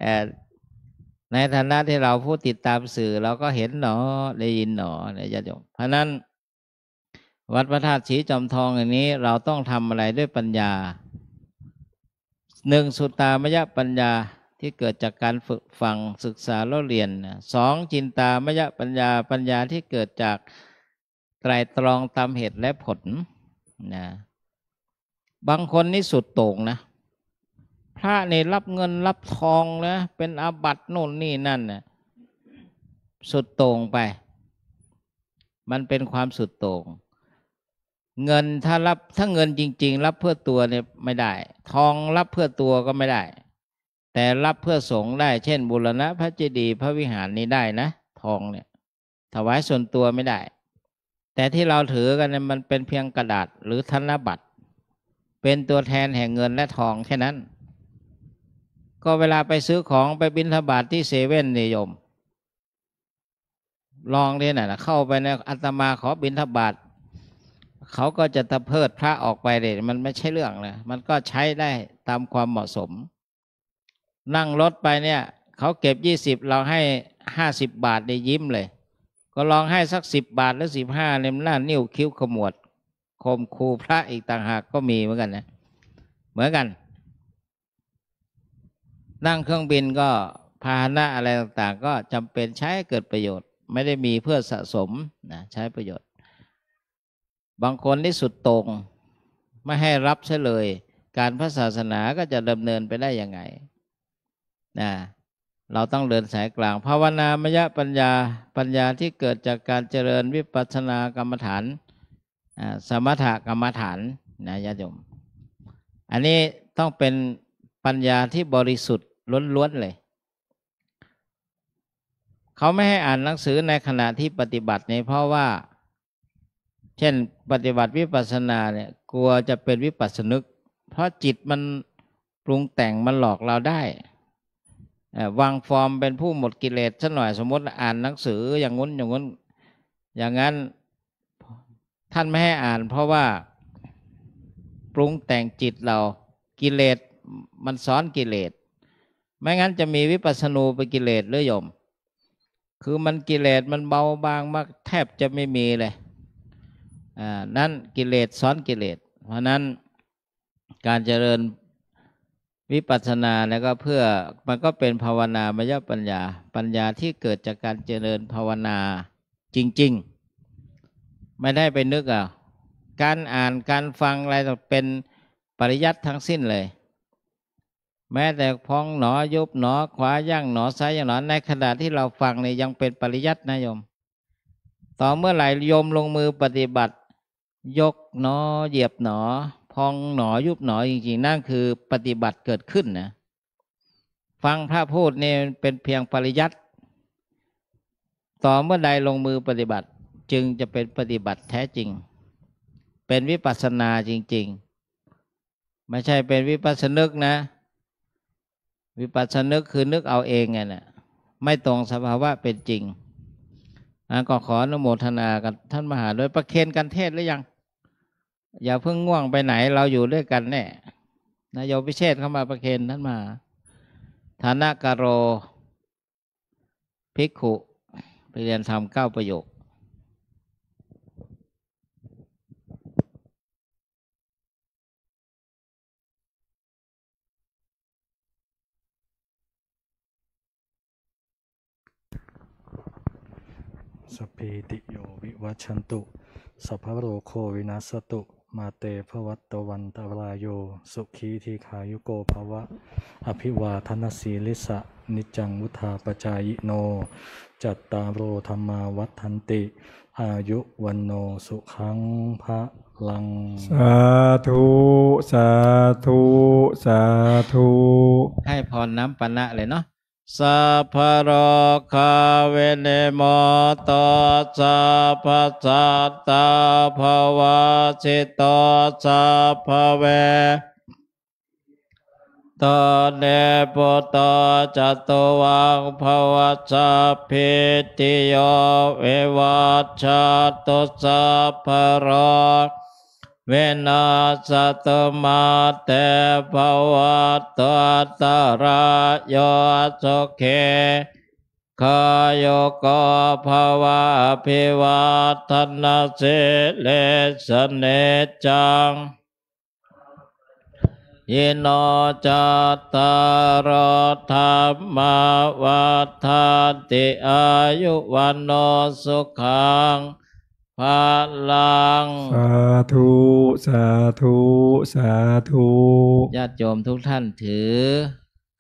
เอ่ ในฐานะที่เราผู้ติดตามสื่อเราก็เห็นหนอได้ยินหนอเนี่ยญาติโยมเพราะนั้น วัดพระธาตุสีจอมทองอย่างนี้ เราต้องทำอะไรด้วยปัญญาหนึ่งสุตตามยปัญญาที่เกิดจากการฝึกฟังศึกษาแล้วเรียนสองจินตามยปัญญาปัญญาที่เกิดจากไตรตรองตามเหตุและผลนะบางคนนี่สุดโต่งนะ พระเนี่รับเงินรับทองนะเป็นอาบัติโน่นนี่นั่นนะสุดโต่งไป มันเป็นความสุดโต่งเงินถ้ารับถ้าเงินจริง ๆ รับเพื่อตัวเนี่ยไม่ได้ ทองรับเพื่อตัวก็ไม่ได้ แต่รับเพื่อสงฆ์ได้ เช่น บุรณะพระเจดีย์พระวิหารนี้ได้นะ ทองเนี่ยถวายส่วนตัวไม่ได้ แต่ที่เราถือกันเนี่ยมันเป็นเพียงกระดาษหรือธนบัตร เป็นตัวแทนแห่งเงินและทองแค่นั้น ก็เวลาไปซื้อของไปบิณฑบาตทที่เซเว่นนิยม ลองเนี่ยนะเข้าไปในอัตมาขอบิณฑบาตเขาก็จะตะเพิดพระออกไปเลยมันไม่ใช่เรื่องเลยมันก็ใช้ได้ตามความเหมาะสม นั่งรถไปเนี่ย เขาเก็บยี่สิบเราให้ห้าสิบบาทได้ยิ้มเลย ก็ลองให้สักสิบบาทหรือสิบห้าเนี่ยหน้านิ้วคิ้วขมวดคมคูพระอีกต่างหากก็มีเหมือนกันนะ เหมือนกัน นั่งเครื่องบินก็พาหนะอะไรต่างๆ ก็จำเป็นใช้เกิดประโยชน์ ไม่ได้มีเพื่อสะสมนะใช้ประโยชน์ บางคนที่สุดตรง ไม่ให้รับเฉลย การพระศาสนาก็จะดำเนินไปได้ยังไงนะเราต้องเดินสายกลาง ภาวนามยปัญญาปัญญาที่เกิดจากการเจริญวิปัสสนากรรมฐานสมถกรรมฐานนะญาติโยม อันนี้ต้องเป็น ปัญญาที่บริสุทธิ์ล้วนๆเลย เขาไม่ให้อ่านหนังสือในขณะที่ปฏิบัติเนี่ยเพราะว่า เช่นปฏิบัติวิปัสสนาเนี่ยกลัวจะเป็นวิปัสสนึก เพราะจิตมันปรุงแต่งมันหลอกเราได้วางฟอร์มเป็นผู้หมดกิเลสสักหน่อยสมมติอ่านหนังสืออย่างงุ้นอย่างงุ้นอย่างนั้นท่านไม่ให้อ่านเพราะว่า ปรุงแต่งจิตเรากิเลส มันซ้อนกิเลสไม่งั้นจะมีวิปัสสนูไปกิเลสหรือโยม คือมันกิเลสมันเบาบางมากแทบจะไม่มีเลยอ่านั่นกิเลสซ้อนกิเลส เพราะนั้นการเจริญวิปัสสนาแล้วก็เพื่อมันก็เป็นภาวนามยปัญญา ปัญญาที่เกิดจากการเจริญภาวนาจริง ๆ ไม่ได้ไปนึกอะการอ่านการฟังอะไรต้อเป็นปริยัติทั้งสิ้นเลย แม้แต่พองหนอยุบหนอ ขวาย่างหนอซ้ายย่างหนอในขณะที่เราฟังเนี่ยยังเป็นปริยัตินะโยม ต่อเมื่อไหร่โยมลงมือปฏิบัติ ยกหนอเหยียบหนอ พองหนอยุบหนอจริงๆนั่นคือปฏิบัติเกิดขึ้นนะฟังพระพูดเนี่ยเป็นเพียงปริยัติ ต่อเมื่อใดลงมือปฏิบัติจึงจะเป็นปฏิบัติแท้จริง เป็นวิปัสสนาจริง ๆ ไม่ใช่เป็นวิปัสสนึกนะ วิปัสสนึกคือนึกเอาเองไงนะไม่ตรงสภาวะเป็นจริงก็ขออนุโมทนากับท่านมหาโดยประเคนกันเทศหรือยัง อย่าเพิ่งง่วงไปไหนเราอยู่ด้วยกันแน่นายโยพิเชษเข้ามาประเคนท่านมาฐานะกโรภิกขุไปเรียนทำเก้าประโยค สเพติโยวิวัชันตุสัพพโรโควินัสตุ มาเตภวัตวันตรายโย สุขีทีขายุโกภวะ อภิวาทนสีลิสะ นิจังวุธาปจายโน จัตตารโรธรรมาวัฒนติ อายุวันโนสุขังพระลัง สาธุ สาธุ สาธุ ให้พรน้ำปนะเลยเนาะ สัพพะโรคาเวเนโมตสัพพสัตตาภวะสิตสัพพเวตเนปุตจตุวังภวะสัพพิติโยเววัชชตุสัพพะโร เวนัสตมาเตภวัตตรายโยสุเขขายโกภวะพิวัตนาเสเลสเนจังเยโนจัตตารธรรมวัฏันติอายุวันโนสุขัง พลัง สาธุ สาธุ สาธุญาติโยมทุกท่านถือ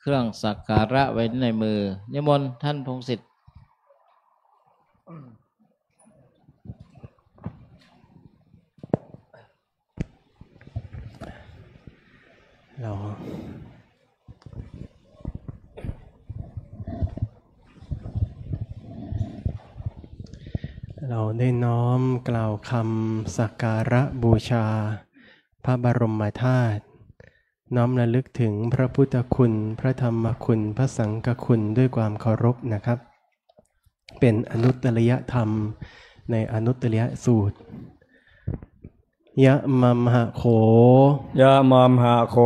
เครื่องสักการะไว้ในมือ นิมนต์ท่านพงศิษฐ์เรา เราได้น้อมกล่าวคำสักการะบูชา พระบรมธาตุน้อมระลึกถึงพระพุทธคุณ พระธรรมคุณ พระสังฆคุณด้วยความเคารพนะครับ เป็นอนุตตริยธรรมในอนุตตริยสูตรยะมัมหะโขยะมัมหะโข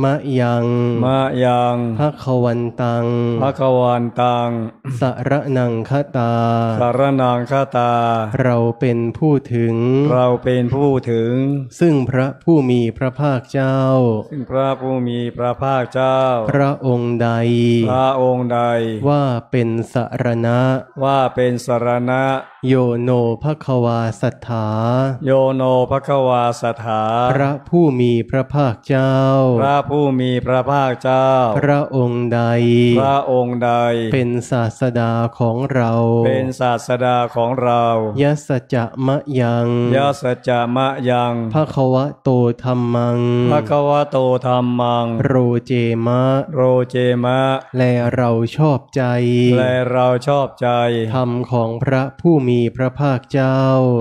มะยังมะยังภะคะวันตังภะคะวันตังสระนังคตาสารนังคาตา เราเป็นผู้ถึง เราเป็นผู้ถึง ซึ่งพระผู้มีพระภาคเจ้า ซึ่งพระผู้มีพระภาคเจ้า พระองค์ใด พระองค์ใด ว่าเป็นสรณะ ว่าเป็นสารณะ โยโนภควาสัทธา โยโนภควาสถาพระผู้มีพระภาคเจ้าพระผู้มีพระภาคเจ้า พระองค์ใด พระองค์ใด เป็นศาสดาของเรา เป็นศาสดาของเรายสจะมะยังยาสจามะยังภควะโตธรรมังภควะโตธรรมัง โรเจมะ โรเจมะ และเราชอบใจ และเราชอบใจ ธรรมของพระผู้มีพระภาคเจ้า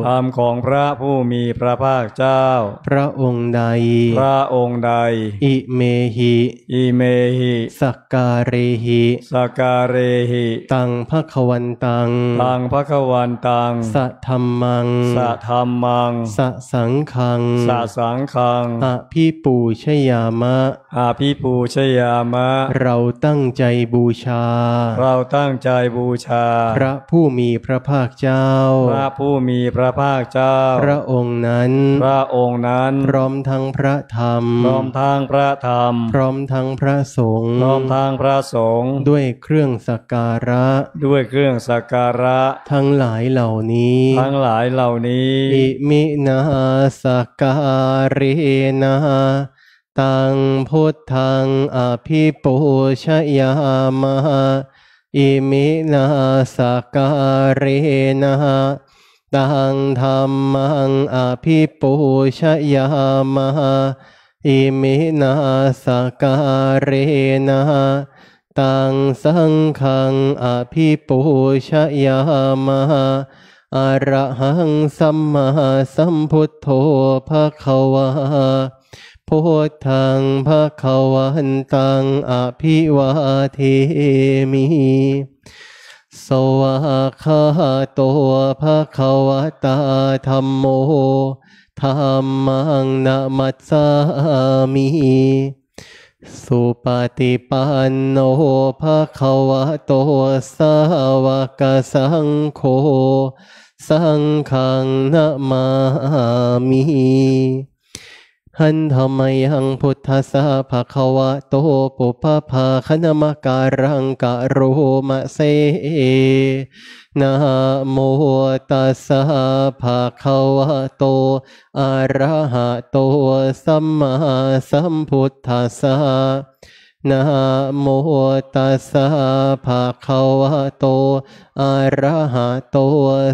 ธรรมของพระผู้มีพระภาคเจ้า พระองค์ใด พระองค์ใด อิเมหิอิเมหิสักการเรหิสการเรหิตังภควันตังตังภควันตังสะธรรมังสะธรรมังสะสังคังสะสังคังอภิปูชยามะอาภิปูชยามะ เราตั้งใจบูชา เราตั้งใจบูชา พระผู้มีพระภาคเจ้า พระผู้มีพระภาคเจ้า พระองค์นั้น พระองค์นั้นพร้อมทั้งพระธรรมพร้อมทางพระธรรม พร้อมทั้งพระสงฆ์พร้อมทางพระสงฆ์ด้วยเครื่องสักการะ ด้วยเครื่องสักการะ ทั้งหลายเหล่านี้ ทั้งหลายเหล่านี้ อิมินาสการินาตังพุทธังอภิปูชยามะอิมินาสการินาตังธรรมังอภิปูชยามะ อิมินาสการินาตังสังฆังอภิปูชยามะอะระหังสัมมาสัมพุทโธภะคะวาพุทธังภะคะวันตังอภิวาเทมิสวากขาโตภะคะวะตาธัมโม ธัมมังนะมัสสามิสุปฏิปันโนภะคะวะโตสาวกสังโฆสังฆังนะมามิ หันธรรมยังพุทธัสสะภะควะโตปุพพาคณมการังกะโรมะเซนะโมตัสสะภะคะวะโตอะระหะโตสัมมาสัมพุทธัสสะนะโมตัสสะภะคะวะโตอะระหะโต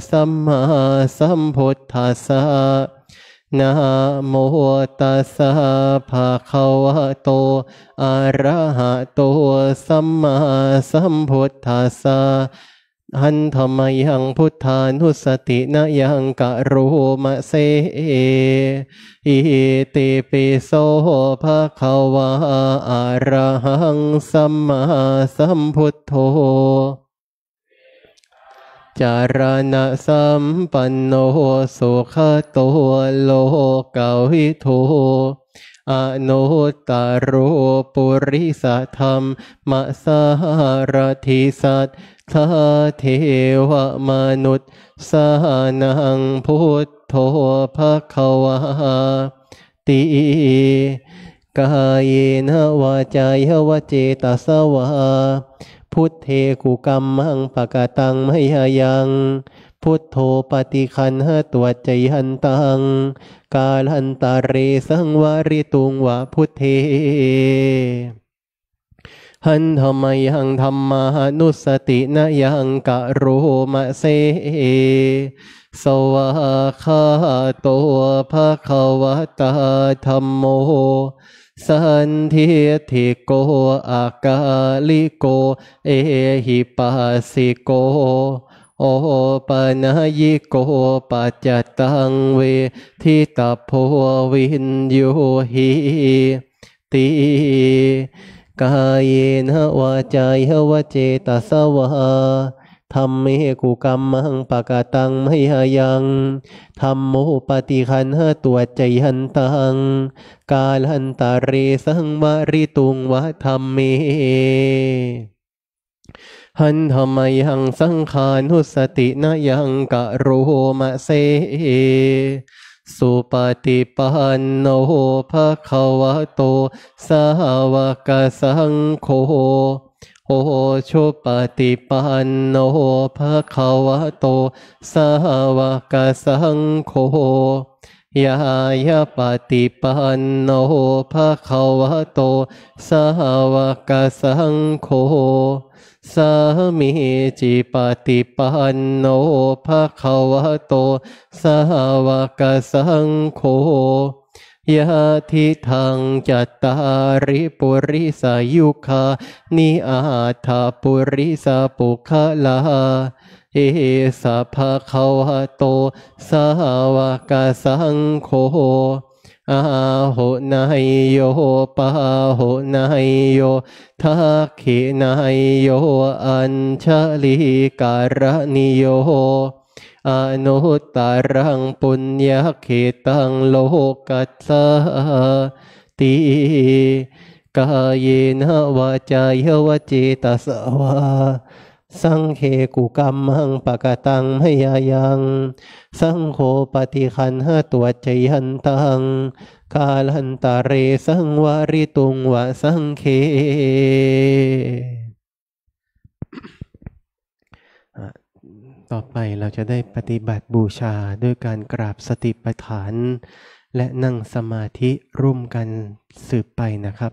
สัมมาสัมพุทธัสสะ นะโมตัสสะภะคะวะโต อะระหะโต สัมมาสัมพุทธัสสะหันธรรมยังพุทธานุสตินะยังกะโรมะเซอิติปิโสภะคะวะอะระหังสัมมาสัมพุทโธ จารณะสัมปันโนสุขโตโลกาวิโทอนุตตโรปุริสธรรมมสารทิสัตทาเทวมนุษย์สานังพุทโธภะควาติกายนวาจายวเจตสวา พุทเทกุกรรมังปะกะตังไมยายัง พุทโธปฏิคันหตัวใจหันตัง กาลันตาเรสังวาริตุงวะพุทเทหันธรรมยังธรรมานุสตินยังกะโรมะเสสวาคาโตภะคะวะตาธรรมโม สันทิทิโกอากาลิโก เอหิปัสสิโก โอปนายิโกปัจจตังเวทิตาโพวินโยหิติกายเนวาจายวเจตสวา ธรรมเมกุกรรมังปะกะตังไมยายังธรรมโมปฏิคันหตัวใจหันตัง กาลันตาเรสังวาริตุงวะธรรมเมหันธรรมยังสังขานุสตินะยังกะโรมะเสสุปฏิปันโนภะคะวะโต สาวกสังโฆ โอชุปฏิปันโนภะคะวะโต สาวกสังโฆยายาปฏิปันโนภะคะวะโต สาวกสังโฆสามีจิปฏิปันโนภะคะวะโต สาวกสังโฆ ยะทิทังจัตตาริปุริสายุคานิอาถาปุริสาปุคะลาเอสะภะคะวะโตสาวกสังโฆอาโหนายโยปาโหนายโยทักขินายโย อัญชลิการนิโย อนุตรังปุญญาเขตังโลกัสสติกายเนวาจายวเจตสวาสังเคกุกรรมังปะกตังมยายัง สังโฆปฏิคันหตัวใจหันตัง กาลันตาเรสังวาริตุงวะสังเค อะ ต่อไปเราจะได้ปฏิบัติบูชาด้วยการกราบสติปัฏฐาน และนั่งสมาธิร่วมกันสืบไปนะครับ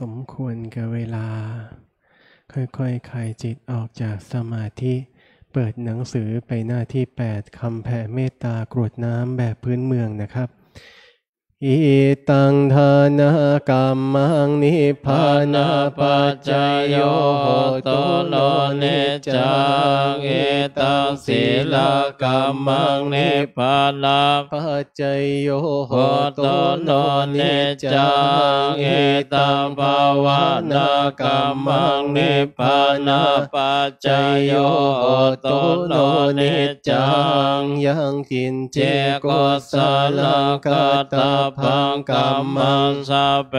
สมควรกับเวลา ค่อยๆคลายจิตออกจากสมาธิ เปิดหนังสือไปหน้าที่ 8คำแผ่เมตตากรวดน้ำแบบพื้นเมืองนะครับ อิตังทานากรรมังนิพพานาปัจจายโยโหตุโลเนจังเอตังศีลกรรมังนิพพานาปัจจายโยโหตุโลเนจังเอตังภาวนากรรมังนิพพานาปัจจายโยโหตุโลเนจังยังกินเจโกสลกตาพังกัมมังสัพเพ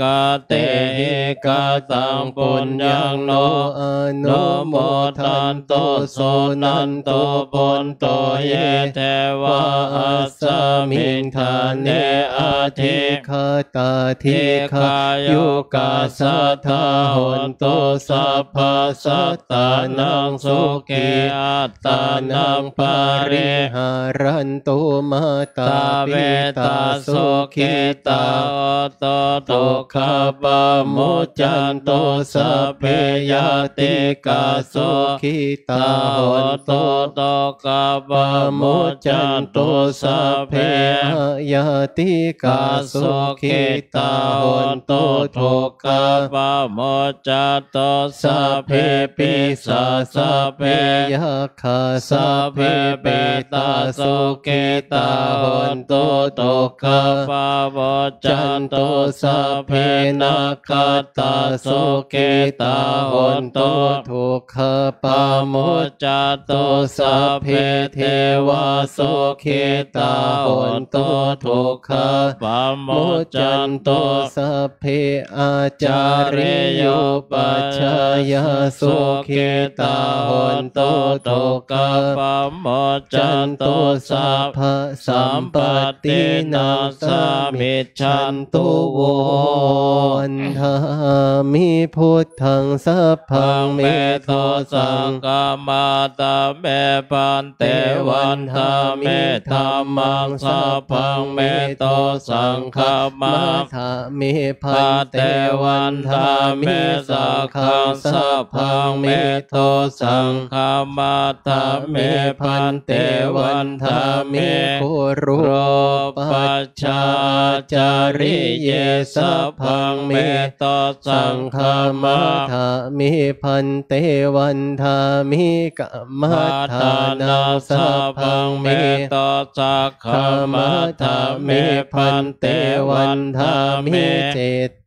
กาเตหิกาตังปุญญังโนอนุโมทันโตโสนันโตปุนโตเยเทวะอัสสมิงทานเนอาทิคาตาทิคายุกาสัทธาหนโตสัพพสัตตานังสุเกอัตตานังปาริหารันตุมาตาเวตาสุขิตาโตตคาปะโมจันโตสัพเพยติกาสุขิตาหนโตตคาปะโมจันโตสัพเพยติกาสุขิตาหนโตโทกาปะโมจันโตสัพเพปิสาสัพเพยคาสัพเพเปตาสุขิตาหนโตโตคาปะโมจันโตสัพเพนาคาตาสุขิตาหนโตทุกขปาโมจัตโตสัพเพเทวาสุขิตาหนโตทุกขปาโมจันโตสัพเพอาจาริโยปัจชายาสุขิตาหนโตทุกขปาโมจันโตสัพพสัมปตินาสมิจฉันตุโวันทามิพุทธังสัพพังเมโทสังกามาตาเมปันเตวันทามิธรรมังสัพพังเมโตสังฆามาธามิพันเตวันทามิสังฆังสัพพังเมโตสังฆามาธามิพันเตวันทามิคุรุปัจจาจาริเยสัพพังเมโตสังฆมาธามิพันเตวันธามิกัมมาทานาสัพพังเมโตสังฆมาธามิพันเตวันธามิเจต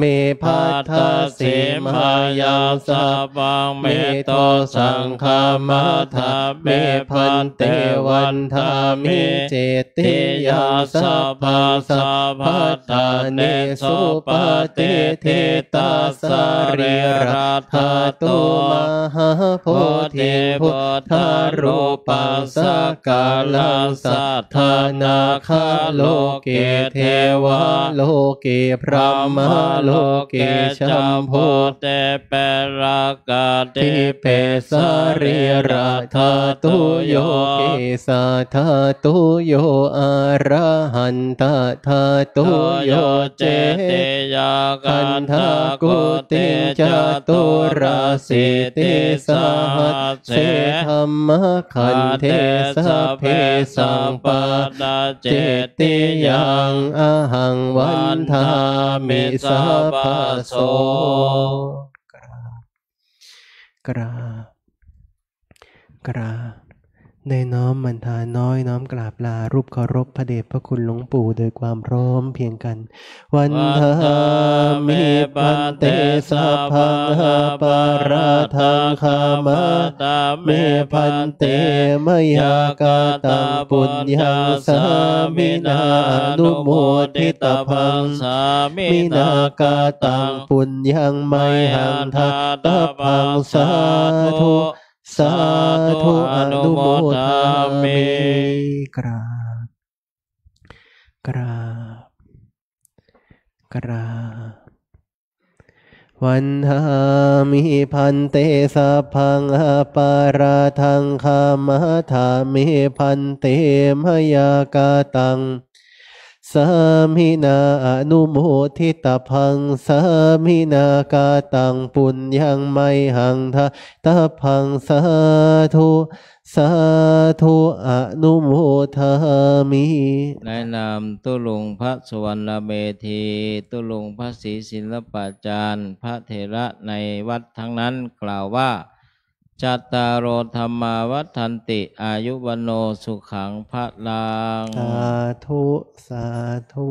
มพัทธสีมายาสัพพังเมโตสังฆามาธาเมพันเตวันทามิเจติยาสัพพาสัพพัตตาเนสุปฏิเทตาสาริรัตาตุมหาโพธิพุทธรูปัสกาลสัทธนาคาโลเกเทวาโลเกพระมโลเกชัมโพเตเปรากาติเปสาริราธาตุโยเกสาธาตุโยอาระหันตธาตุโยเจเตยาคันทากุติจตุราสิติสหัสเสธรรมขันเทสเพสังปาดาเจติยังอาหังวันทามิสัพพโสกราบกราบกราบ ได้น้อมมันทาน้อยน้อมกราบลารูปเคารพพระเดชพระคุณหลวงปู่โดยความพร้อมเพียงกัน วันทามิปันเตสัพพังหาปาราทังคามาตาเมพันเตมยากาตังปุญญาสามินาอนุโมทิตพังสามินากาตังปุญญังไมหังทัตพังสาธุ สาธุอนุโมทามิกราบกราบกราบวันหามิพันเตสัพพังหาปาราทังคามาธามิพันเตมยากาตัง สามินาอนุโมทิตพังสามินากาตังปุญญังไมหังทะตาพังสาธุสาธุอนุโมทามิในนามตุลุงพระสวรรณเมธีตุลุงพระศรีศิลปาจารย์ พระเถระในวัดทั้งนั้นกล่าวว่า จัตตารโอธรรมาวัฏันติ อายุวโนสุขังพระลัง สาธุ สาธุ